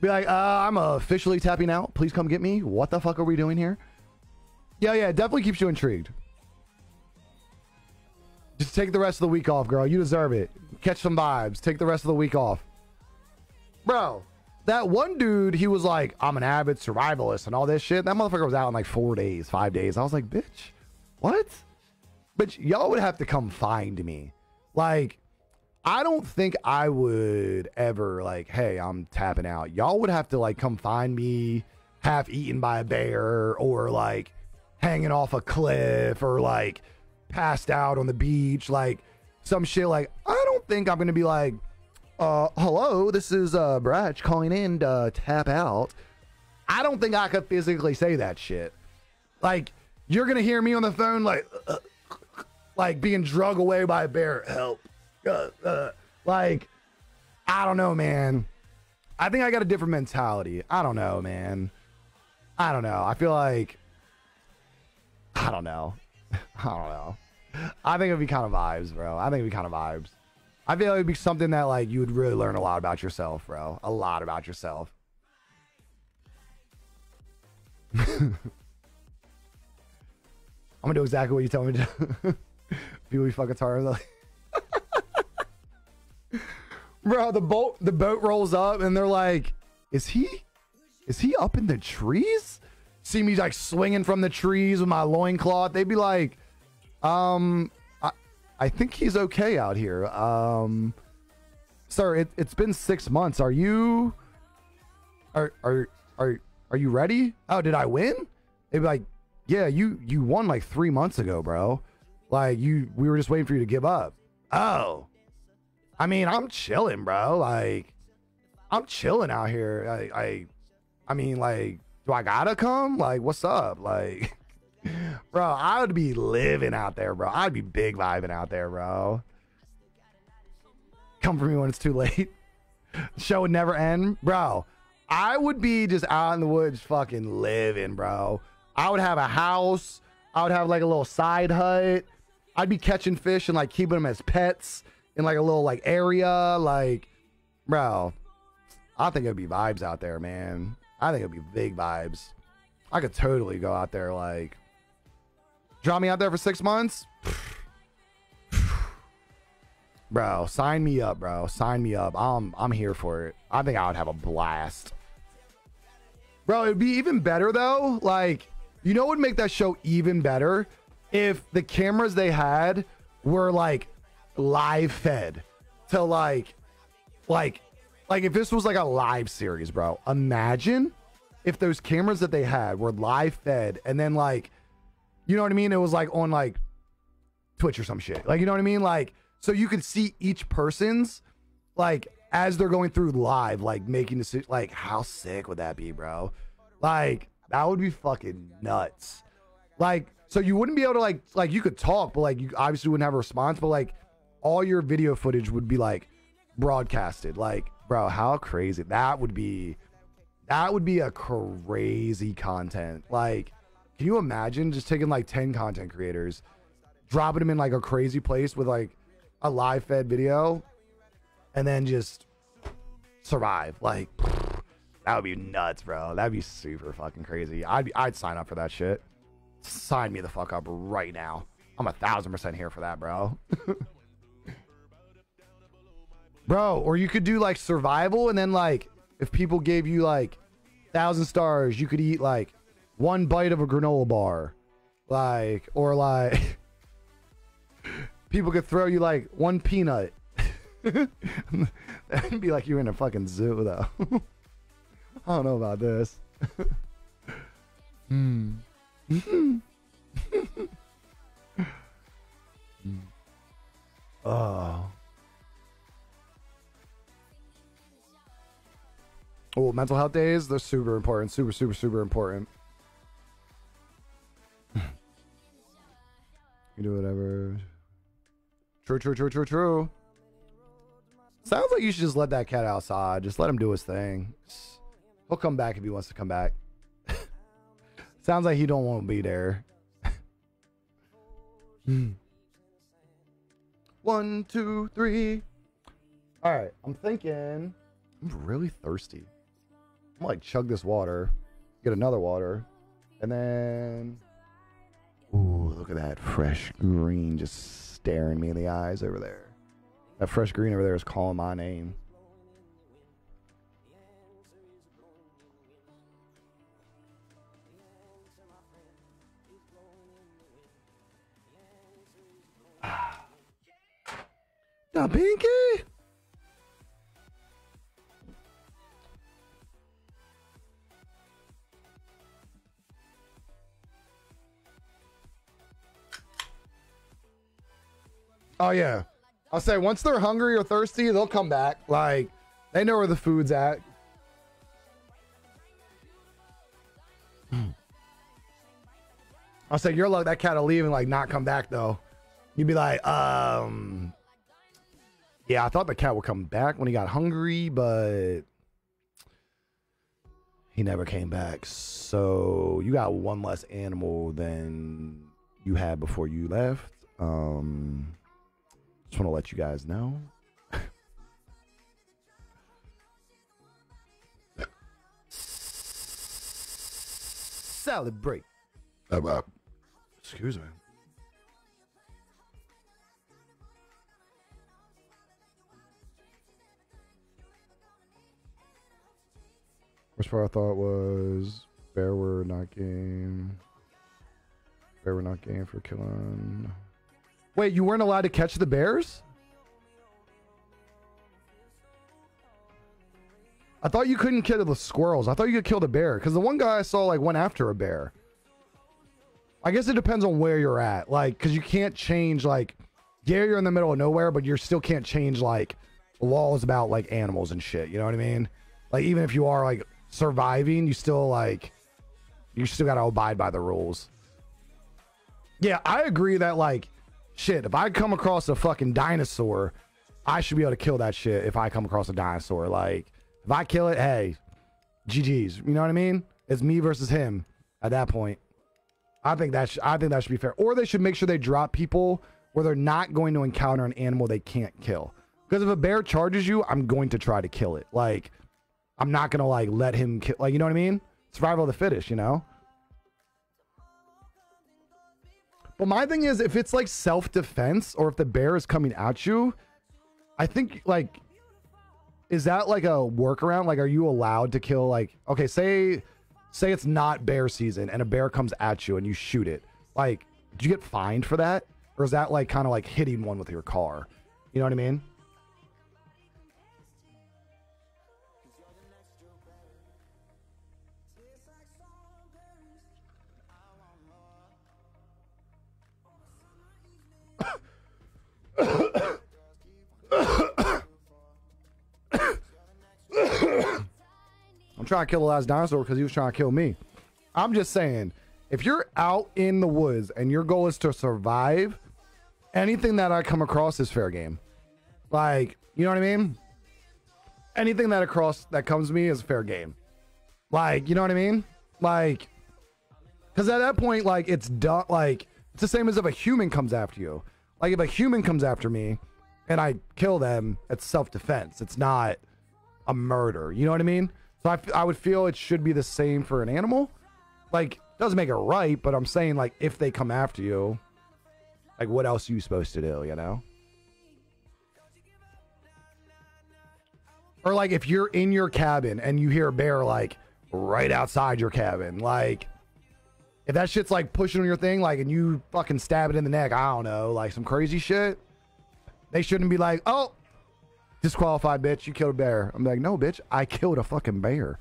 be like uh, i'm officially tapping out please come get me what the fuck are we doing here yeah yeah definitely keeps you intrigued Just take the rest of the week off, girl. You deserve it. Catch some vibes. Take the rest of the week off. Bro, that one dude, he was like, I'm an avid survivalist and all this shit. That motherfucker was out in like four days, five days. I was like, bitch, what? But y'all would have to come find me. Like, I don't think I would ever like, hey, I'm tapping out. Y'all would have to like come find me half eaten by a bear or like hanging off a cliff or like passed out on the beach, like some shit like I don't think I'm gonna be like, uh, hello, this is uh Bratch calling in to tap out. I don't think I could physically say that shit. Like, you're gonna hear me on the phone like uh, like being drug away by a bear. Help. Uh, uh, like, I don't know, man. I think I got a different mentality. I don't know, man. I don't know. I feel like I don't know. I don't know. I think it'd be kind of vibes, bro. I think it'd be kind of vibes. I feel like it'd be something that like you would really learn a lot about yourself, bro. A lot about yourself. I'm gonna do exactly what you tell me to. People be fucking tired. Like, bro, the boat the boat rolls up and they're like, "Is he? Is he up in the trees?" See me like swinging from the trees with my loincloth. They'd be like, um, I, I think he's okay out here. Um, sir, it, it's been six months. Are you, are, are, are, are you ready? Oh, did I win? They'd be like, yeah, you, you won like three months ago, bro. Like you, we were just waiting for you to give up. Oh, I mean, I'm chilling, bro. Like, I'm chilling out here. I, I, I mean, like, do I gotta come? Like, what's up? Like, bro, I would be living out there, bro. I'd be big vibing out there, bro. Come for me when it's too late. Show would never end, bro. I would be just out in the woods, fucking living, bro. I would have a house. I would have like a little side hut. I'd be catching fish and like keeping them as pets in like a little like area. Like, bro, I think it'd be vibes out there, man. I think it'd be big vibes. I could totally go out there like drop me out there for six months. bro, sign me up, bro. Sign me up. I'm I'm here for it. I think I would have a blast. Bro, it'd be even better though. Like, you know what would make that show even better? If the cameras they had were like live fed to like like like if this was like a live series, bro. Imagine if those cameras that they had were live fed and then like you know what I mean? It was like on like Twitch or some shit. Like you know what I mean? Like so you could see each person's like as they're going through live, like making decisions. Like how sick would that be, bro? Like that would be fucking nuts. Like so you wouldn't be able to like like you could talk, but like you obviously wouldn't have a response, but like all your video footage would be like broadcasted. Like, bro, how crazy that would be. That would be a crazy content. Like, can you imagine just taking like 10 content creators, dropping them in like a crazy place with like a live fed video, and then just survive? Like, that would be nuts, bro. That'd be super fucking crazy. I'd be, I'd sign up for that shit. Sign me the fuck up right now. I'm a thousand percent here for that, bro. bro, or you could do like survival and then like if people gave you like thousand stars, you could eat like one bite of a granola bar. Like, or like people could throw you like one peanut. That'd be like you're in a fucking zoo though. I don't know about this. hmm. oh. Oh, mental health days, they're super important. Super, super, super important. you do whatever. True, true, true, true, true. Sounds like you should just let that cat outside. Just let him do his thing. He'll come back if he wants to come back. Sounds like he don't want to be there. One, two, three. All right, I'm thinking. I'm really thirsty. I'm like chug this water, get another water, and then. Ooh, look at that fresh green just staring me in the eyes over there. That fresh green over there is calling my name. Ah. Now, Pinky. Oh yeah. I'll say once they're hungry or thirsty, they'll come back. Like they know where the food's at. I'll say you're luck that cat will leave and like not come back though. You'd be like, um Yeah, I thought the cat would come back when he got hungry, but he never came back. So you got one less animal than you had before you left. Um just want to let you guys know. Celebrate. Uh, uh, excuse me. First part I thought was bear were not game. Bear were not game for killing. Wait, you weren't allowed to catch the bears? I thought you couldn't kill the squirrels. I thought you could kill the bear because the one guy I saw like went after a bear. I guess it depends on where you're at, like because you can't change like yeah you're in the middle of nowhere, but you still can't change like laws about like animals and shit. You know what I mean? Like even if you are like surviving, you still like you still got to abide by the rules. Yeah, I agree that like shit, if I come across a fucking dinosaur, I should be able to kill that shit if I come across a dinosaur. Like, if I kill it, hey, GG's. You know what I mean? It's me versus him at that point. I think that sh- I think that should be fair. Or they should make sure they drop people where they're not going to encounter an animal they can't kill. Because if a bear charges you, I'm going to try to kill it. Like, I'm not gonna like let him kill. Like, you know what I mean? Survival of the fittest. You know. But my thing is, if it's like self defense or if the bear is coming at you, I think like, is that like a workaround? Like, are you allowed to kill like, okay, say, say it's not bear season and a bear comes at you and you shoot it. Like, do you get fined for that? Or is that like kind of like hitting one with your car? You know what I mean? I'm trying to kill the last dinosaur because he was trying to kill me. I'm just saying, if you're out in the woods and your goal is to survive, anything that I come across is fair game. Like, you know what I mean? Anything that across that comes to me is fair game. Like, you know what I mean? Like, because at that point, like, it's done. Like, it's the same as if a human comes after you. Like, if a human comes after me and I kill them, it's self defense. It's not a murder. You know what I mean? So I, I would feel it should be the same for an animal. Like, doesn't make it right, but I'm saying, like, if they come after you, like, what else are you supposed to do, you know? Or, like, if you're in your cabin and you hear a bear, like, right outside your cabin, like, if that shit's, like, pushing on your thing, like, and you fucking stab it in the neck, I don't know, like, some crazy shit, they shouldn't be like, oh, disqualified, bitch. You killed a bear. I'm like, no, bitch. I killed a fucking bear.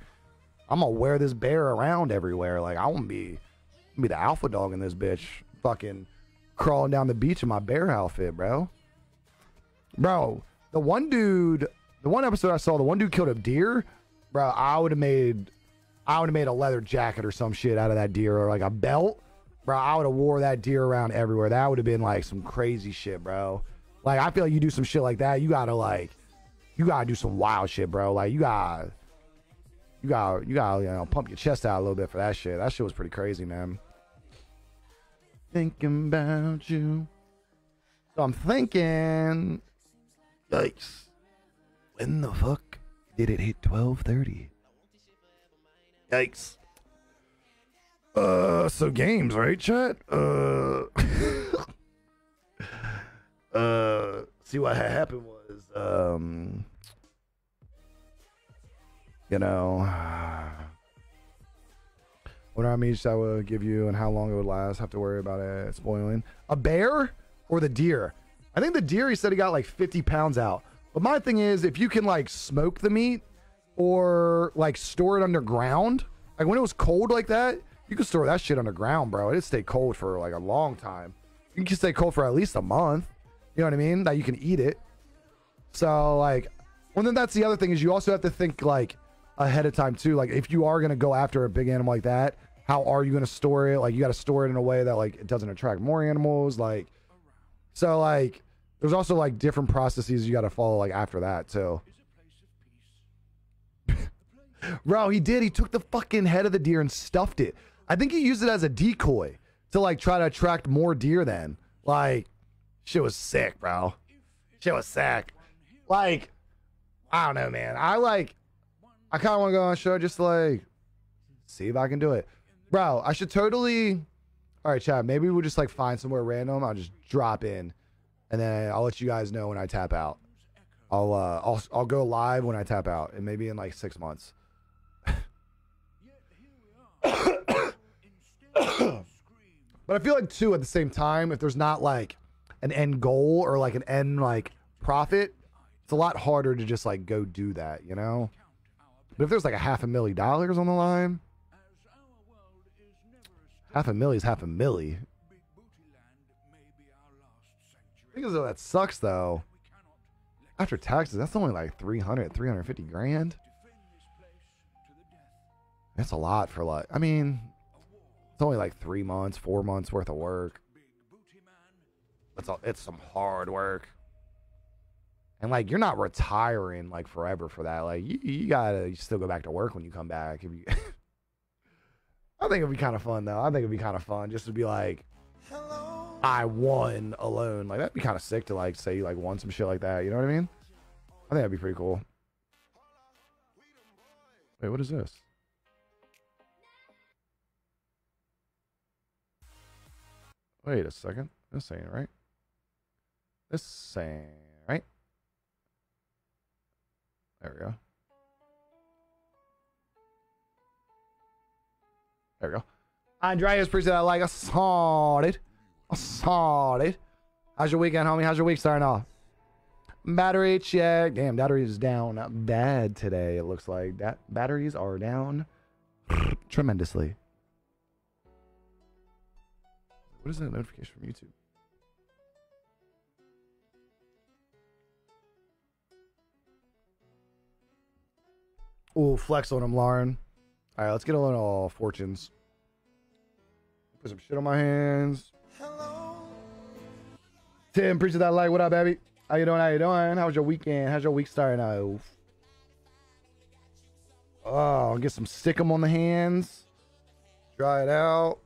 I'm gonna wear this bear around everywhere. Like I want to be, be the alpha dog in this bitch. Fucking crawling down the beach in my bear outfit, bro. Bro, the one dude, the one episode I saw, the one dude killed a deer. Bro, I would have made, I would have made a leather jacket or some shit out of that deer or like a belt. Bro, I would have wore that deer around everywhere. That would have been like some crazy shit, bro. Like I feel like you do some shit like that, you gotta like you gotta do some wild shit, bro. Like you gotta, you gotta, you gotta, you know, pump your chest out a little bit for that shit. That shit was pretty crazy, man. Thinking about you. So I'm thinking, yikes. When the fuck did it hit 12:30? Yikes. Uh, so games, right, chat? Uh. Uh, see what had happened was, um, you know, what I mean, I would give you and how long it would last. Have to worry about it spoiling. A bear or the deer? I think the deer. He said he got like 50 pounds out. But my thing is, if you can like smoke the meat or like store it underground, like when it was cold like that, you can store that shit underground, bro. It'd stay cold for like a long time. You can stay cold for at least a month. You know what I mean? That you can eat it. So like, well then that's the other thing is you also have to think like ahead of time too. Like if you are gonna go after a big animal like that, how are you gonna store it? Like you got to store it in a way that like it doesn't attract more animals. Like, so like there's also like different processes you got to follow like after that too. Bro, he did. He took the fucking head of the deer and stuffed it. I think he used it as a decoy to like try to attract more deer then. Like, shit was sick, bro. Shit was sick. Like, I don't know, man. I like, I kind of want to go on show just to, like, see if I can do it. Bro, I should totally. All right, Chad, maybe we'll just like find somewhere random. I'll just drop in and then I'll let you guys know when I tap out. I'll uh, I'll I'll go live when I tap out, and maybe in like six months. I feel like too at the same time, if there's not like an end goal or like an end like profit, it's a lot harder to just like go do that, you know. But if there's like a half a million dollars on the line, half a million is half a milli. Because that sucks though. After taxes, that's only like 300, 350 grand. That's a lot for like, I mean, it's only like three months, four months worth of work. That's all, it's some hard work. And like, you're not retiring like forever for that. Like, you, you gotta still go back to work when you come back. If you, I think it'd be kind of fun though. I think it'd be kind of fun just to be like, Hello. I won alone. Like that'd be kind of sick to like say you like won some shit like that. You know what I mean? I think that'd be pretty cool. Wait, what is this? Wait a second. This ain't right. This ain't right. There we go. There we go. Andreas, appreciate that like. I saw it. Solid. How's your weekend, homie? How's your week starting off? Battery check. Damn, battery is down bad today. It looks like that batteries are down tremendously. What is that notification from YouTube? Oh, flex on him, Lauren. All right, let's get a little uh, fortunes. Put some shit on my hands. Hello. Tim, appreciate that like. What up, baby? How you doing? How you doing? How's your weekend? How's your week starting out? Oh, get some stickum on the hands. Dry it out.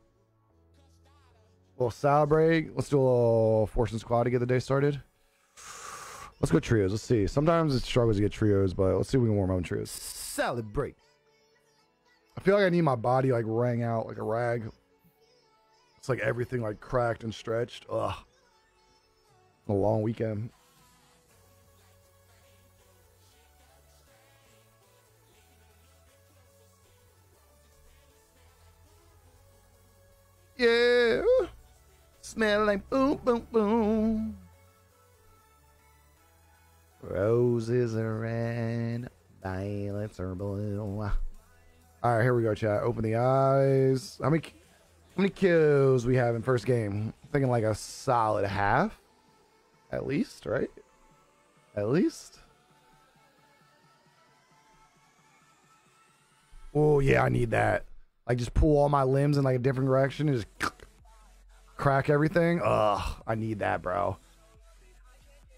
Little salad break. Let's do a little Fortnite squad to get the day started. Let's go trios. Let's see. Sometimes it struggles to get trios, but let's see if we can warm up in trios. Salad break. I feel like I need my body like rang out like a rag. It's like everything like cracked and stretched. Ugh. A long weekend. Yeah. Smell like boom, boom, boom. Roses are red, violets are blue. All right, here we go, chat. Open the eyes. How many? How many kills we have in first game? thinking like a solid half. At least, right? At least. Oh, yeah, I need that. Like, just pull all my limbs in like a different direction and just crack everything. Ugh, I need that, bro.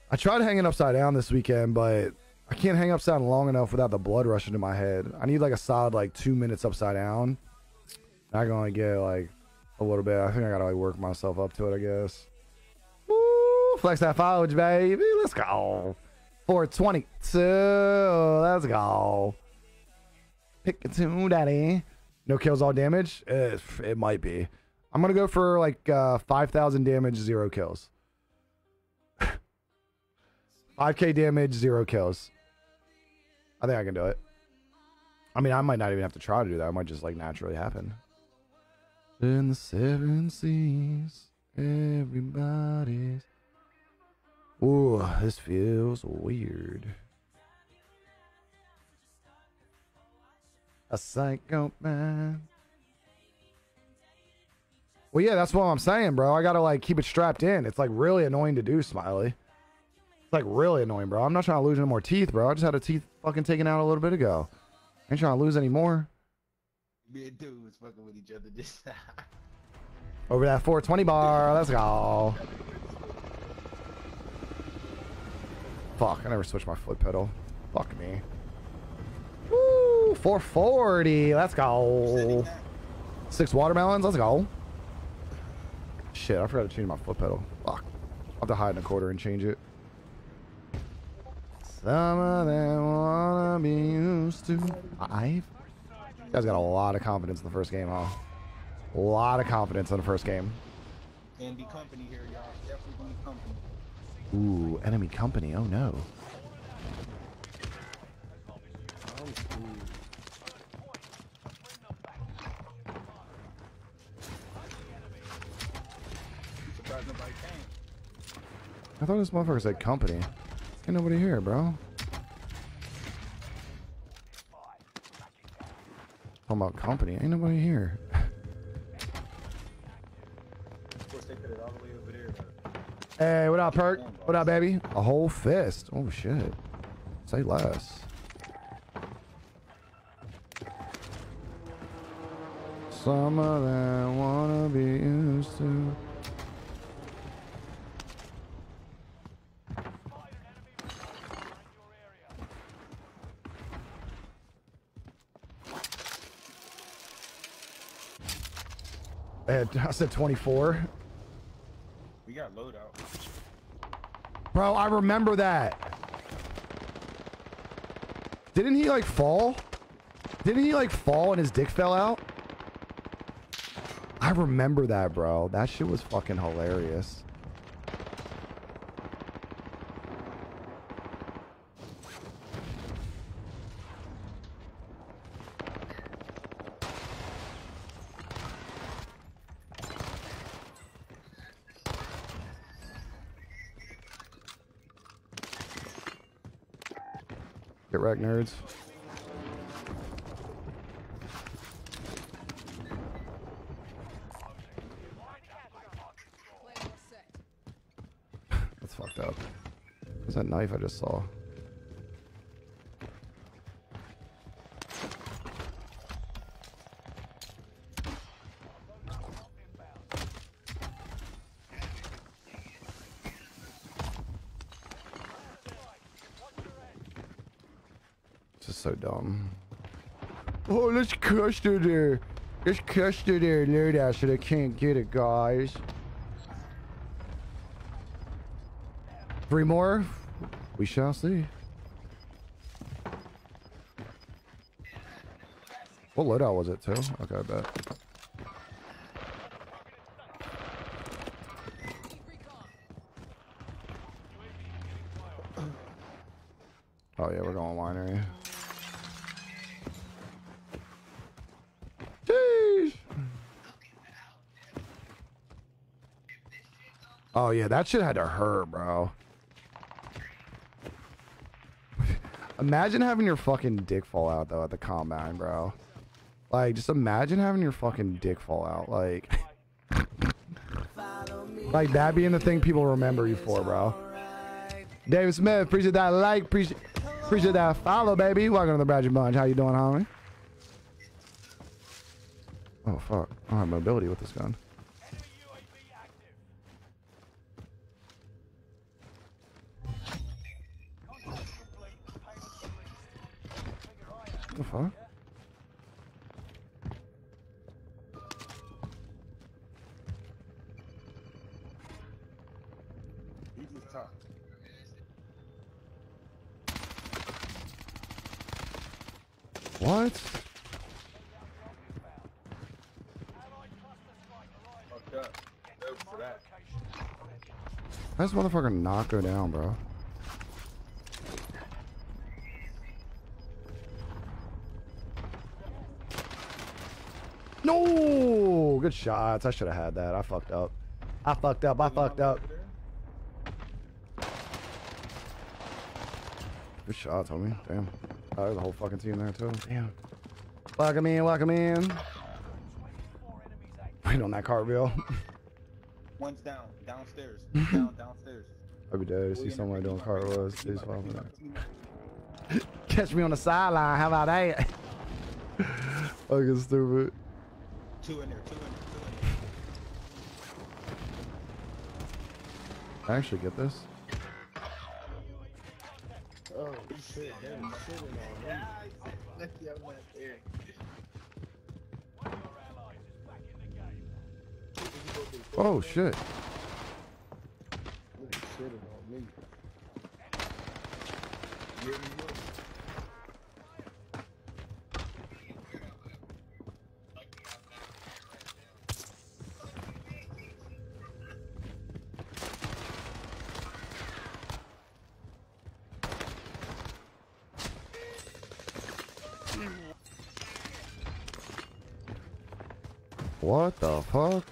I tried hanging upside down this weekend, but I can't hang upside down long enough without the blood rushing to my head. I need like a solid like two minutes upside down. Not gonna get like a little bit. I think I gotta like work myself up to it. I guess. Woo, flex that foliage, baby. Let's go. 422. Let's go. Pick a tune, daddy. No kills, all damage. It, it might be. I'm gonna go for like uh, 5,000 damage, zero kills. 5k damage, zero kills. I think I can do it. I mean, I might not even have to try to do that. It might just like naturally happen. In the seven seas, everybody's. Ooh, this feels weird. A psycho man. Well, yeah, that's what I'm saying, bro. I gotta like keep it strapped in. It's like really annoying to do, Smiley. It's like really annoying, bro. I'm not trying to lose any more teeth, bro. I just had a teeth fucking taken out a little bit ago. Ain't trying to lose any more. Me and dude was fucking with each other this time. Over that 420 bar. Let's go. Fuck, I never switched my foot pedal. Fuck me. Woo, 440. Let's go. Six watermelons. Let's go. Shit, I forgot to change my foot pedal. Fuck. I'll have to hide in a quarter and change it. Some of them wanna be used to. Five? You guys got a lot of confidence in the first game, huh? A lot of confidence in the first game. Candy company here, y'all. Definitely company. Ooh, enemy company. Oh no. Oh, ooh. Surprised nobody came. I thought this motherfucker said company. Ain't nobody here, bro. Talking about company. Ain't nobody here. Hey, what up, Perk? What up, baby? A whole fist. Oh, shit. Say less. Some of them wanna be used to. Eh, I said 24. we got loadout. Bro, I remember that. Didn't he like fall? Didn't he like fall and his dick fell out? I remember that, bro. That shit was fucking hilarious. Nerds. That's fucked up. What's that knife I just saw? This is so dumb. Let's cluster there. Let's cluster there, loadout, so they can't get it, guys. Three more? We shall see. What loadout was it, too? Okay, I bet. Oh, yeah, we're going wine area. Jeez. Oh, yeah, that shit had to hurt, bro. Imagine having your fucking dick fall out though at the combine, bro. Like, just imagine having your fucking dick fall out. Like, like that being the thing people remember you for, bro. David Smith, appreciate that like, appreciate, appreciate that follow, baby. Welcome to the Badger Bunch. How you doing, homie? Oh fuck, I don't have mobility with this gun. This motherfucker not go down, bro? No! Good shots. I should have had that. I fucked up. I fucked up. I fucked up. Good shots, homie. Damn. Oh, there's a whole fucking team there, too. Damn. Lock him in. Lock him in. Wait on that cartwheel. One's down, downstairs. down, downstairs. Every day I see William, someone doing team up, cartwheels. Please follow me. team up, team up. Catch me on the sideline. How about that? Fucking stupid. Two in there, two in there, two in there. I actually get this. Oh shit, that is shitting on me. Lucky I'm not there. Oh shit. Look at shitting on me. Yeah, you will. What the fuck?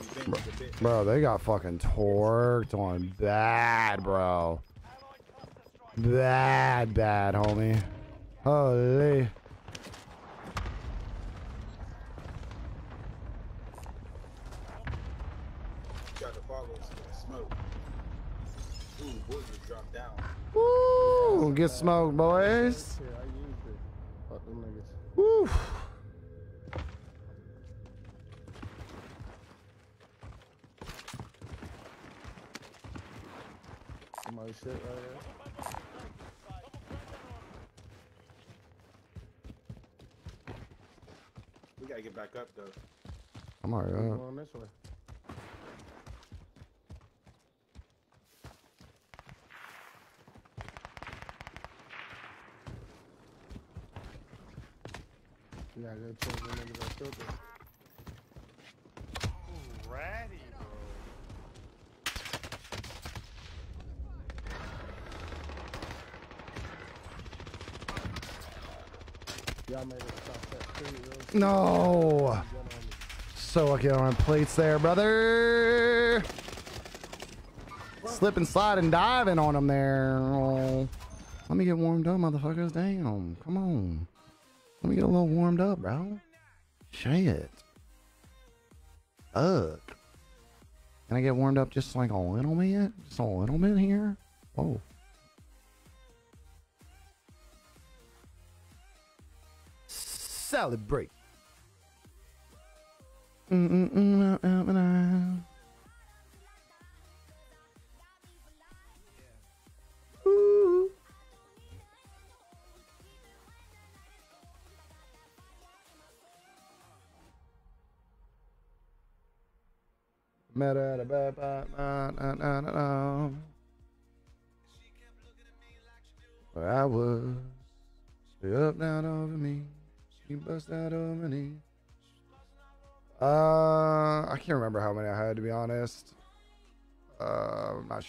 You've been to the bit. Bro, they got fucking torqued on bad, bro. Bad, bad, homie. Holy. Tried to follow us with the smoke. Ooh, boys just dropped down. Woo! Get smoked, boys. Here, I used it. Fuck them niggas. Woo! Somebody shit right there. We gotta get back up though. I'm alright. I'm uh, going this way. You gotta go check the niggas that filter. Ratty, bro. Y'all made us stop that street real No! So lucky on plates there, brother. Slip and slide and diving on them there. Let me get warmed up, motherfuckers. Damn. Come on. Let me get a little warmed up, bro. Shit. Ugh. Can I get warmed up just like a little bit? Just a little bit here? Whoa. Celebrate. Mm-mm-mm-mm-mm-mm.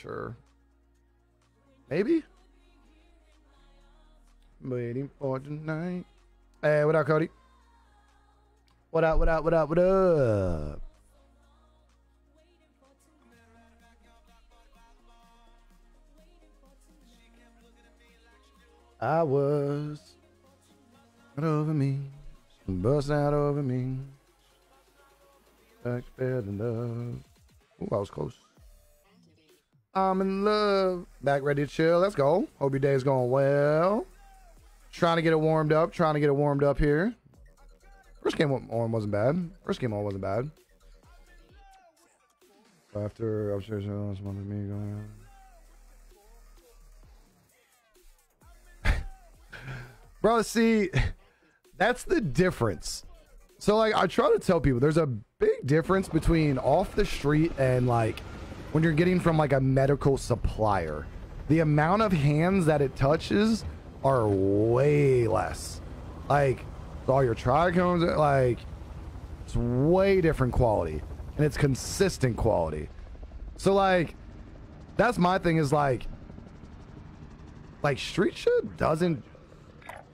Sure. Maybe. Waiting for tonight. Hey, what up, Cody? What up? What up? What up? What up? I was out over me, bust out over me. Back bed in love. Ooh, I was close. I'm in love. Back ready to chill. Let's go. Hope your day's going well. Trying to get it warmed up. Trying to get it warmed up here. First game on wasn't bad. First game on wasn't bad. After upstairs, uh, some other me going on. Bro, see, that's the difference. So like I try to tell people there's a big difference between off the street and like when you're getting from like a medical supplier. the amount of hands that it touches are way less. Like all your trichomes, like it's way different quality, and it's consistent quality. So like, that's my thing is like, like street shit doesn't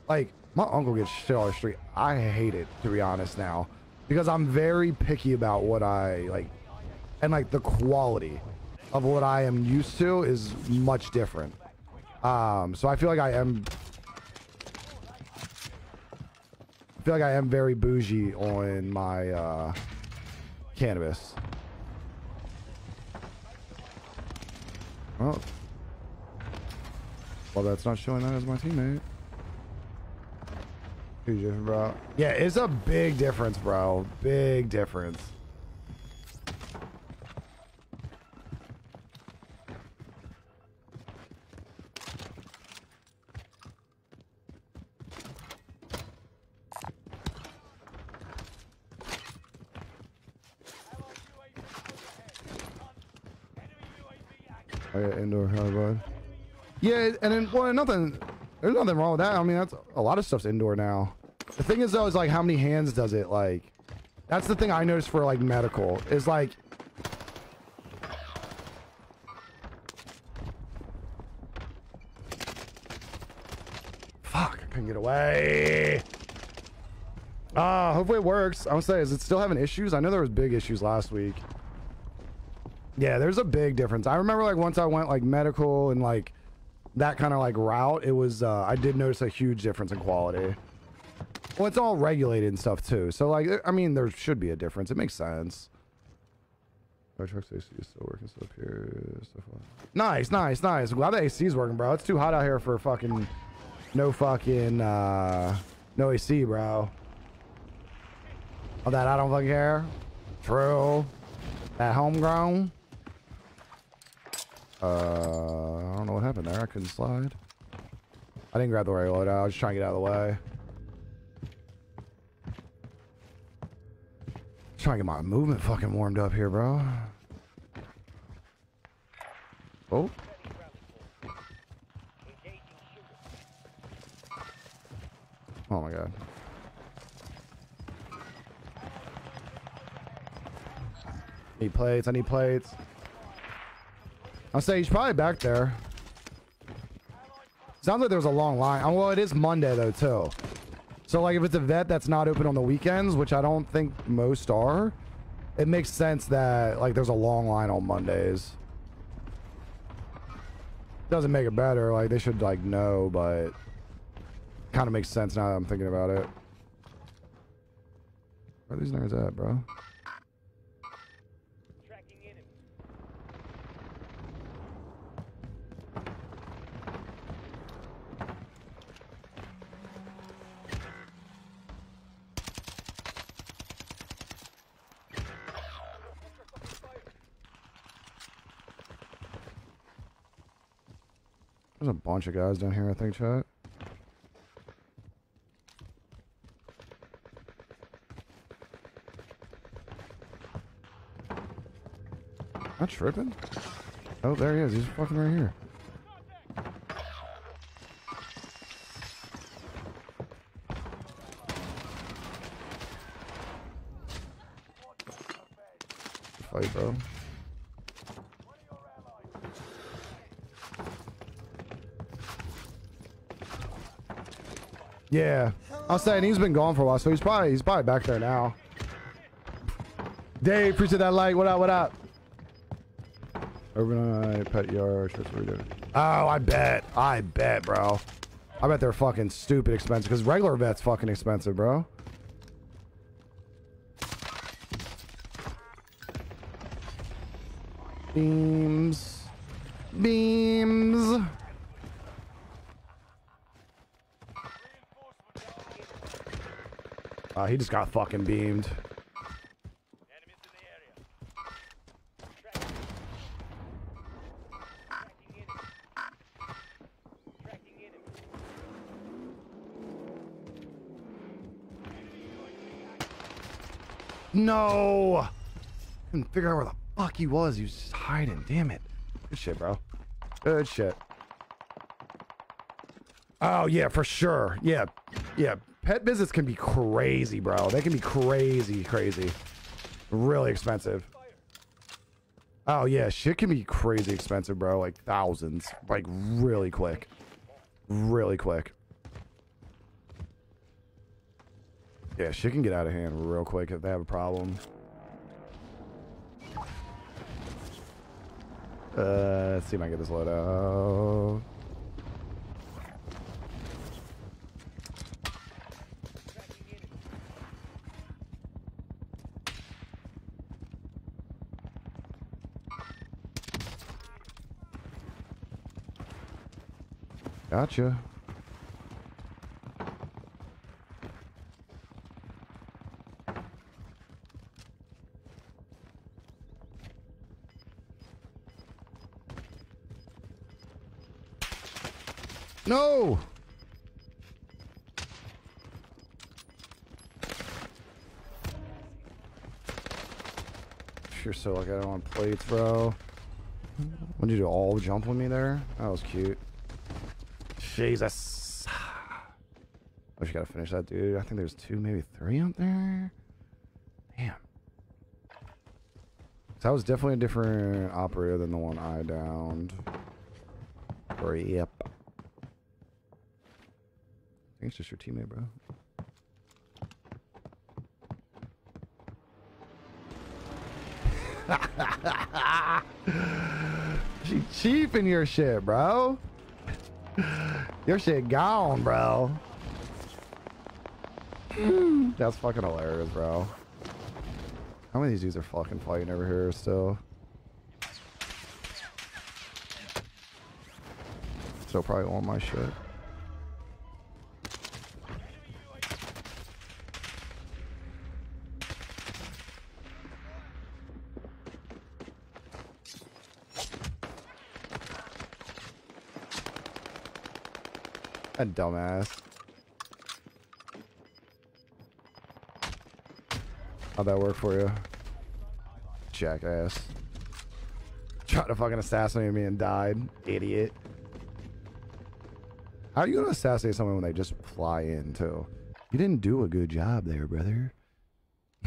like my uncle gets shit on the street. I hate it to be honest now because I'm very picky about what I like and like the quality of what I am used to is much different. Um, so I feel like I am I feel like I am very bougie on my uh, cannabis. Oh. Well, that's not showing that as my teammate. Bro. Yeah, it's a big difference, bro. Big difference. I got indoor hard bud. Yeah, and then well, nothing. There's nothing wrong with that. I mean, that's a lot of stuff's indoor now. The thing is, though, is like how many hands does it like? That's the thing I noticed for like medical is like. Fuck! I couldn't get away. Ah, hopefully it works. I would say, is it still having issues? I know there was big issues last week. Yeah, there's a big difference. I remember like once I went like medical and like that kind of like route, it was uh I did notice a huge difference in quality. Well, it's all regulated and stuff too. So like I mean there should be a difference. It makes sense. My truck's AC is still working stuff here. Stuff on. Nice, nice, nice. Glad the AC's working, bro. It's too hot out here for fucking no fucking uh no AC, bro. Oh, that I don't fucking care. True. That homegrown. Uh, I don't know what happened there. I couldn't slide. I didn't grab the loadout. I was just trying to get out of the way. Trying to get my movement fucking warmed up here, bro. Oh. Oh my god. Need plates. I need plates. I'll say he's probably back there. Sounds like there was a long line. Oh, well, it is Monday though too. So like if it's a vet that's not open on the weekends, which I don't think most are, it makes sense that like there's a long line on Mondays. Doesn't make it better. Like they should like know, but kind of makes sense now that I'm thinking about it. Where are these nerds at, bro? Bunch of guys down here, I think, chat. Not tripping? Oh, there he is. He's fucking right here. Fight, bro. Yeah, I was saying he's been gone for a while, so he's probably he's probably back there now. Dave, appreciate that like. What up? What up? Overnight pet yard. That's what we doing. Oh, I bet. I bet, bro. I bet they're fucking stupid expensive because regular vet's fucking expensive, bro. He just got fucking beamed. No! Couldn't figure out where the fuck he was. He was just hiding. Damn it. Good shit, bro. Good shit. Oh yeah, for sure. Yeah, yeah. Pet visits can be crazy, bro. They can be crazy, crazy. Really expensive. Oh yeah, shit can be crazy expensive, bro. Like thousands, like really quick, really quick. Yeah, shit can get out of hand real quick if they have a problem. Uh, let's see if I can get this load out. Gotcha. No! You're so lucky I don't want plates, bro. What'd you do? All jump with me there? That was cute. Jesus. I just gotta finish that, dude. I think there's two, maybe three out there. Damn. That was definitely a different operator than the one I downed. Yep. I think it's just your teammate, bro. she cheaping your shit, bro. Your shit gone, bro. Hmm. That's fucking hilarious, bro. How many of these dudes are fucking fighting over here still? Still probably want my shit. That dumbass. How'd that work for you? Jackass. Tried to fucking assassinate me and died. Idiot. How are you gonna assassinate someone when they just fly in, too? You didn't do a good job there, brother.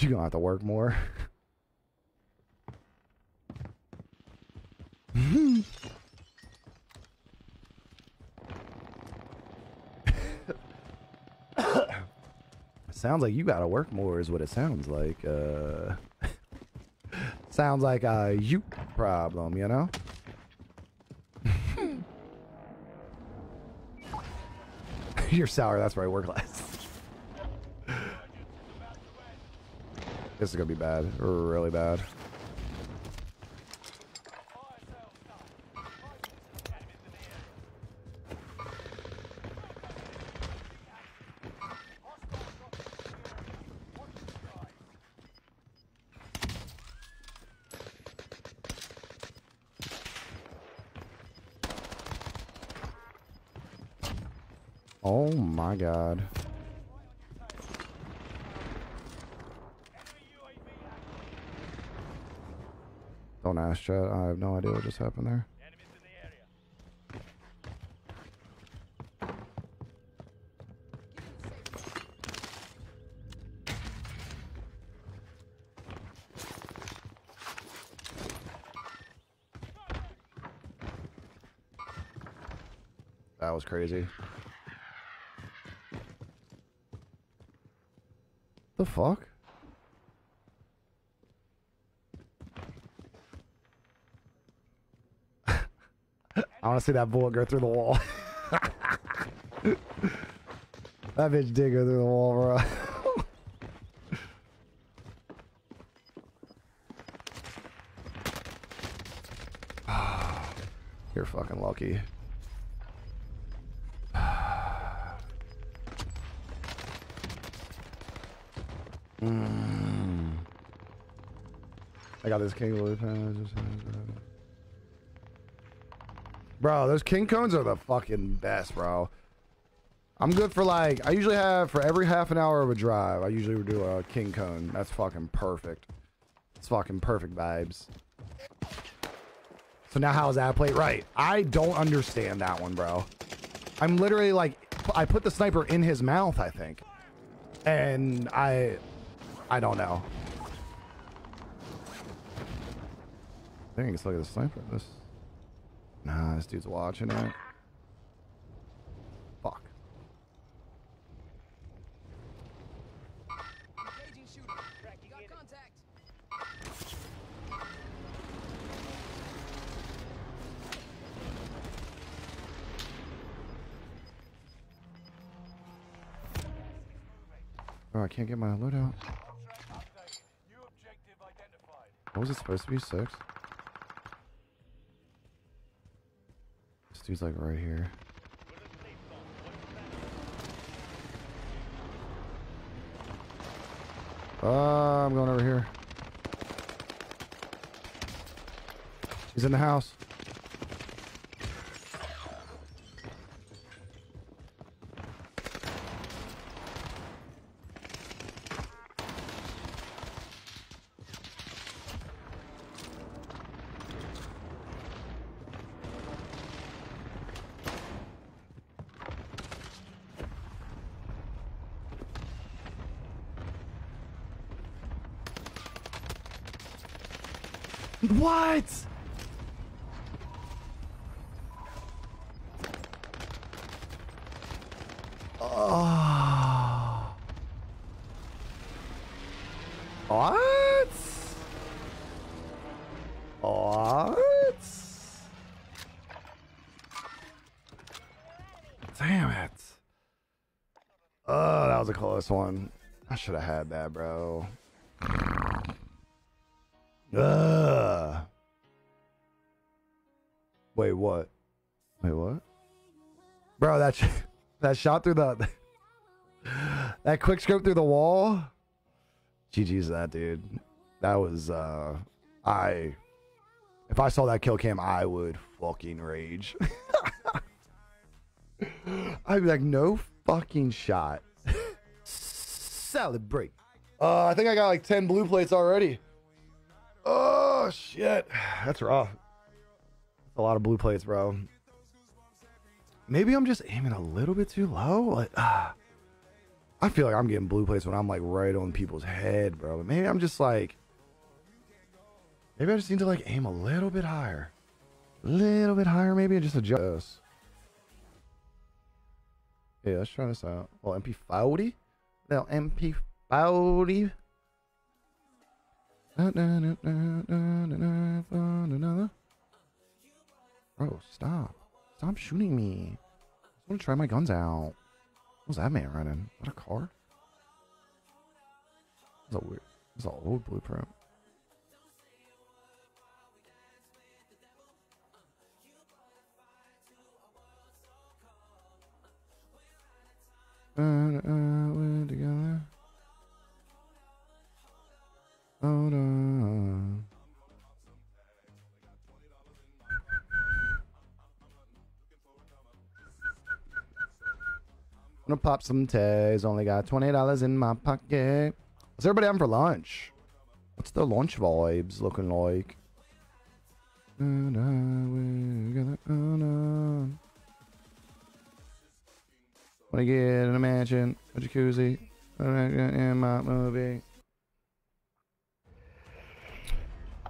You're gonna have to work more. sounds like you gotta work more is what it sounds like. Uh, sounds like a you problem, you know? You're sour, that's where I work less. this is gonna be bad. Really bad. Oh my god. Don't ask chat. I have no idea what just happened there. That was crazy. The fuck? I want to see that bullet go through the wall. that bitch did go through the wall, bro. You're fucking lucky. Got this king loop. Bro, those king cones are the fucking best, bro. I'm good for like, I usually have, for every half an hour of a drive, I usually do a king cone. That's fucking perfect. It's fucking perfect vibes. So now how is that plate? Right. I don't understand that one, bro. I'm literally like, I put the sniper in his mouth, I think. And I, I don't know. I think it's look at the sniper. This, nah, this dude's watching it. Fuck. Oh, I can't get my loadout. What was it supposed to be? Six? Dude's like right here. Uh, I'm going over here. He's in the house. What? Oh. What? What? Damn it. Oh, close one. I should have had that, bro. Ugh. Wait, what? Wait, what? Bro, that sh- that shot through the that quick scope through the wall. GG's that dude. That was uh I if I saw that kill cam, I would fucking rage. I'd be like, no fucking shot. Celebrate. Uh, I think I got like 10 blue plates already. Oh shit, that's rough. That's a lot of blue plates, bro. Maybe I'm just aiming a little bit too low. Like, ah, I feel like I'm getting blue plates when I'm like right on people's head, bro. But maybe I'm just like, maybe I just need to like aim a little bit higher, a little bit higher, maybe, and just adjust. Yeah, let's try this out. Well, MP40, well, MP40. Bro, stop. Stop shooting me. I just want to try my guns out. What's that man running? Is that a car? That's a weird. That's an old blueprint. Uh, uh, we're together. Hold on. Gonna pop some tags. Only got twenty dollars in my pocket. What's everybody having for lunch? What's the lunch vibes looking like? And I will get it on. Wanna get in a mansion, a jacuzzi, in my movie.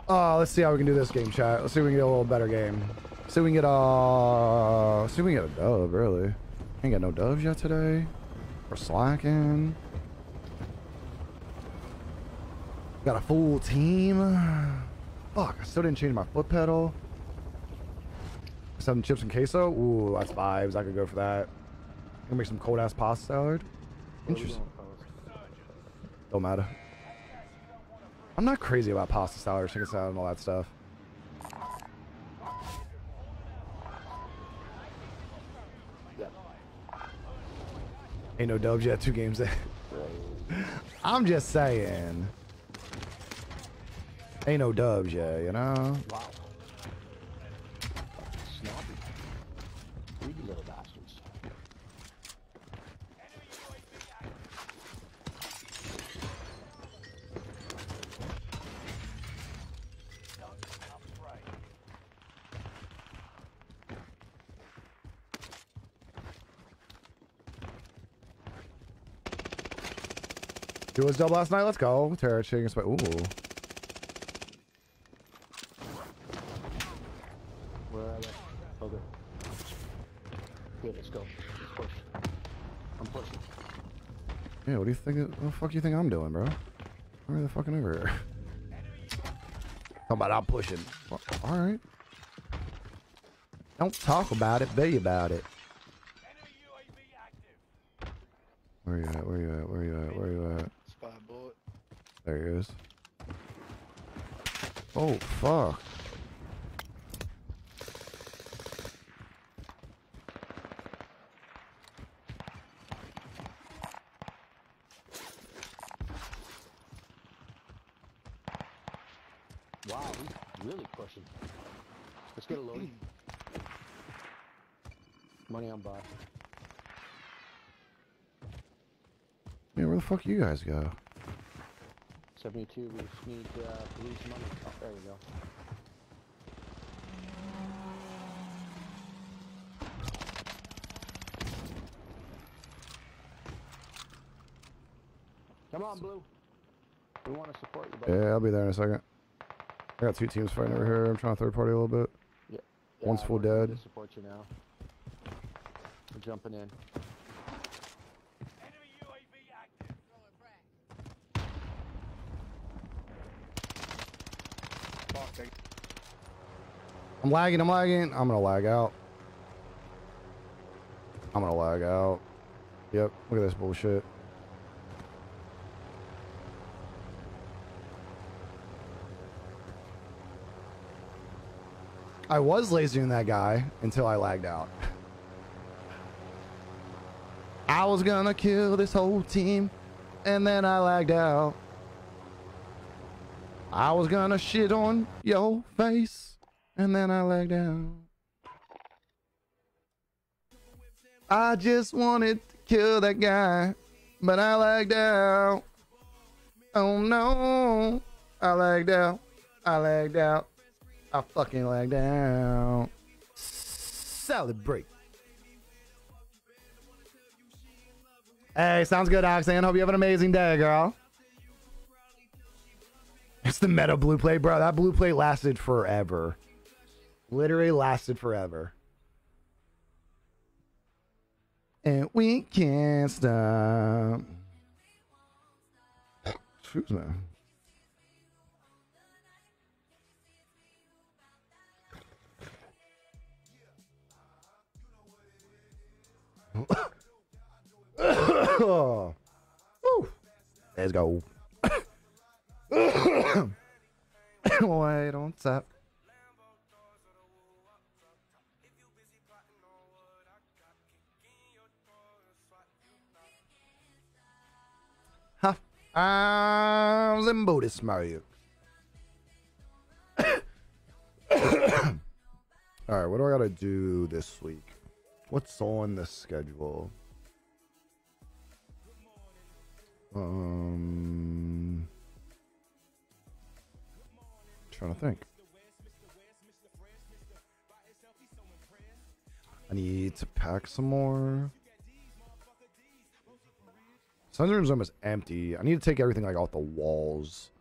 Oh, let's see how we can do this game, chat. Let's see if we can get a little better game. See if we can get a. See if we can get a dub. Really, ain't got no dubs yet today. We're slacking. Got a full team. Fuck, I still didn't change my foot pedal. Seven chips and queso. Ooh, that's vibes. I could go for that. Gonna make some cold ass pasta salad. Interesting. Don't matter. I'm not crazy about pasta salad or chicken salad and all that stuff. Ain't no dubs yet. Two games in. I'm just saying. Ain't no dubs yet, you know? Wow. Two was dub last night. Let's go. Terror chicken. Sp- Ooh. Where are they? Okay. Good, let's go. Let's push. I'm pushing. Yeah, what do you think? What the fuck do you think I'm doing, bro? Where the fucking over here? How about I'm pushing? Well, all right. Don't talk about it. Be about it. Where are you at? Where are you at? Where you at? Where you at? Spy bullet. There he is. Oh fuck. Wow, he's really pushing. Let's get a load. Money on buy. Man, where the fuck you guys go? 72, we just need uh, police money. Oh, there we go. Come on, Blue. We want to support you, buddy. Yeah, I'll be there in a second. I got two teams fighting over here. I'm trying to third party a little bit. Yeah, one's full dead. Support you now. We're jumping in. I'm lagging. I'm lagging. I'm gonna lag out. I'm gonna lag out. Yep. Look at this bullshit. I was lasering that guy until I lagged out. I was gonna kill this whole team, and then I lagged out. I was gonna shit on your face, and then I lagged out. I just wanted to kill that guy, but I lagged out. Oh no, I lagged out. I lagged out. I fucking lagged out. Celebrate. Hey, sounds good, Oxan. Hope you have an amazing day, girl. It's the meta blue plate, bro. That blue plate lasted forever. Literally lasted forever. And we can't stop. Excuse me. Let's go. Wait on top. Huh. I'm Zimbo Mario. All right, what do I gotta do this week? What's on the schedule? Um, trying to think. I need to pack some more. Sun's room's almost empty. I need to take everything like off the walls.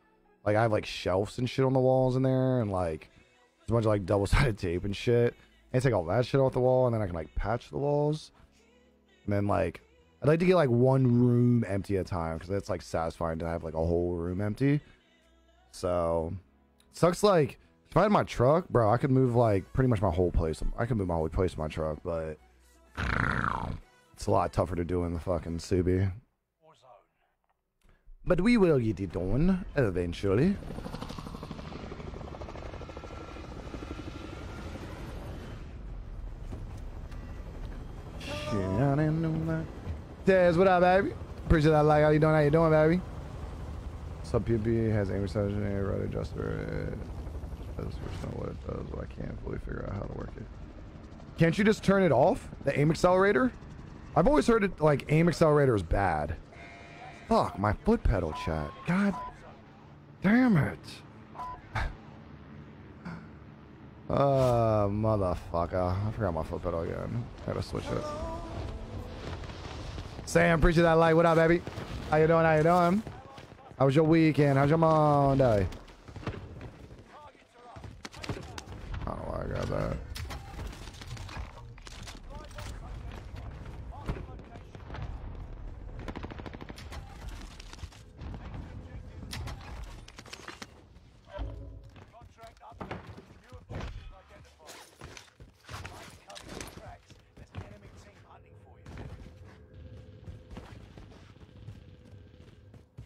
Like I have like shelves and shit on the walls in there, and like a bunch of like double sided tape and shit. I take all that shit off the wall, and then I can like patch the walls. And then like I'd like to get like one room empty at a time because that's like satisfying to have like a whole room empty. So sucks like if I had my truck, bro, I could move like pretty much my whole place. I could move my whole place in my truck, but it's a lot tougher to do in the fucking Subi. But we will get it done eventually. Tez, what up, baby? Appreciate that like. How you doing? How you doing, baby? Sub PB has aim extension and right adjuster. That's not what it does, but I can't fully figure out how to work it. Can't you just turn it off? The aim accelerator? I've always heard it like aim accelerator is bad. Fuck, my foot pedal chat. God damn it. Uh, motherfucker. I forgot my foot pedal again. Gotta switch it. Sam, appreciate that light. What up, baby? How you doing? How you doing? How was your weekend? How's your Monday? I don't know why I got that.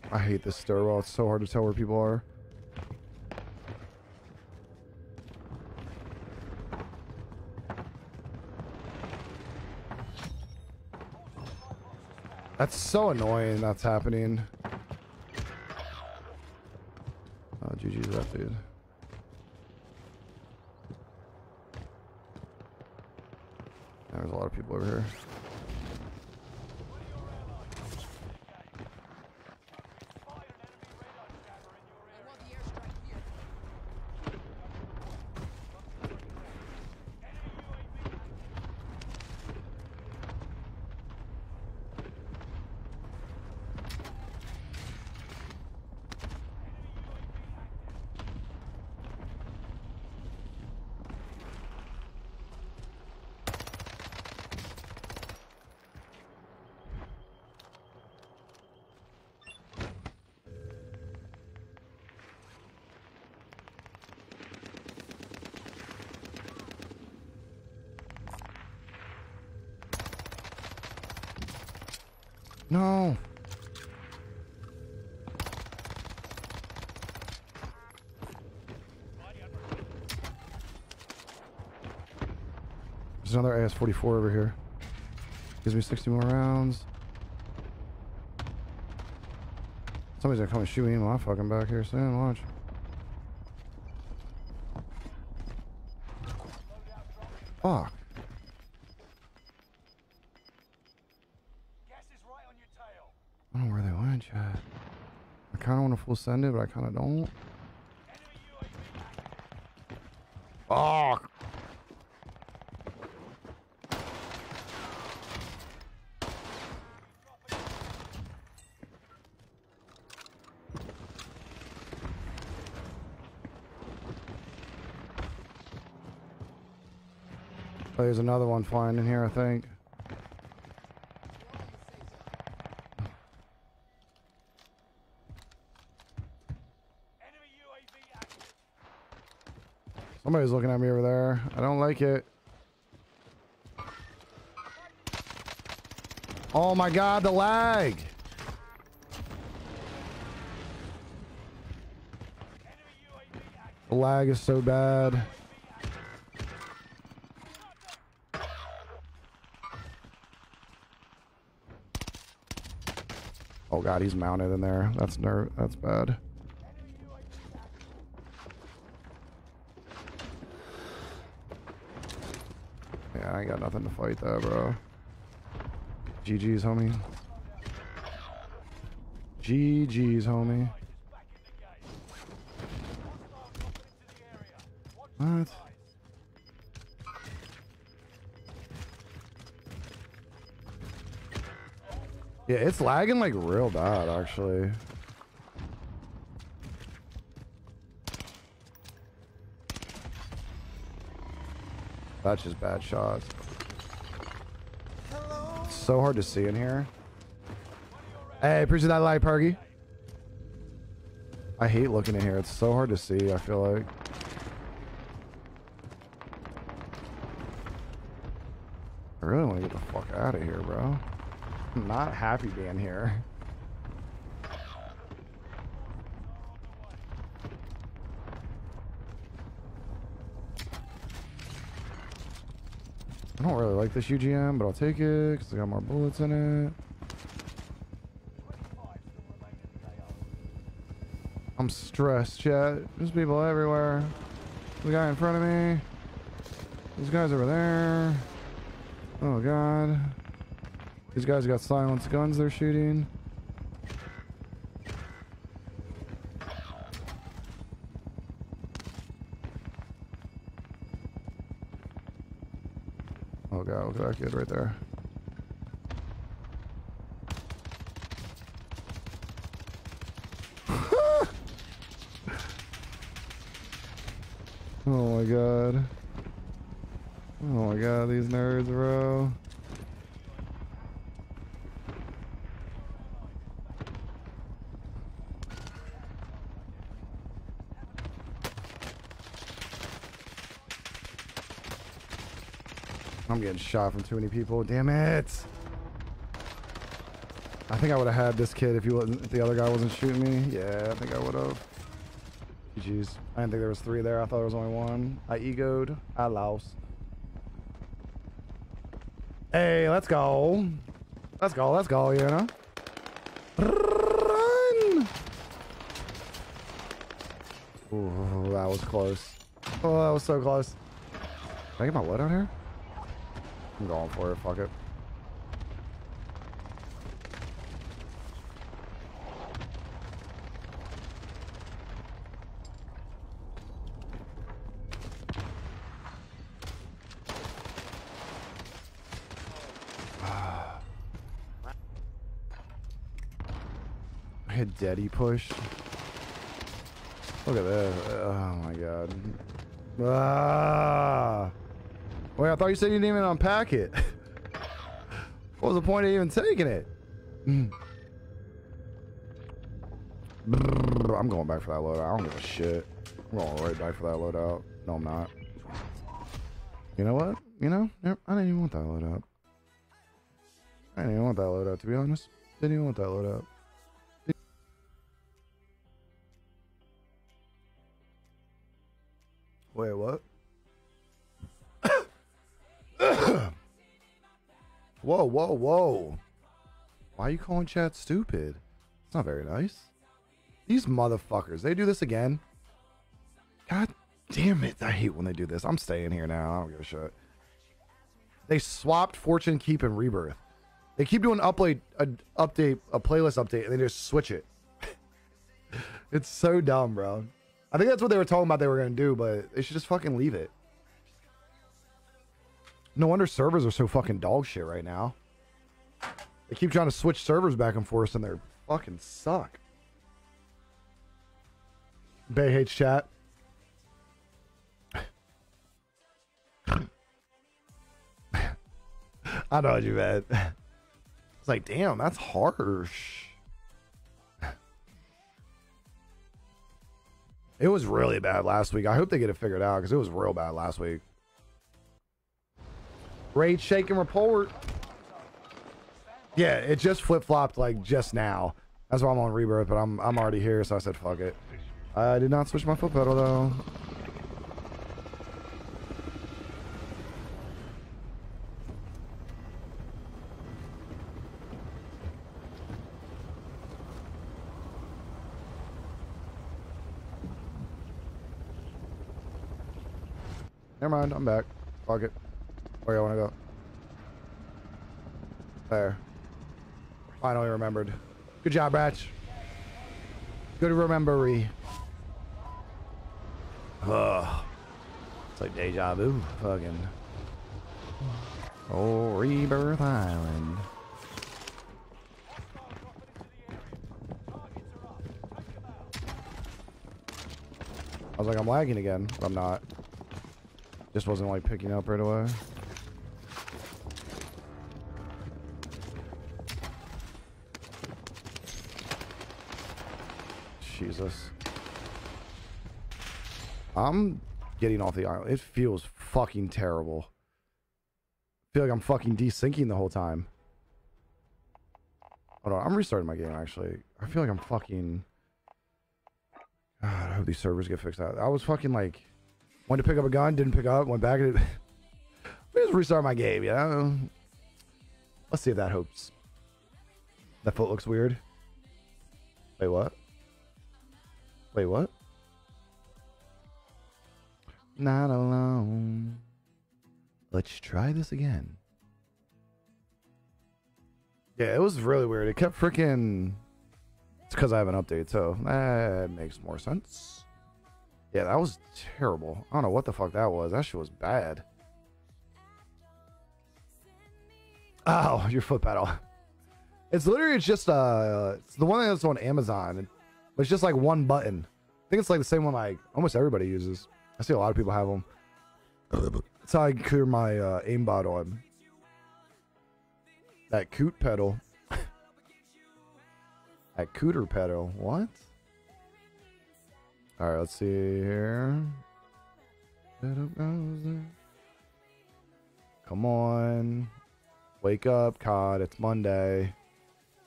I hate this stairwell. It's so hard to tell where people are. That's so annoying that's happening. Oh, GG's that dude. There's a lot of people over here. I want the airstrike here. No. There's another AS-44 over here. Gives me 60 more rounds. Somebody's gonna come and shoot me in my fucking back here soon. Watch. Fuck. I don't know where they went, Chad. I kind of want to full send it, but I kind of don't. Fuck. Oh, there's another one flying in here, I think. Somebody's looking at me over there. I don't like it. Oh my god, the lag. The lag is so bad. God, he's mounted in there. That's ner that's bad. Yeah, I ain't got nothing to fight there, bro. GG's, homie. GG's, homie. What? Yeah, it's lagging like real bad, actually. That's just bad shots. So hard to see in here. Hey, appreciate that light, Pergy. I hate looking in here. It's so hard to see, I feel like. Not happy being here. I don't really like this UGM, but I'll take it because I got more bullets in it. I'm stressed, chat. There's people everywhere. The guy in front of me. These guys over there. Oh god. These guys got silenced guns they're shooting. Oh god, look at that kid right there. Oh my god. Oh my god, these nerds, bro. I'm getting shot from too many people. Damn it. I think I would have had this kid if wasn't if the other guy wasn't shooting me. Yeah, I think I would have. Jeez, I didn't think there was three there. I thought there was only one. I egoed. I lost. Hey, let's go. Let's go. Let's go, you know? Run! Ooh, that was close. Oh, that was so close. Can I get my load out here? I'm going for it. Fuck it. Daddy push. Look at that. Oh my god. Ah. Wait, I thought you said you didn't even unpack it. what was the point of even taking it? Mm. I'm going back for that loadout. I don't give a shit. I'm going right back for that loadout. No, I'm not. You know what? You know, I didn't even want that loadout. I didn't even want that loadout, to be honest. Didn't even want that loadout. Whoa, whoa. Why are you calling chat stupid? It's not very nice. These motherfuckers, they do this again. God damn it. I hate when they do this. I'm staying here now. I don't give a shit. They swapped Fortune Keep and Rebirth. They keep doing update, a update, a playlist update, and they just switch it. it's so dumb, bro. I think that's what they were talking about they were going to do, but they should just fucking leave it. No wonder servers are so fucking dog shit right now. They keep trying to switch servers back and forth and they're fucking suck. Bay hates chat. I know you meant. It's like, damn, that's harsh. It was really bad last week. I hope they get it figured out because it was real bad last week. Raid shake and report. Yeah, it just flip flopped like just now. That's why I'm on rebirth, but I'm I'm already here, so I said fuck it. I did not switch my foot pedal though. Never mind, I'm back. Fuck it. Where you want to go? There. Finally remembered. Good job, Ratch. Good remembery. Ugh. It's like deja vu. Fucking. Oh, Rebirth Island. I was like, I'm lagging again, but I'm not. Just wasn't like picking up right away. Jesus. I'm getting off the island. It feels fucking terrible. I feel like I'm fucking desyncing the whole time. Hold on, I'm restarting my game actually. I feel like I'm fucking. God, I hope these servers get fixed out. I was fucking like, went to pick up a gun, didn't pick up, went back. And it... Let just restart my game, you know? Let's see if that hopes. That foot looks weird. Wait, what? Wait, what? Not alone. Let's try this again. Yeah, it was really weird. It kept freaking. It's because I have an update, so that makes more sense. Yeah, that was terrible. I don't know what the fuck that was. That shit was bad. Oh, your foot pedal. It's literally just uh, it's the one that's on Amazon. But it's just like one button. I think it's like the same one like almost everybody uses. I see a lot of people have them. That's how I clear my uh, aimbot on. That coot pedal. that cooter pedal. What? All right, let's see here. Come on. Wake up, COD. It's Monday.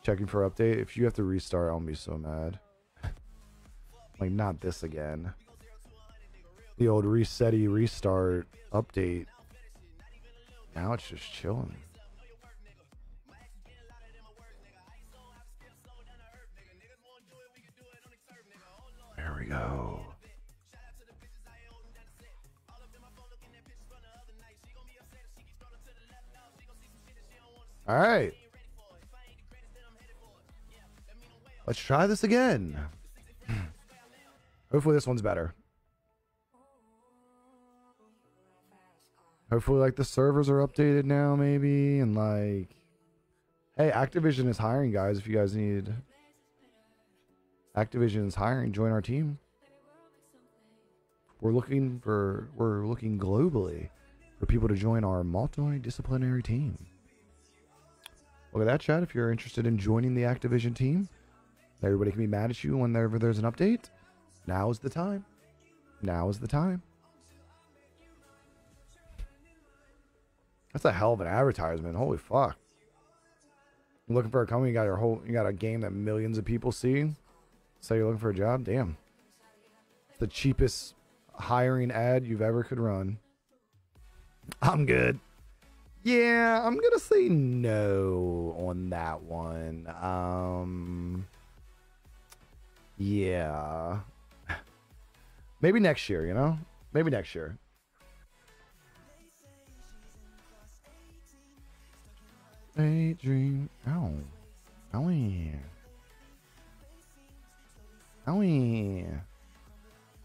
Checking for update. If you have to restart, I'll be so mad. Like, not this again. The old resetty restart update. Now it's just chilling. There we go. All right. Let's try this again. Hopefully this one's better. Hopefully like the servers are updated now maybe and like Hey, Activision is hiring guys if you guys need Activision is hiring, join our team. We're looking for we're looking globally for people to join our multidisciplinary team. Look at that chat if you're interested in joining the Activision team. Everybody can be mad at you whenever there's an update. Now is the time. Now is the time. That's a hell of an advertisement. Holy fuck. Looking for a company, you got your whole you got a game that millions of people see. So you're looking for a job? Damn. The cheapest hiring ad you've ever could run. I'm good. Yeah, I'm gonna say no on that one. Um Yeah. Maybe next year, you know? Maybe next year. Daydream. Ow. Owie. Owie.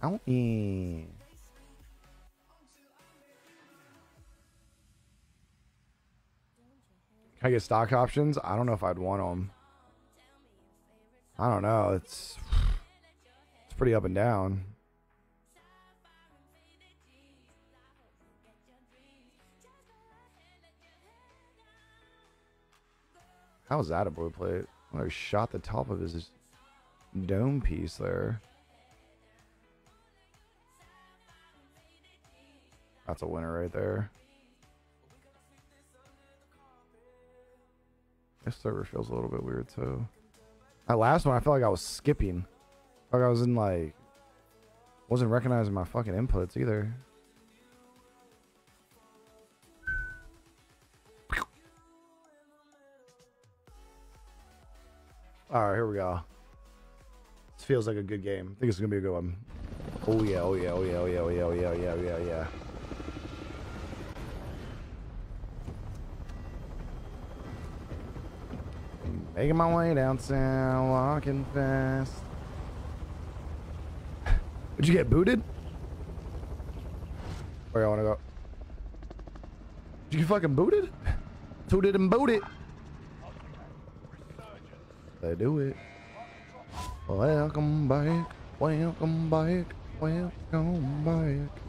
Owie. Can I get stock options? I don't know if I'd want them. I don't know. It's it's pretty up and down. How is that a blue plate? When I shot the top of his dome piece there. That's a winner right there. This server feels a little bit weird too. That last one, I felt like I was skipping. Like I was in like, wasn't recognizing my fucking inputs either. All right, here we go. This feels like a good game. I think it's gonna be a good one. Oh yeah, oh yeah, oh yeah, oh yeah, oh yeah, oh yeah, oh yeah, oh yeah, oh yeah. Making my way downtown, walking fast. Did you get booted? Where I wanna go? Did you get fucking booted? Tooted and booted. They do it. Welcome back. Welcome back. Welcome back.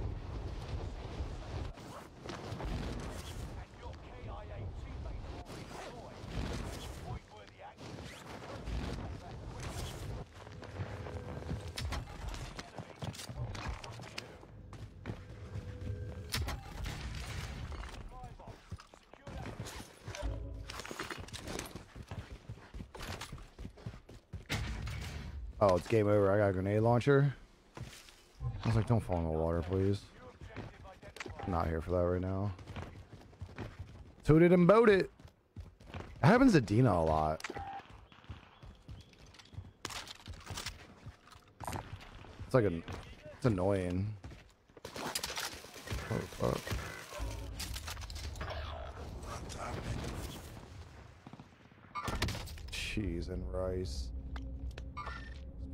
It's game over. I got a grenade launcher. I was like, don't fall in the water, please. I'm not here for that right now. Tooted and boated. It happens to Dina a lot. It's like a, it's annoying. Oh fuck. Cheese and rice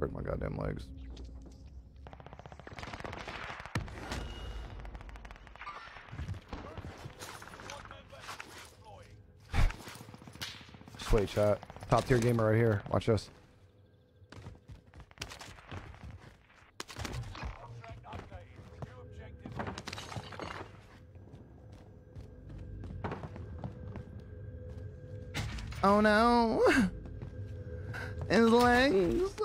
break my goddamn legs. Sway chat. Top tier gamer right here. Watch this. Oh no! His legs!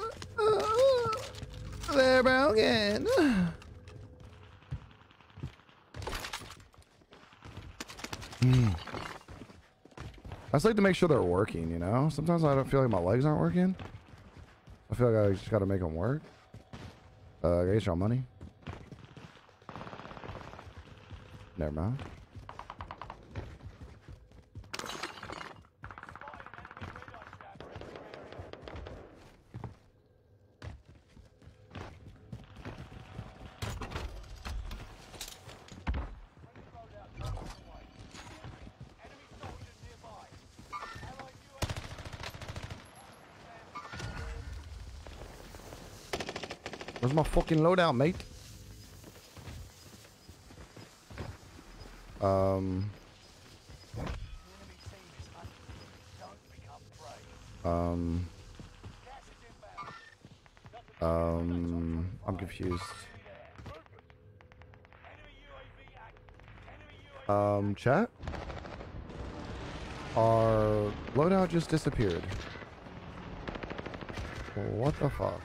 They're broken. Hmm. I just like to make sure they're working, you know? Sometimes I don't feel like my legs aren't working. I feel like I just gotta make them work. Uh, I get y'all money. Never mind. Where's my fucking loadout, mate? Um. Um. Um. I'm confused. Um, chat? Our loadout just disappeared. What the fuck?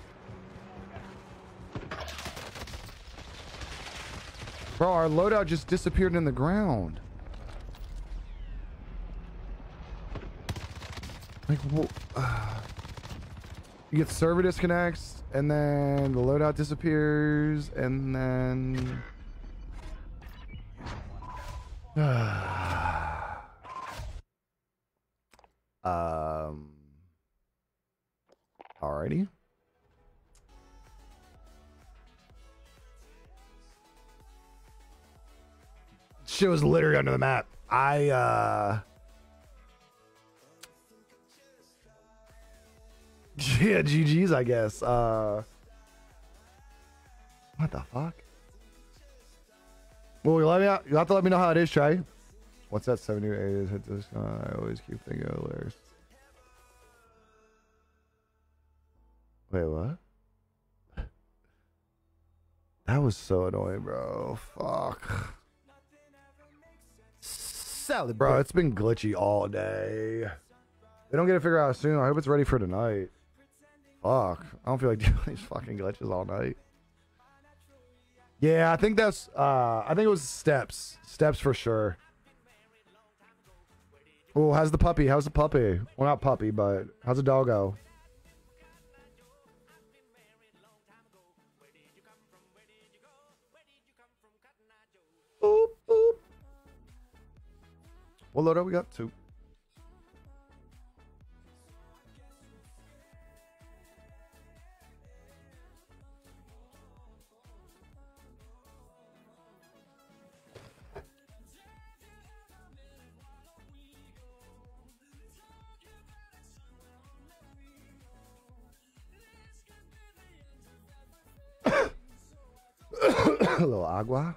Bro, our loadout just disappeared in the ground. Like, wh- you get server disconnects, and then the loadout disappears, and then. Under the map. I uh Yeah, GG's I guess. Uh What the fuck? Well, you let me out. You have to let me know how it is, Trey. What's that 78 is hit this uh, I always keep thinking of layers. Wait, what? That was so annoying, bro. Fuck. Salad, Bro, it's been glitchy all day. They don't get to figure out soon. I hope it's ready for tonight. Fuck. I don't feel like doing these fucking glitches all night. Yeah, I think that's uh I think it was steps. Steps for sure. Oh, how's the puppy? How's the puppy? Well not puppy, but how's the doggo? What loadout we got? Two. A little agua.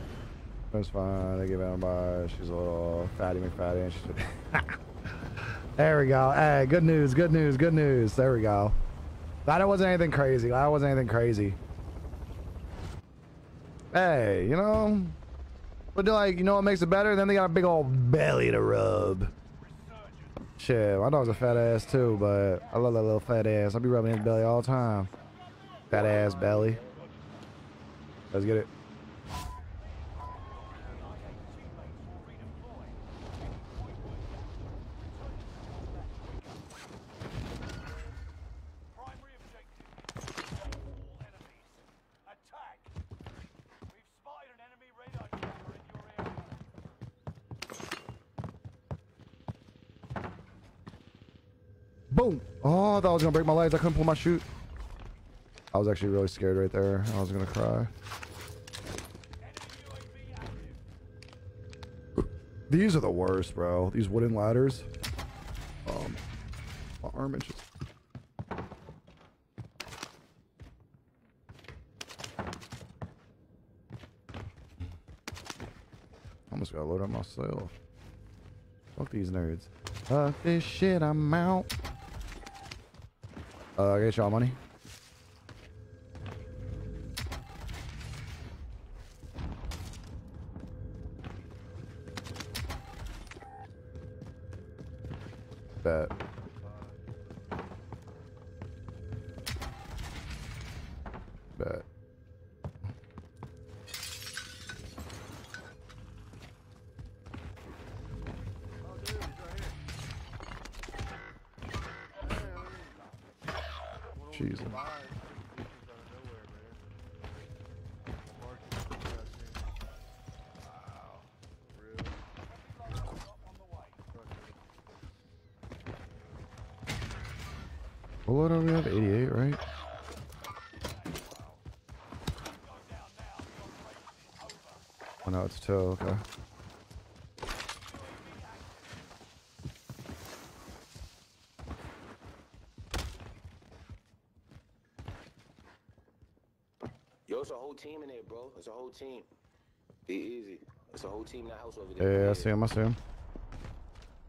That's fine. They give out a bar. She's a little fatty McFatty. And she's there we go. Hey, good news. Good news. Good news. There we go. That wasn't anything crazy. That wasn't anything crazy. Hey, you know, but like, you know what makes it better? Then they got a big old belly to rub. Shit, my dog's a fat ass too, but I love that little fat ass. I'll be rubbing his belly all the time. Fat ass belly. Let's get it. Oh, that was gonna break my legs. I couldn't pull my chute. I was actually really scared right there. I was gonna cry. These are the worst, bro. These wooden ladders. Um, my arm inches. Almost gotta load up myself. Fuck these nerds. Fuck this shit, I'm out. Uh, I get y'all money. What load do we have? 88, right? Oh no, it's two. Okay. Yo, it's a whole team in there, bro. It's a whole team. Be easy. It's a whole team in that house over Yeah, there. yeah, I see him. I see him.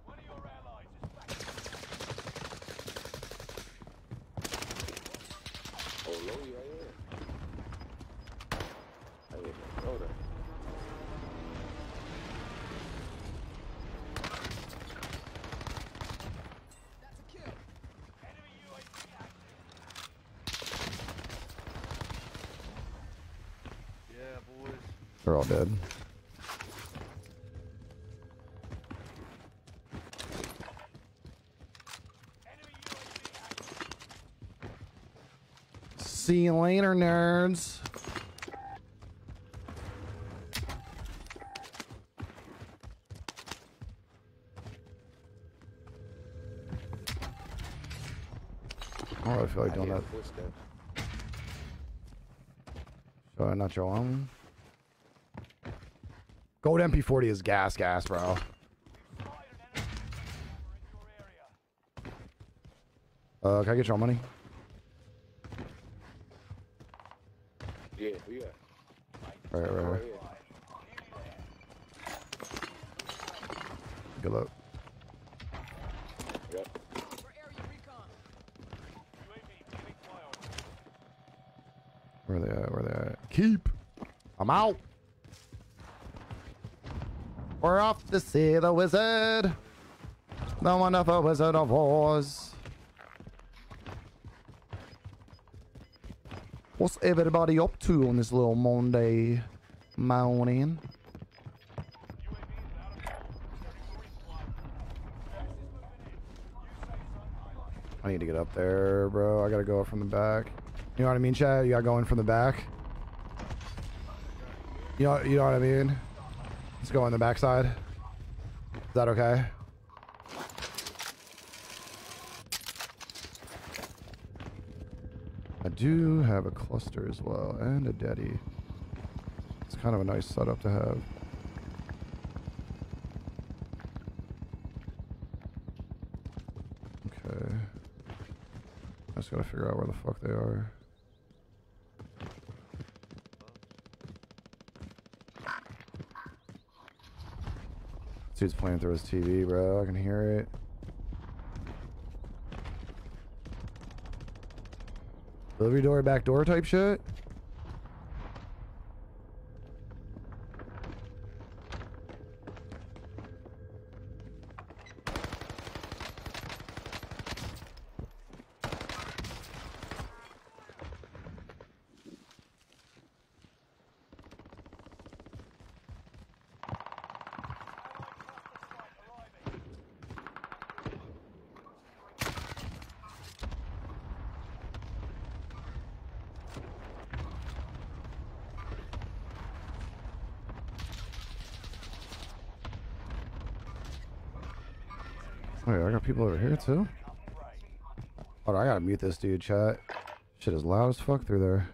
One of your allies is back. Oh, Lodi right here. Right here. Hold up. That's a kill. Enemy UAV active. Yeah, boys. They're all dead. Enemy UAV active. See you later, nerds. Oh, I So I not your own. Gold MP40 is gas, gas, bro. Uh, can I get your money? Yeah, we got. Right, right, Right right. here. Good luck. Yep. For area recon. UAV beginning flyover. Where they at? Where they at? Keep. I'm out. We're off to see the wizard. The wonderful wizard of Oz. What's everybody up to on this little Monday morning? I need to get up there, bro. I gotta go from the back. You know what I mean, Chad? You gotta go in from the back. You know, you know what I mean? Let's go on the backside. Is that okay? I do have a cluster as well, and a daddy. It's kind of a nice setup to have. Okay. I just gotta figure out where the fuck they are. Dude's playing through his TV, bro. I can hear it. Delivery door, back door type shit. to you, chat. Shit is loud as fuck through there.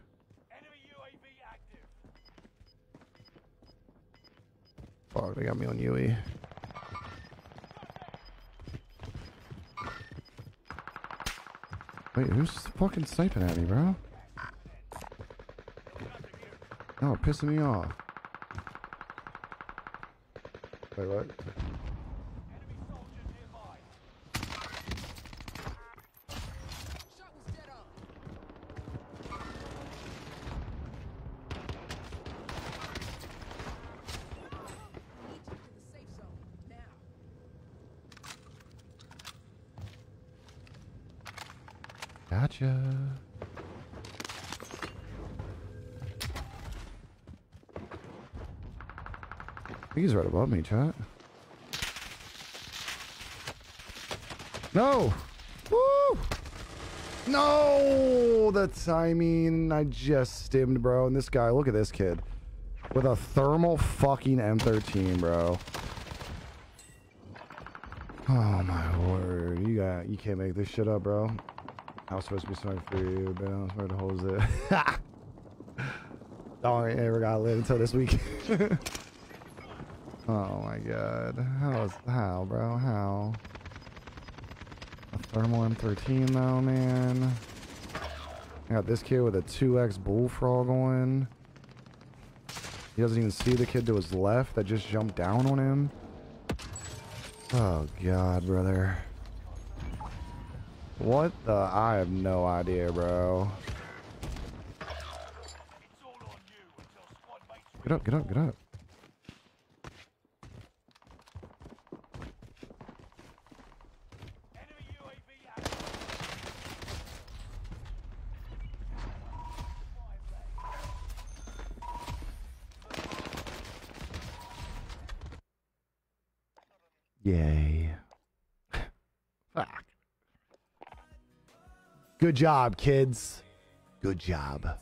Fuck, they got me on UE. Wait, who's fucking sniping at me, bro? Oh, pissing me off. Wait, what? Right above me, chat. No! Woo! No! The timing. I just stimmed, bro. And this guy, look at this kid. With a thermal fucking M13, bro. Oh my word. You got you can't make this shit up, bro. I was supposed to be smart for you, but I was smart to hold it. Dog ain't ever gotta live until this week. oh my god. How is how, bro? How? A thermal M13 though, man. I got this kid with a 2x bullfrog on. He doesn't even see the kid to his left that just jumped down on him. Oh god, brother. What the? I have no idea, bro. Get up, get up, get up. enemy UAV active. Yay. Fuck. Good job, kids. Good job.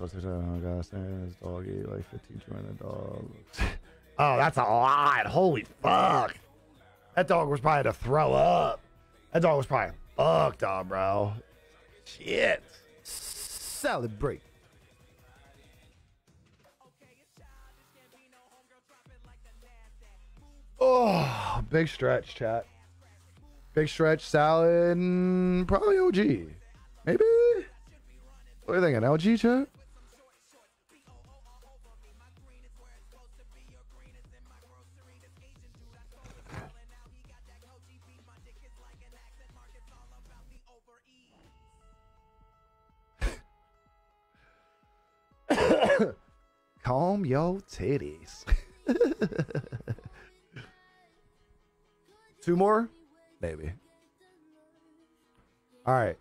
Oh, gosh, there's doggy, like 15 20 oh, that's a lot. Holy fuck. That dog was probably to throw up. That dog was probably fucked up, bro. Shit. Celebrate. Oh, big stretch, chat. Big stretch salad, probably OG. Maybe. What are you thinking? LG, chat? Calm your titties. Two more? Maybe. All right.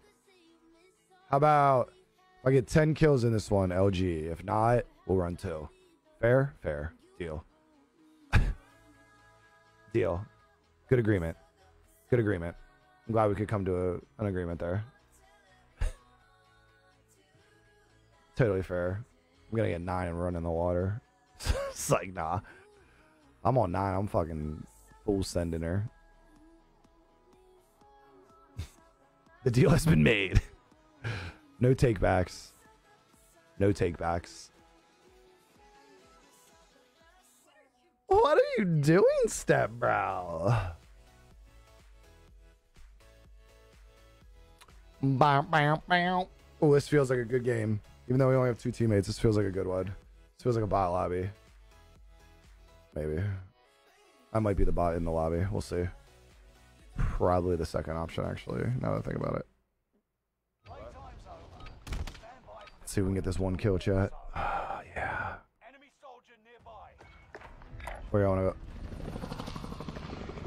How about if I get 10 kills in this one, LG? If not, we'll run two. Fair? Fair. Deal. Deal. Good agreement. Good agreement. I'm glad we could come to a, an agreement there. totally fair. I'm gonna get nine and run in the water. it's like, nah. I'm on nine. I'm fucking full sending her. The deal has been made. no takebacks. No takebacks. What are you doing, stepbro? Bow, bow, bow. Oh, this feels like a good game. Even though we only have two teammates, this feels like a good one. This feels like a bot lobby. Maybe. I might be the bot in the lobby. We'll see. Probably the second option, actually, now that I think about it. Let's see if we can get this one kill, chat. Ah, yeah. Where y'all wanna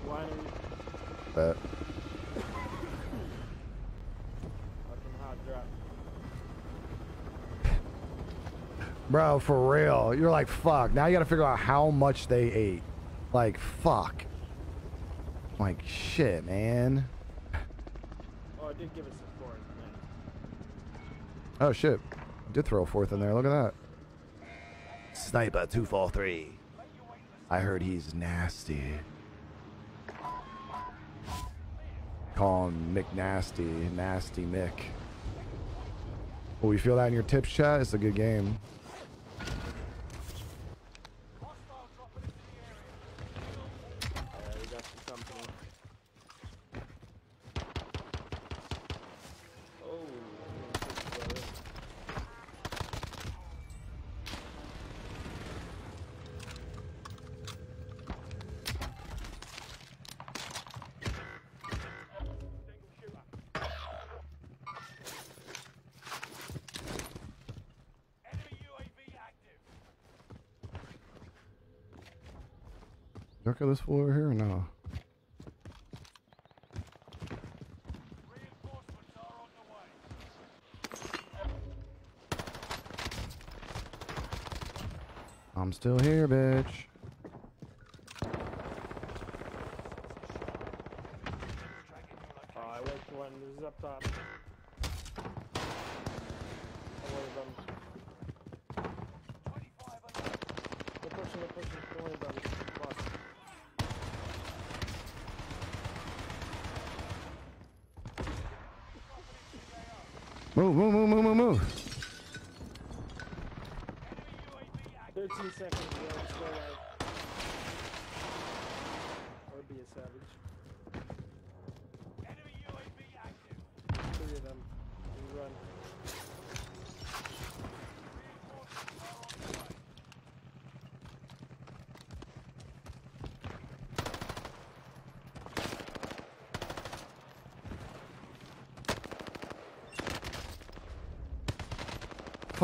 Winery, go? Bet. Bro, for real. You're like, fuck. Now you gotta figure out how much they ate. Like, fuck. Like, shit, man. Oh, it did give us a fourth, man. Oh, shit. Did throw a fourth in there. Look at that. Sniper 243. I heard he's nasty. Call him McNasty, Nasty. Nasty Mick. Will we feel that in your tips chat? It's a good game. This fool over here or no? I'm still here, bitch. Alright, wait for one. This is up top. Oh, one of them. 25 on the They're pushing, they're pushing. Don't worry about it. Boss. Move, move, move, move, move, move. 13 seconds, bro. Let's go right. Or be a savage. enemy UAV active. Three of them. We run.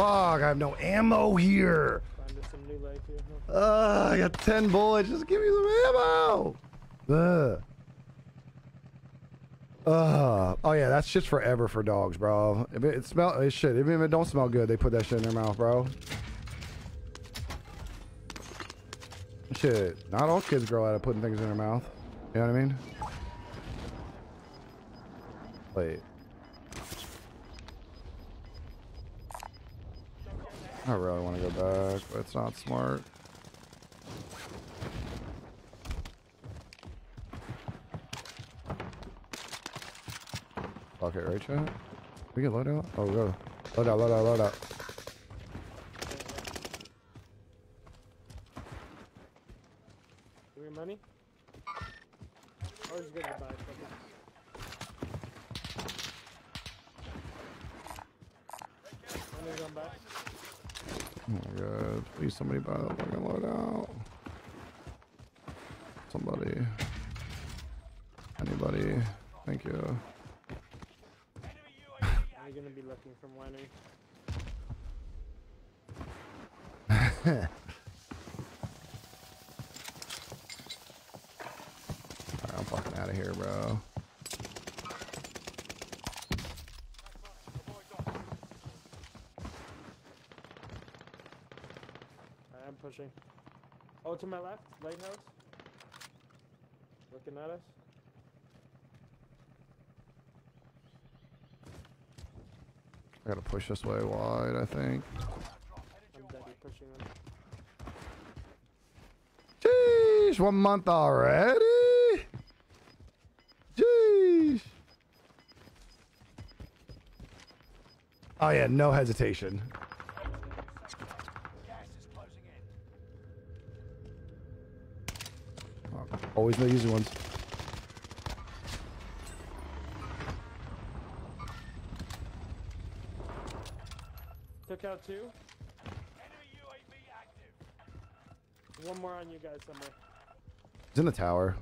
Fuck, I have no ammo here. Uh, I got 10 bullets. Just give me some ammo. Ugh. Uh, oh yeah, that's just forever for dogs, bro. If it, it smell, it shit. Even if it don't smell good, they put that shit in their mouth, bro. Shit, not all kids grow out of putting things in their mouth. You know what I mean? Wait. But not smart. It, right, chat? We can load out? Oh, go. Load out, load out, load out. Give me money. Or just get the buy something. Money's on back. Oh my god. Please somebody buy that fucking load out. Somebody. Anybody. Thank you. Enemy UAV You're gonna be looking for money. Alright, I'm fucking out of here, bro. I am pushing. Oh, to my left, lighthouse. Looking at us. I gotta push this way wide, I think. I'm deadly pushing them. Jeez, one month already? Jeez. Oh yeah, no hesitation. Always the easy ones. Took out two. Enemy UAV active. One more on you guys somewhere. He's in the tower.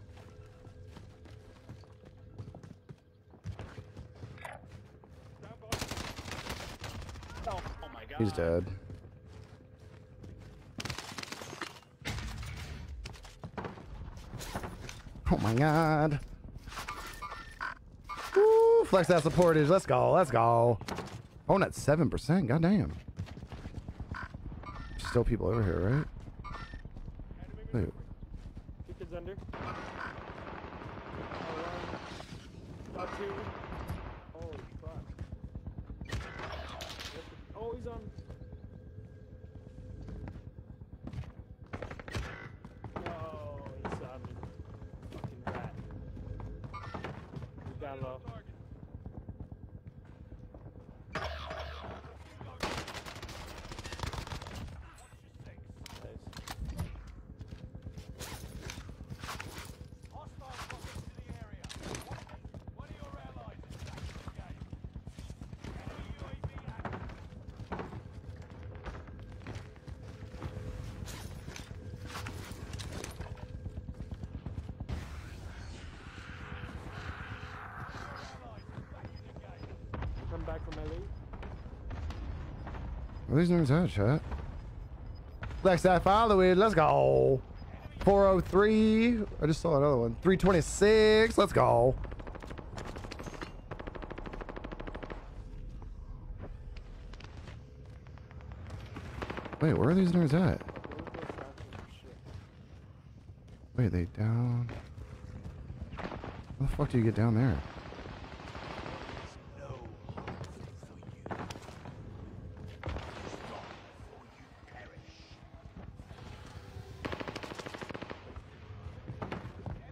Oh, oh my god. He's dead. My god. Woo, flex that supportage. Let's go. Let's go. Oh, at 7%. Goddamn. Still people over here, right? Wait. Two kids under. Oh, one. Got two. Holy fuck. Oh, he's on. No, he saw me. Fucking rat. He's down low. Nice. Hostile rockets to the area. One of your allies is back in the game. Enemy UAV active. Allies is back in the game. Come back from lead. Where these numbers at, chat? Flex that follow it. Let's go. 403. I just saw another one. 326. Let's go. Wait, where are these nerds at? Wait, they down? How the fuck do you get down there?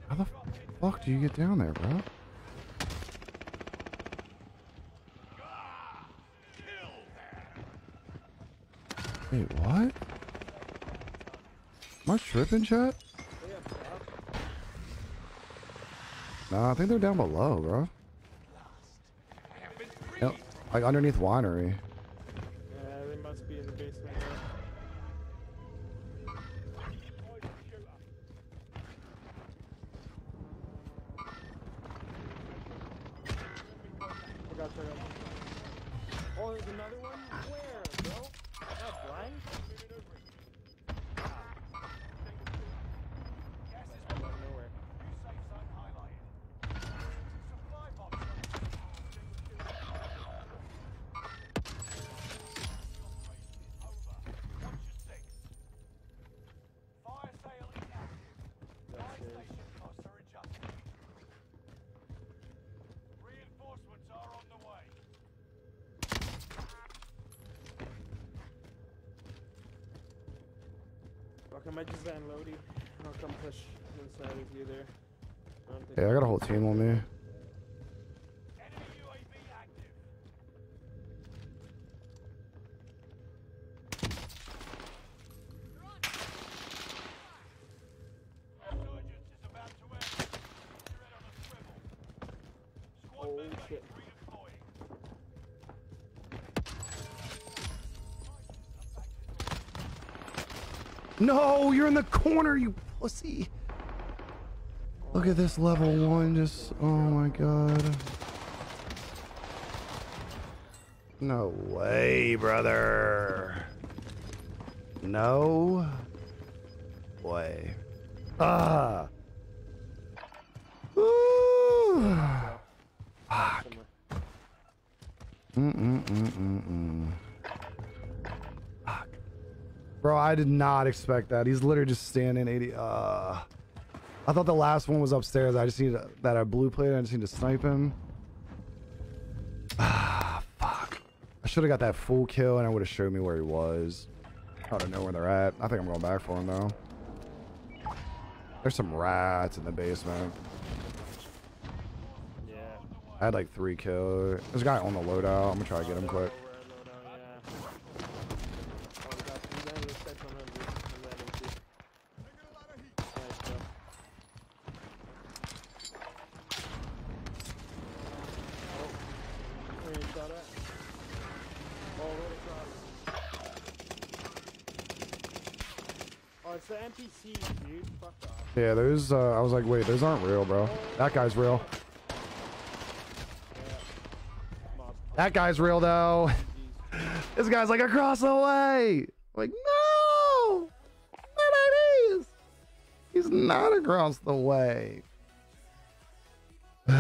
How the fuck do you get down there, bro? Wait, what? Am I tripping, chat? Nah, I think they're down below, bro. Yep, like underneath winery. No, you're in the corner, you pussy. Look at this level one, just oh my god. No way, brother. No way. Ah. Ooh. somewhere. Mm-mm-mm-mm-mm. Did not expect that. He's literally just standing 80. Uh, I thought the last one was upstairs. I just need that I blue plate. I just need to snipe him. Ah, fuck. I should have got that full kill and I would have showed me where he was. I don't know where they're at. I think I'm going back for him though. There's some rats in the basement. Yeah. I had like three kills. There's a guy on the loadout. I'm gonna try to get him quick. Oh, it's the NPC, dude. Fuck off. Yeah, those. Uh, I was like, wait, those aren't real, bro. That guy's real. That guy's real though. this guy's like across the way. Like, no, there it is. He's not across the way. He's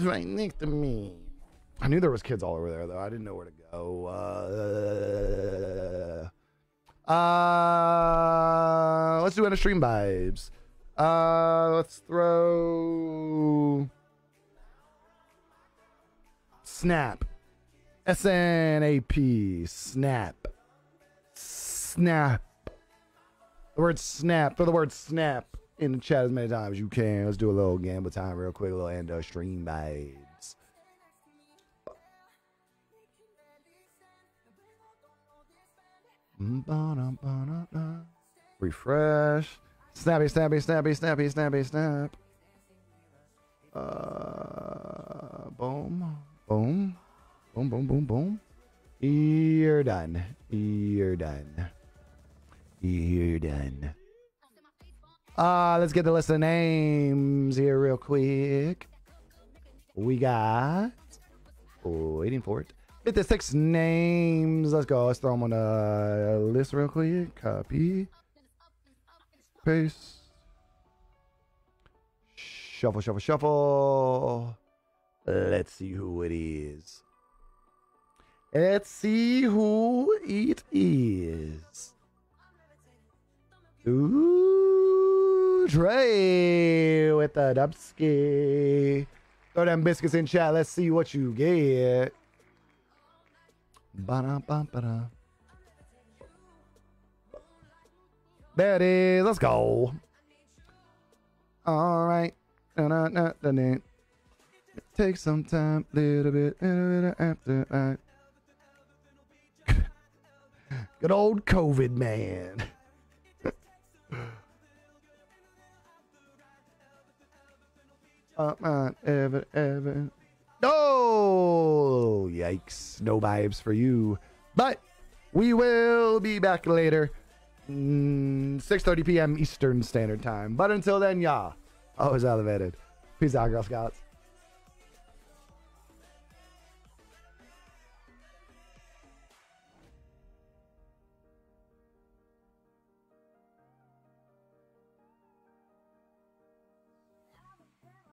right next to me. I knew there was kids all over there though. I didn't know where to go. Uh, uh let's do end of stream vibes. Uh, let's throw. Snap. S N A P. Snap. Snap. The word snap. Throw the word snap in the chat as many times as you can. Let's do a little gamble time real quick. A little end of stream vibes. Refresh. Snappy, snappy, snappy, snappy, snappy, snap. Uh, boom, boom, boom, boom, boom, boom. You're done. You're done. You're done. Uh, let's get the list of names here real quick. We got waiting for it. 56 names. Let's go. Let's throw them on the list real quick. Copy. Paste. Shuffle, shuffle, shuffle. Let's see who it is. Let's see who it is. Ooh, Trey with the Dubsky. Throw them biscuits in chat. Let's see what you get. Ba-da-ba-ba-da. There it is. Let's go. All right. Da-da-da-da-da. Take some time, little bit, little bit after I. Good old COVID man. uh, man, ever, ever. Oh, yikes. No vibes for you. But we will be back later. Mm, 6.30 p.m. Eastern Standard Time. But until then, y'all, always elevated. Peace out, Girl Scouts.